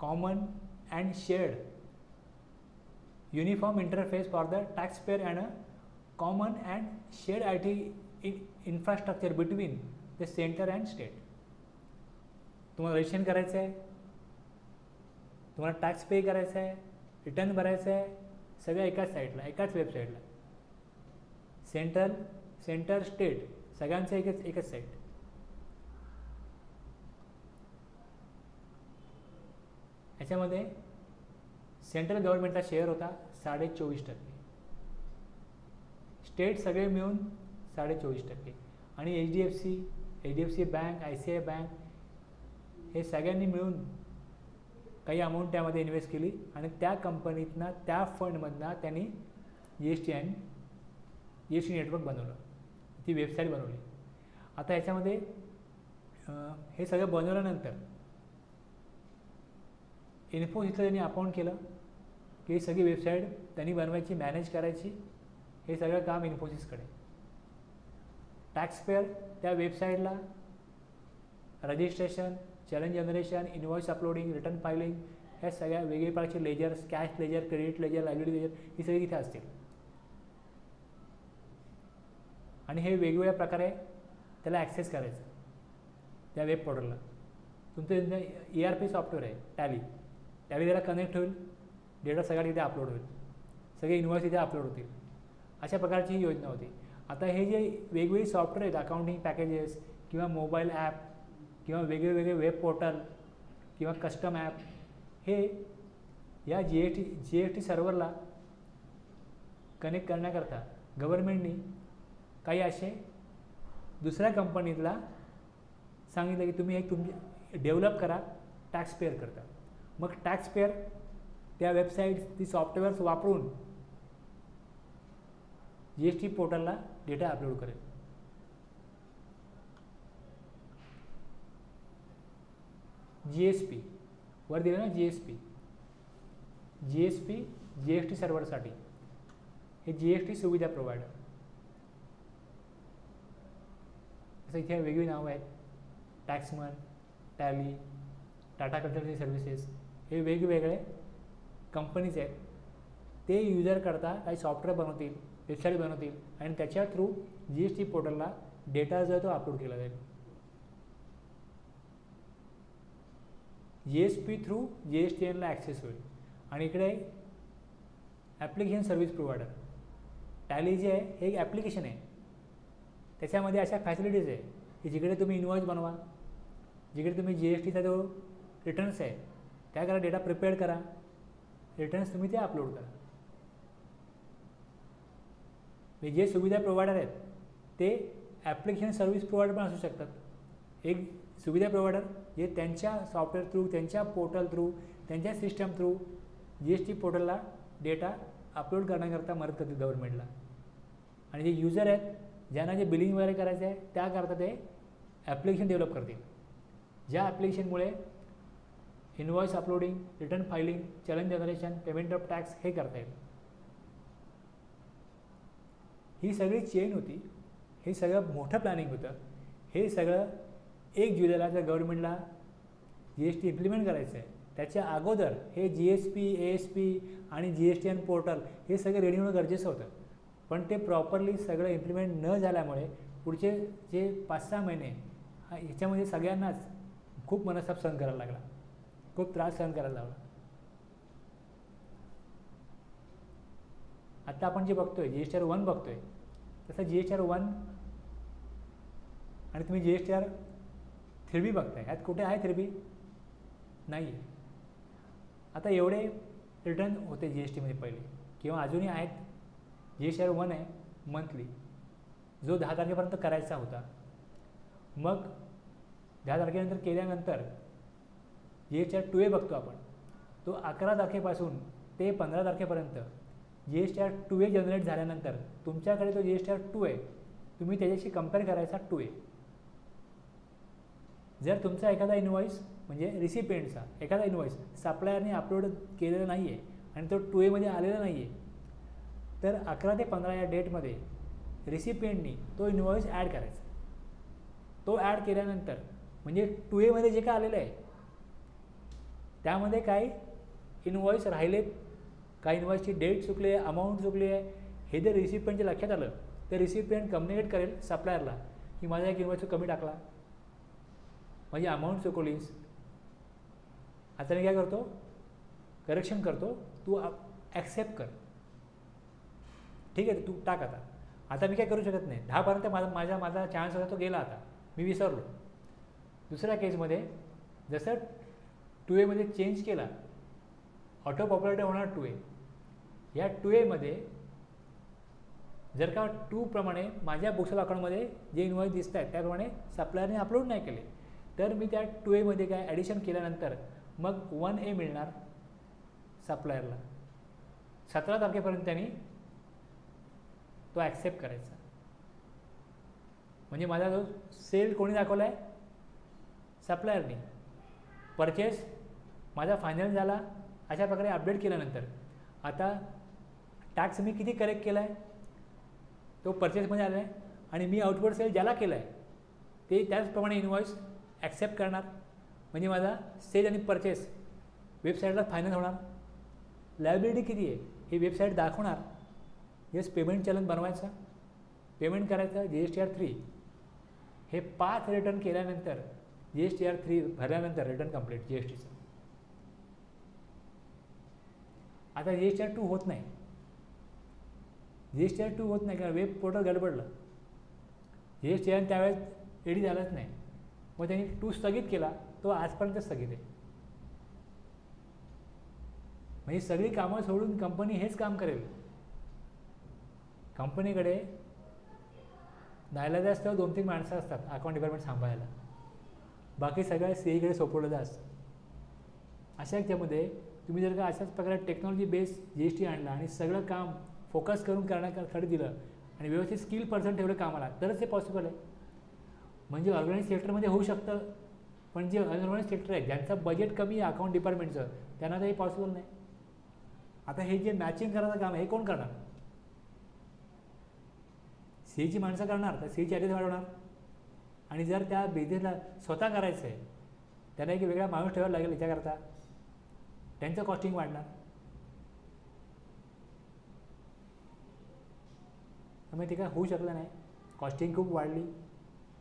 common and shared uniform interface for the tax pay and common and shared I T infrastructure between the centre and state तुम्हाला रजिस्ट्रेशन करायचं आहे. तुम्हाला टॅक्स पे करायचं आहे. रिटर्न भरायचं आहे. सगळ्या एकाच साईटला एकाच वेबसाईटला सेंट्रल सेंटर स्टेट सगळ्यांचं एकच एकच साईट याच्यामध्ये सेंट्रल गव्हर्नमेंटचा शेअर होता साडे चोवीस टक्के. स्टेट सगळे मिळून साडे चोवीस टक्के. आणि H D F C H D F C bank I C I bank हे सगळ्यांनी मिळून काही अमाऊंट त्यामध्ये इन्व्हेस्ट केली आणि त्या कंपनीतनं त्या फंडमधनं त्यांनी G S T and G S T network बनवलं. ती वेबसाईट बनवली. आता याच्यामध्ये हे सगळं बनवल्यानंतर इन्फोसिसला त्यांनी अकाउंट केलं. की ही सगळी वेबसाईट त्यांनी बनवायची मॅनेज करायची हे सगळं काम इन्फोसिसकडे. टॅक्सपेअर त्या वेबसाईटला registration challenge generation invoice uploading return filing ह्या सगळ्या वेगवेगळ्या प्रकारचे ledgers cash ledger credit ledger liability ledger ही सगळी तिथे असतील. आणि हे वेगवेगळ्या प्रकारे त्याला ॲक्सेस करायचं त्या वेब पोर्टलला तुमचं ई आर पी सॉफ्टवेअर आहे टॅली टॅली त्याला कनेक्ट होईल. डेटा सगळा तिथे अपलोड होईल. सगळे इन्व्हॉइस तिथे अपलोड होतील. अशा प्रकारची ही योजना होती. आता हे जे वेगवेगळी सॉफ्टवेअर आहेत अकाउंटिंग पॅकेजेस किंवा मोबाईल ॲप किंवा वेगळे वेगळे वेब पोर्टल किंवा कस्टम ॲप हे या G S T G S T सर्व्हरला connect करण्याकरता गव्हर्मेंटनी काही असे दुसऱ्या कंपनीला सांगितलं की तुम्ही हे तुमची डेव्हलप करा टॅक्स पेअर करता. मग टॅक्स पेअर त्या वेबसाईट ती सॉफ्टवेअर्स वापरून जी एस टी पोर्टलला डेटा अपलोड करेल. जी एस पी वर दिलं ना G S P G S P G S T सर्व्हरसाठी हे जी एस टी सुविधा प्रोव्हायडर असं इथे वेगळी नावं आहेत. Taxman Tally Tata Consultancy Services हे वेगवेगळे कंपनीज आहेत ते युजरकरता काही सॉफ्टवेअर बनवतील वेबसाईट बनवतील आणि त्याच्या थ्रू जी एस टी पोर्टलला डेटा जो आहे तो अपलोड केला जाईल. G S P through G S T एनला ॲक्सेस होईल. आणि इकडे ॲप्लिकेशन सर्व्हिस प्रोव्हायडर टॅली जे आहे हे एक ॲप्लिकेशन आहे. त्याच्यामध्ये अशा फॅसिलिटीज आहे की जिकडे तुम्ही इन्व्हॉइस बनवा जिकडे तुम्ही जी एस टीचा जो रिटर्न्स आहे त्या करा डेटा प्रिपेअर करा. रिटर्न्स तुम्ही ते अपलोड करा. म्हणजे जे सुविधा प्रोव्हायडर आहेत ते ॲप्लिकेशन सर्व्हिस प्रोव्हायडर पण असू शकतात. एक सुविधा प्रोव्हायडर जे त्यांच्या सॉफ्टवेअर थ्रू त्यांच्या पोर्टल थ्रू त्यांच्या system through G S T पोर्टलला डेटा अपलोड करण्याकरता मदत करते गव्हर्नमेंटला आणि जे युजर आहेत ज्यांना जे बिलिंग वगैरे करायचं आहे त्याकरता ते ॲप्लिकेशन डेव्हलप करतील. ज्या ॲप्लिकेशनमुळे invoice uploading return filing challan generation payment of tax हे करता येईल. ही सगळी चेन होती. हे सगळं मोठं प्लॅनिंग होतं. हे सगळं एक जुलैला जर गव्हर्नमेंटला जी एस टी इम्प्लिमेंट करायचं आहे त्याच्या अगोदर हे G S P A S P आणि G S T N portal हे सगळं रेडी होणं गरजेचं होतं. पण ते प्रॉपरली सगळं इम्प्लिमेंट न झाल्यामुळे पुढचे जे पाच सहा महिने ह्याच्यामध्ये सगळ्यांनाच खूप मनस्ताप सहन करायला लागला. खूप त्रास सहन करायला लावला. आत्ता आपण जे बघतोय G S T R one बघतोय तसं G S T R one आणि तुम्ही G S T R three B बघताय. ह्यात कुठे आहे थ्री बी नाही. आता एवढे रिटर्न होते जी एस टीमध्ये पहिले किंवा अजूनही आहेत. G S T R one आहे मंथली जो दहा तारखेपर्यंत करायचा होता. मग दहा तारखेनंतर केल्यानंतर G S T R two A बघतो आपण. तो अकरा तारखेपासून ते पंधरा तारखेपर्यंत G S T R two A generate झाल्यानंतर तुमच्याकडे तो G S T R two आहे तुम्ही त्याच्याशी कंपेअर करायचा टू ए. जर तुमचा एखादा इन्व्हॉइस म्हणजे रिसिपियंटचा एखादा इन्व्हॉइस सप्लायरने अपलोड केलेला नाही आहे आणि तो टू एमध्ये आलेला नाही आहे तर अकरा ते पंधरा या डेटमध्ये रिसिपियंटनी तो इन्व्हॉइस ॲड करायचा. तो ॲड केल्यानंतर म्हणजे टू एमध्ये जे काय आलेलं आहे त्यामध्ये काही इनवॉईस राहिलेत. काही इनवॉईसची डेट चुकली आहे अमाऊंट चुकली आहे हे जर रिसिपेंटच्या लक्षात आलं तर रिसिपेंट कम्युनिकेट करेल सप्लायरला की माझा एक इनवॉईस कमी टाकला. माझी अमाऊंट चुकवलीस आता मी काय करतो? करेक्शन करतो. तू ॲक्सेप्ट कर. ठीक आहे तू टाक आता. आता मी काय करू शकत नाही. दहापर्यंत माझा माझा माझा चान्स होता तो गेला आता. मी विसरलो. दुसऱ्या केसमध्ये जसं टू एमध्ये चेंज केला ऑटो पॉप्युलेटर होणार टू ए या टू एमध्ये जर का टूप्रमाणे माझ्या बुक्सल अकाउंटमध्ये जे इन्व्हॉइस दिसत आहेत त्याप्रमाणे सप्लायरने अपलोड नाही केले तर मी त्या टू एमध्ये काय ॲडिशन केल्यानंतर मग वन ए मिळणार सप्लायरला सतरा तारखेपर्यंत त्यांनी तो ॲक्सेप्ट करायचा. म्हणजे माझा जो सेल कोणी दाखवला आहे सप्लायरनी परचेस माझा फायनल झाला अशा प्रकारे अपडेट केल्यानंतर. आता टॅक्स मी किती करेक्ट केला आहे तो परचेसमध्ये आला आहे आणि मी आउटवर्ड सेल ज्याला केला आहे ते त्याचप्रमाणे इनवॉईस ॲक्सेप्ट करणार. म्हणजे माझा सेल आणि परचेस वेबसाईटला फायनल होणार. लायबिलिटी किती आहे ही वेबसाईट दाखवणार. येस पेमेंट चलन बनवायचं. पेमेंट करायचं G S T R three हे पाच रिटर्न केल्यानंतर G S T R three भरल्यानंतर रिटर्न कंप्लीट जी एस टीचं आता रजिस्टर आर टू होत नाही. रजिस्टर आर टू होत नाही कारण वेब पोर्टल गडबडलं. रजिस्टर आर त्यावेळेस एडी झालंच नाही. मग त्यांनी टू स्थगित केला तो आजपर्यंत स्थगित आहे. म्हणजे सगळी कामं सोडून कंपनी हेच काम करेल. कंपनीकडे नाईलाजास्तव दोन तीन माणसं असतात अकाउंट डिपार्टमेंट सांभाळायला. बाकी सगळ्या सी ईकडे सोपवलेलं असतं. अशा याच्यामध्ये तुम्ही जर का अशाच प्रकारे technology base G S T आणला आणि सगळं काम फोकस करून करण्याकडे दिलं आणि व्यवस्थित स्किल पर्सन ठेवलं कामाला तरच ते पॉसिबल आहे. म्हणजे ऑर्गनाईज सेक्टरमध्ये होऊ शकतं पण जे अनऑर्गनाईज सेक्टर आहे ज्यांचं बजेट कमी आहे अकाउंट डिपार्टमेंटचं त्यांना ते पॉसिबल नाही. आता हे जे मॅचिंग करायचं काम आहे हे कोण करणार? सीची माणसं करणार तर सीची ॲड्रेस वाढवणार. आणि जर त्या बिझनेसला स्वतः करायचं आहे त्यांना एक वेगळा माणूस ठेवायला लागेल याच्याकरता. त्यांचं कॉस्टिंग वाढणार. त्यामुळे ते काय होऊ शकलं नाही. कॉस्टिंग खूप वाढली.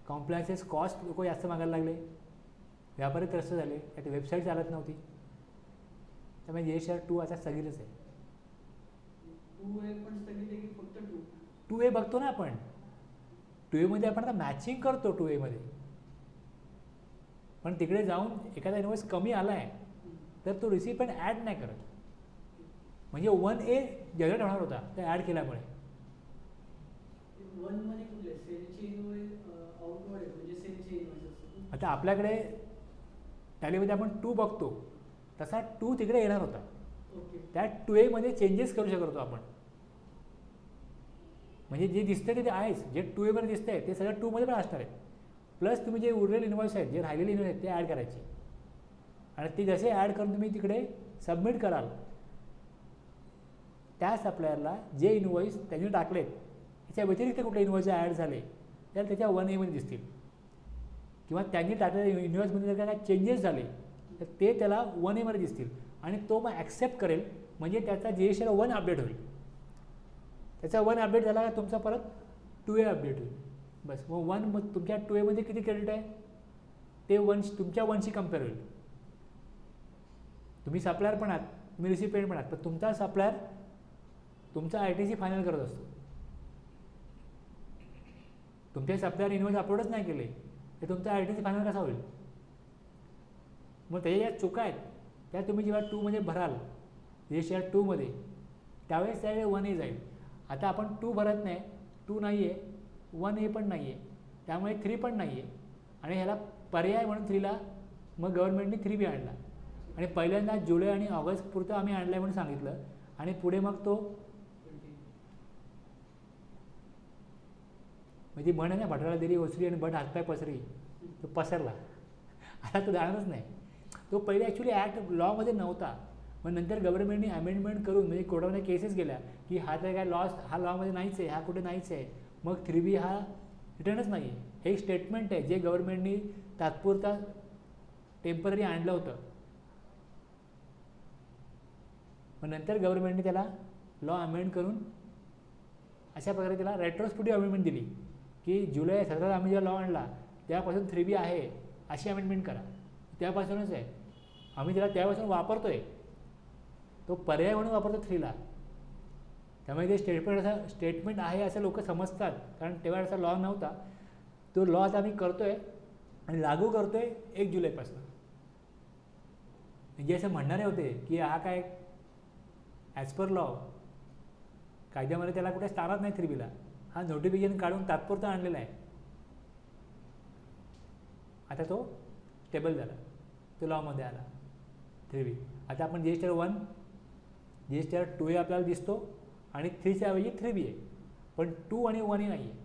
कॉम्प्लायन्सेस कॉस्ट लोक जास्त मागायला लागले. व्यापारी त्रस्त झाले. त्यात वेबसाईट चालत नव्हती. त्यामुळे जे शेअर टू आता स्थगितच आहे. Two A two two A बघतो ना आपण. टू एमध्ये आपण आता मॅचिंग करतो टू एमध्ये पण तिकडे जाऊन एखादा इन्व्हॉइस कमी आला आहे तर तो रिसिपेंट ॲड नाही करत. म्हणजे वन ए जनरेट होणार होता ते ॲड केल्यामुळे. म्हणजे आता आपल्याकडे टॅलीमध्ये आपण टू बघतो. तसा टू तिकडे येणार होता. त्या टू एमध्ये चेंजेस करू शकतो आपण. म्हणजे जे दिसतंय ते आहेच. जे टू एमध्ये दिसतंय ते सगळं टूमध्ये पण असणार आहे. प्लस तुम्ही जे उरलेले इन्व्हॉइस आहेत जे राहिलेले इन्व्हॉइस आहेत ते ॲड करायचे. आणि ते जसे ॲड करून तुम्ही तिकडे सबमिट कराल त्या सप्लायरला जे इनवॉईस त्यांनी टाकलेत त्याच्या व्यतिरिक्त कुठले इनवॉईस ॲड झाले तर त्याच्या वन एमध्ये दिसतील. किंवा त्यांनी टाकलेल्या इनवॉईसमध्ये जर काय चेंजेस झाले तर ते त्याला वन एमध्ये दिसतील. आणि तो मग ॲक्सेप्ट करेल म्हणजे त्याचा जी एस वन अपडेट होईल. त्याचा वन अपडेट झाला का तुमचा परत टू ए अपडेट होईल. बस मग वन मग तुमच्या टू एमध्ये किती क्रेडिट आहे? ते वन तुमच्या वनशी कंपेअर होईल. तुम्ही सप्लायर पण आहात तुम्ही रिसिपियंट पण आहात पण तुमचा सप्लायर तुमचा आय टी सी फायनल करत असतो. तुमच्या सप्लायर इन्व्हॉइस अपलोडच नाही केले तर तुमचा आय टी सी फायनल कसा होईल? मग त्याच्या ज्या चुका आहेत त्या तुम्ही जेव्हा टूमध्ये भराल रेशिया टूमध्ये त्यावेळेस त्यावेळेस वन ए जाईल. आता आपण टू भरत नाही टू नाही आहे वन ए पण नाही आहे त्यामुळे थ्री पण नाही आहे आणि ह्याला पर्याय म्हणून थ्रीला मग गव्हर्नमेंटने थ्री बी आणला. आणि पहिल्यांदा जुलै आणि ऑगस्ट पुरतं आम्ही आणलं आहे म्हणून सांगितलं. आणि पुढे मग तो म्हणजे म्हण आहे ना भटराला दिली ओसरी आणि भट हातपाय पसरी तो पसरला. आता तो जाणारच नाही. तो पहिले ॲक्च्युली ॲक्ट लॉमध्ये नव्हता. मग नंतर गव्हर्नमेंटने अमेंडमेंट करून म्हणजे कोर्टामध्ये केसेस गेल्या की हा तर काय लॉस हा लॉमध्ये नाहीच आहे हा कुठे नाहीच आहे. मग थ्री बी हा रिटर्नच नाही आहे हे एक स्टेटमेंट आहे जे गव्हर्नमेंटनी तात्पुरता टेंपररी आणलं होतं. मग नंतर गव्हर्नमेंटने त्याला लॉ अमेंड करून अशा प्रकारे त्याला रेट्रोस्पोटिव्ह अमेंडमेंट दिली. की जुलै सतरा आम्ही जेव्हा लॉ आणला त्यापासून थ्री बी आहे अशी अमेंडमेंट करा. त्यापासूनच आहे. आम्ही त्याला त्यापासून वापरतो आहे तो पर्याय म्हणून वापरतो थ्रीला त्यामुळे ते स्टेटमेंट असं स्टेटमेंट आहे असं लोक समजतात. कारण तेव्हा असा लॉ नव्हता. तो लॉ आता आम्ही करतो आहे आणि लागू करतो आहे एक जुलैपासून. म्हणजे असं म्हणणारे होते की हा काय ॲज पर लॉ कायद्यामध्ये त्याला कुठे स्थानात नाही थ्री बीला हा नोटिफिकेशन काढून तात्पुरता आणलेला आहे. आता तो स्टेबल झाला. तो लॉमध्ये आला. थ्री बी आता आपण G S T R one G S T R two A आपल्याला दिसतो आणि थ्रीच्या ऐवजी थ्री बी आहे. पण टू आणि वन हे नाही आहे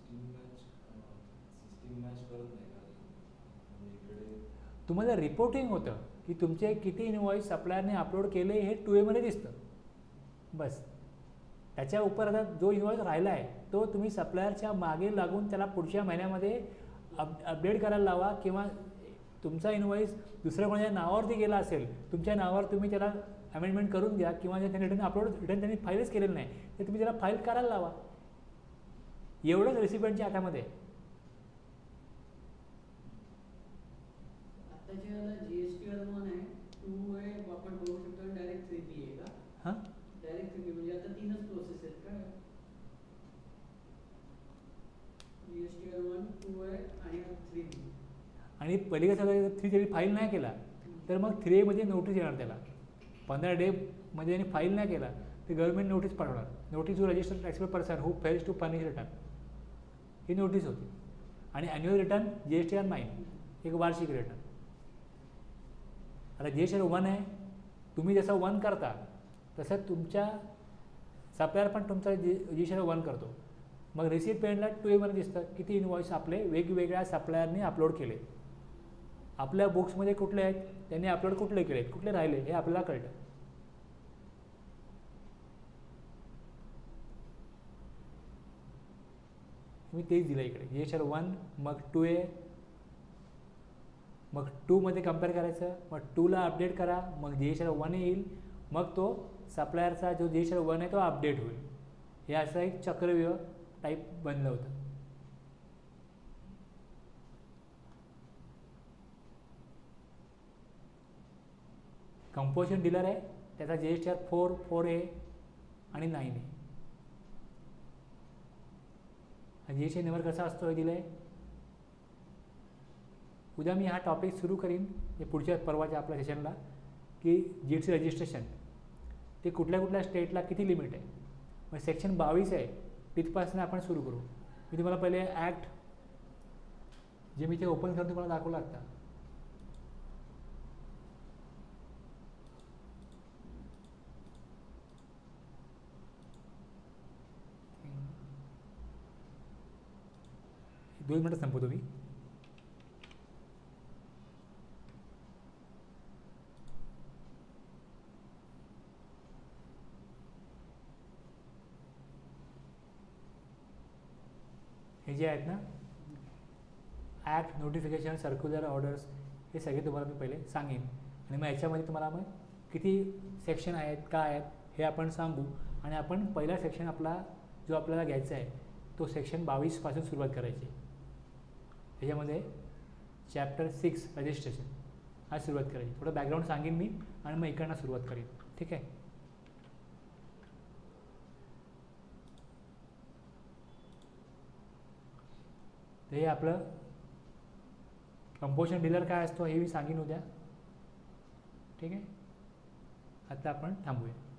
सिस्टीम मॅच सिस्टीम मॅच करत नाही का म्हणजे इकडे तुम्हाला रिपोर्टिंग होतं की तुमचे किती इनवॉईस सप्लायरने अपलोड केले हे टू एमध्ये दिसतं. बस. त्याच्या उपर आता जो इनवॉईस राहिला आहे तो तुम्ही सप्लायरच्या मागे लागून त्याला पुढच्या महिन्यामध्ये अप अपडेट करायला लावा किंवा तुमचा इनवॉईस दुसऱ्या कोणाच्या नावावरती गेला असेल तुमच्या नावावर तुम्ही त्याला अमेंडमेंट करून द्या किंवा जर त्यांनी रिटर्न अपलोड रिटर्न त्यांनी फाईलच केलेलं नाही तर तुम्ही त्याला फाईल करायला लावा. एवढंच रेसिपेंटच्या हातामध्ये. वन आहे. टू आहे. आपण शकतो आणि डायरेक्ट थ्री आहे का? हां? डायरेक्ट थ्री म्हणजे आता तीनच प्रोसेस आहेत का? वन टू आहे आणि थ्री आणि पलीकडे सगळं थ्री जरी फाईल नाही केला तर मग थ्री एमध्ये नोटीस येणार त्याला. पंधरा डेमध्ये त्यांनी फाईल नाही केला तर गव्हर्नमेंट नोटीस पाठवणार. Notice to register taxable person who fails to furnish return he notice होती. आणि annual return G S T R nine एक वार्षिक रिटर्न आता जे एस वन आहे तुम्ही जसं वन करता तसं तुमच्या सप्लायर पण तुमचा जे जे एस वन करतो. मग रिसिप्ट पेंटला टू एमध्ये दिसतं किती इनवॉईस आपले वेगवेगळ्या सप्लायरने अपलोड केले. आपल्या बुक्समध्ये कुठले आहेत त्यांनी अपलोड कुठले केले कुठले राहिले हे आपल्याला कळतं. मी तेच दिलं इकडे. जे शर वन मग टू ए मग टूमध्ये कंपेअर करायचं मग टूला अपडेट करा मग जी एस आर वन येईल मग तो सप्लायरचा जो जी एस आर वन आहे तो अपडेट होईल. हे असं एक चक्रव्यूह टाईप बनलं होतं. कंपोजिशन डीलर आहे त्याचा G S T R four four A आणि nine A G S T number कसा असतो हे दिलं आहे उद्या मी हा टॉपिक सुरू करीन हे पुढच्या परवाच्या आपल्या सेशनला की जी एस सी रजिस्ट्रेशन ते कुठल्या कुठल्या स्टेटला किती लिमिट आहे? मग सेक्शन बावीस आहे तिथपासून आपण सुरू करू. मी तुम्हाला पहिले ॲक्ट जे मी ते ओपन करून तुम्हाला दाखवलं लागता दोन मिनटं संपवतो मी हे जे आहेत ना ॲक्ट नोटिफिकेशन सर्क्युलर ऑर्डर्स हे सगळे तुम्हाला मी पहिले सांगेन. आणि मग याच्यामध्ये तुम्हाला मग किती सेक्शन आहेत काय आहेत हे आपण सांगू. आणि आपण पहिला सेक्शन आपला जो आपल्याला घ्यायचा आहे तो सेक्शन बावीसपासून सुरुवात करायची. त्याच्यामध्ये चॅप्टर सिक्स रजिस्ट्रेशन हा सुरुवात करायची. थोडं बॅकग्राऊंड सांगेन मी आणि मग इकडनं सुरुवात करेन. ठीक आहे? तर हे आपलं कंपोशन डिलर काय असतो हे मी सांगेन उद्या. ठीक आहे? आता आपण थांबूया.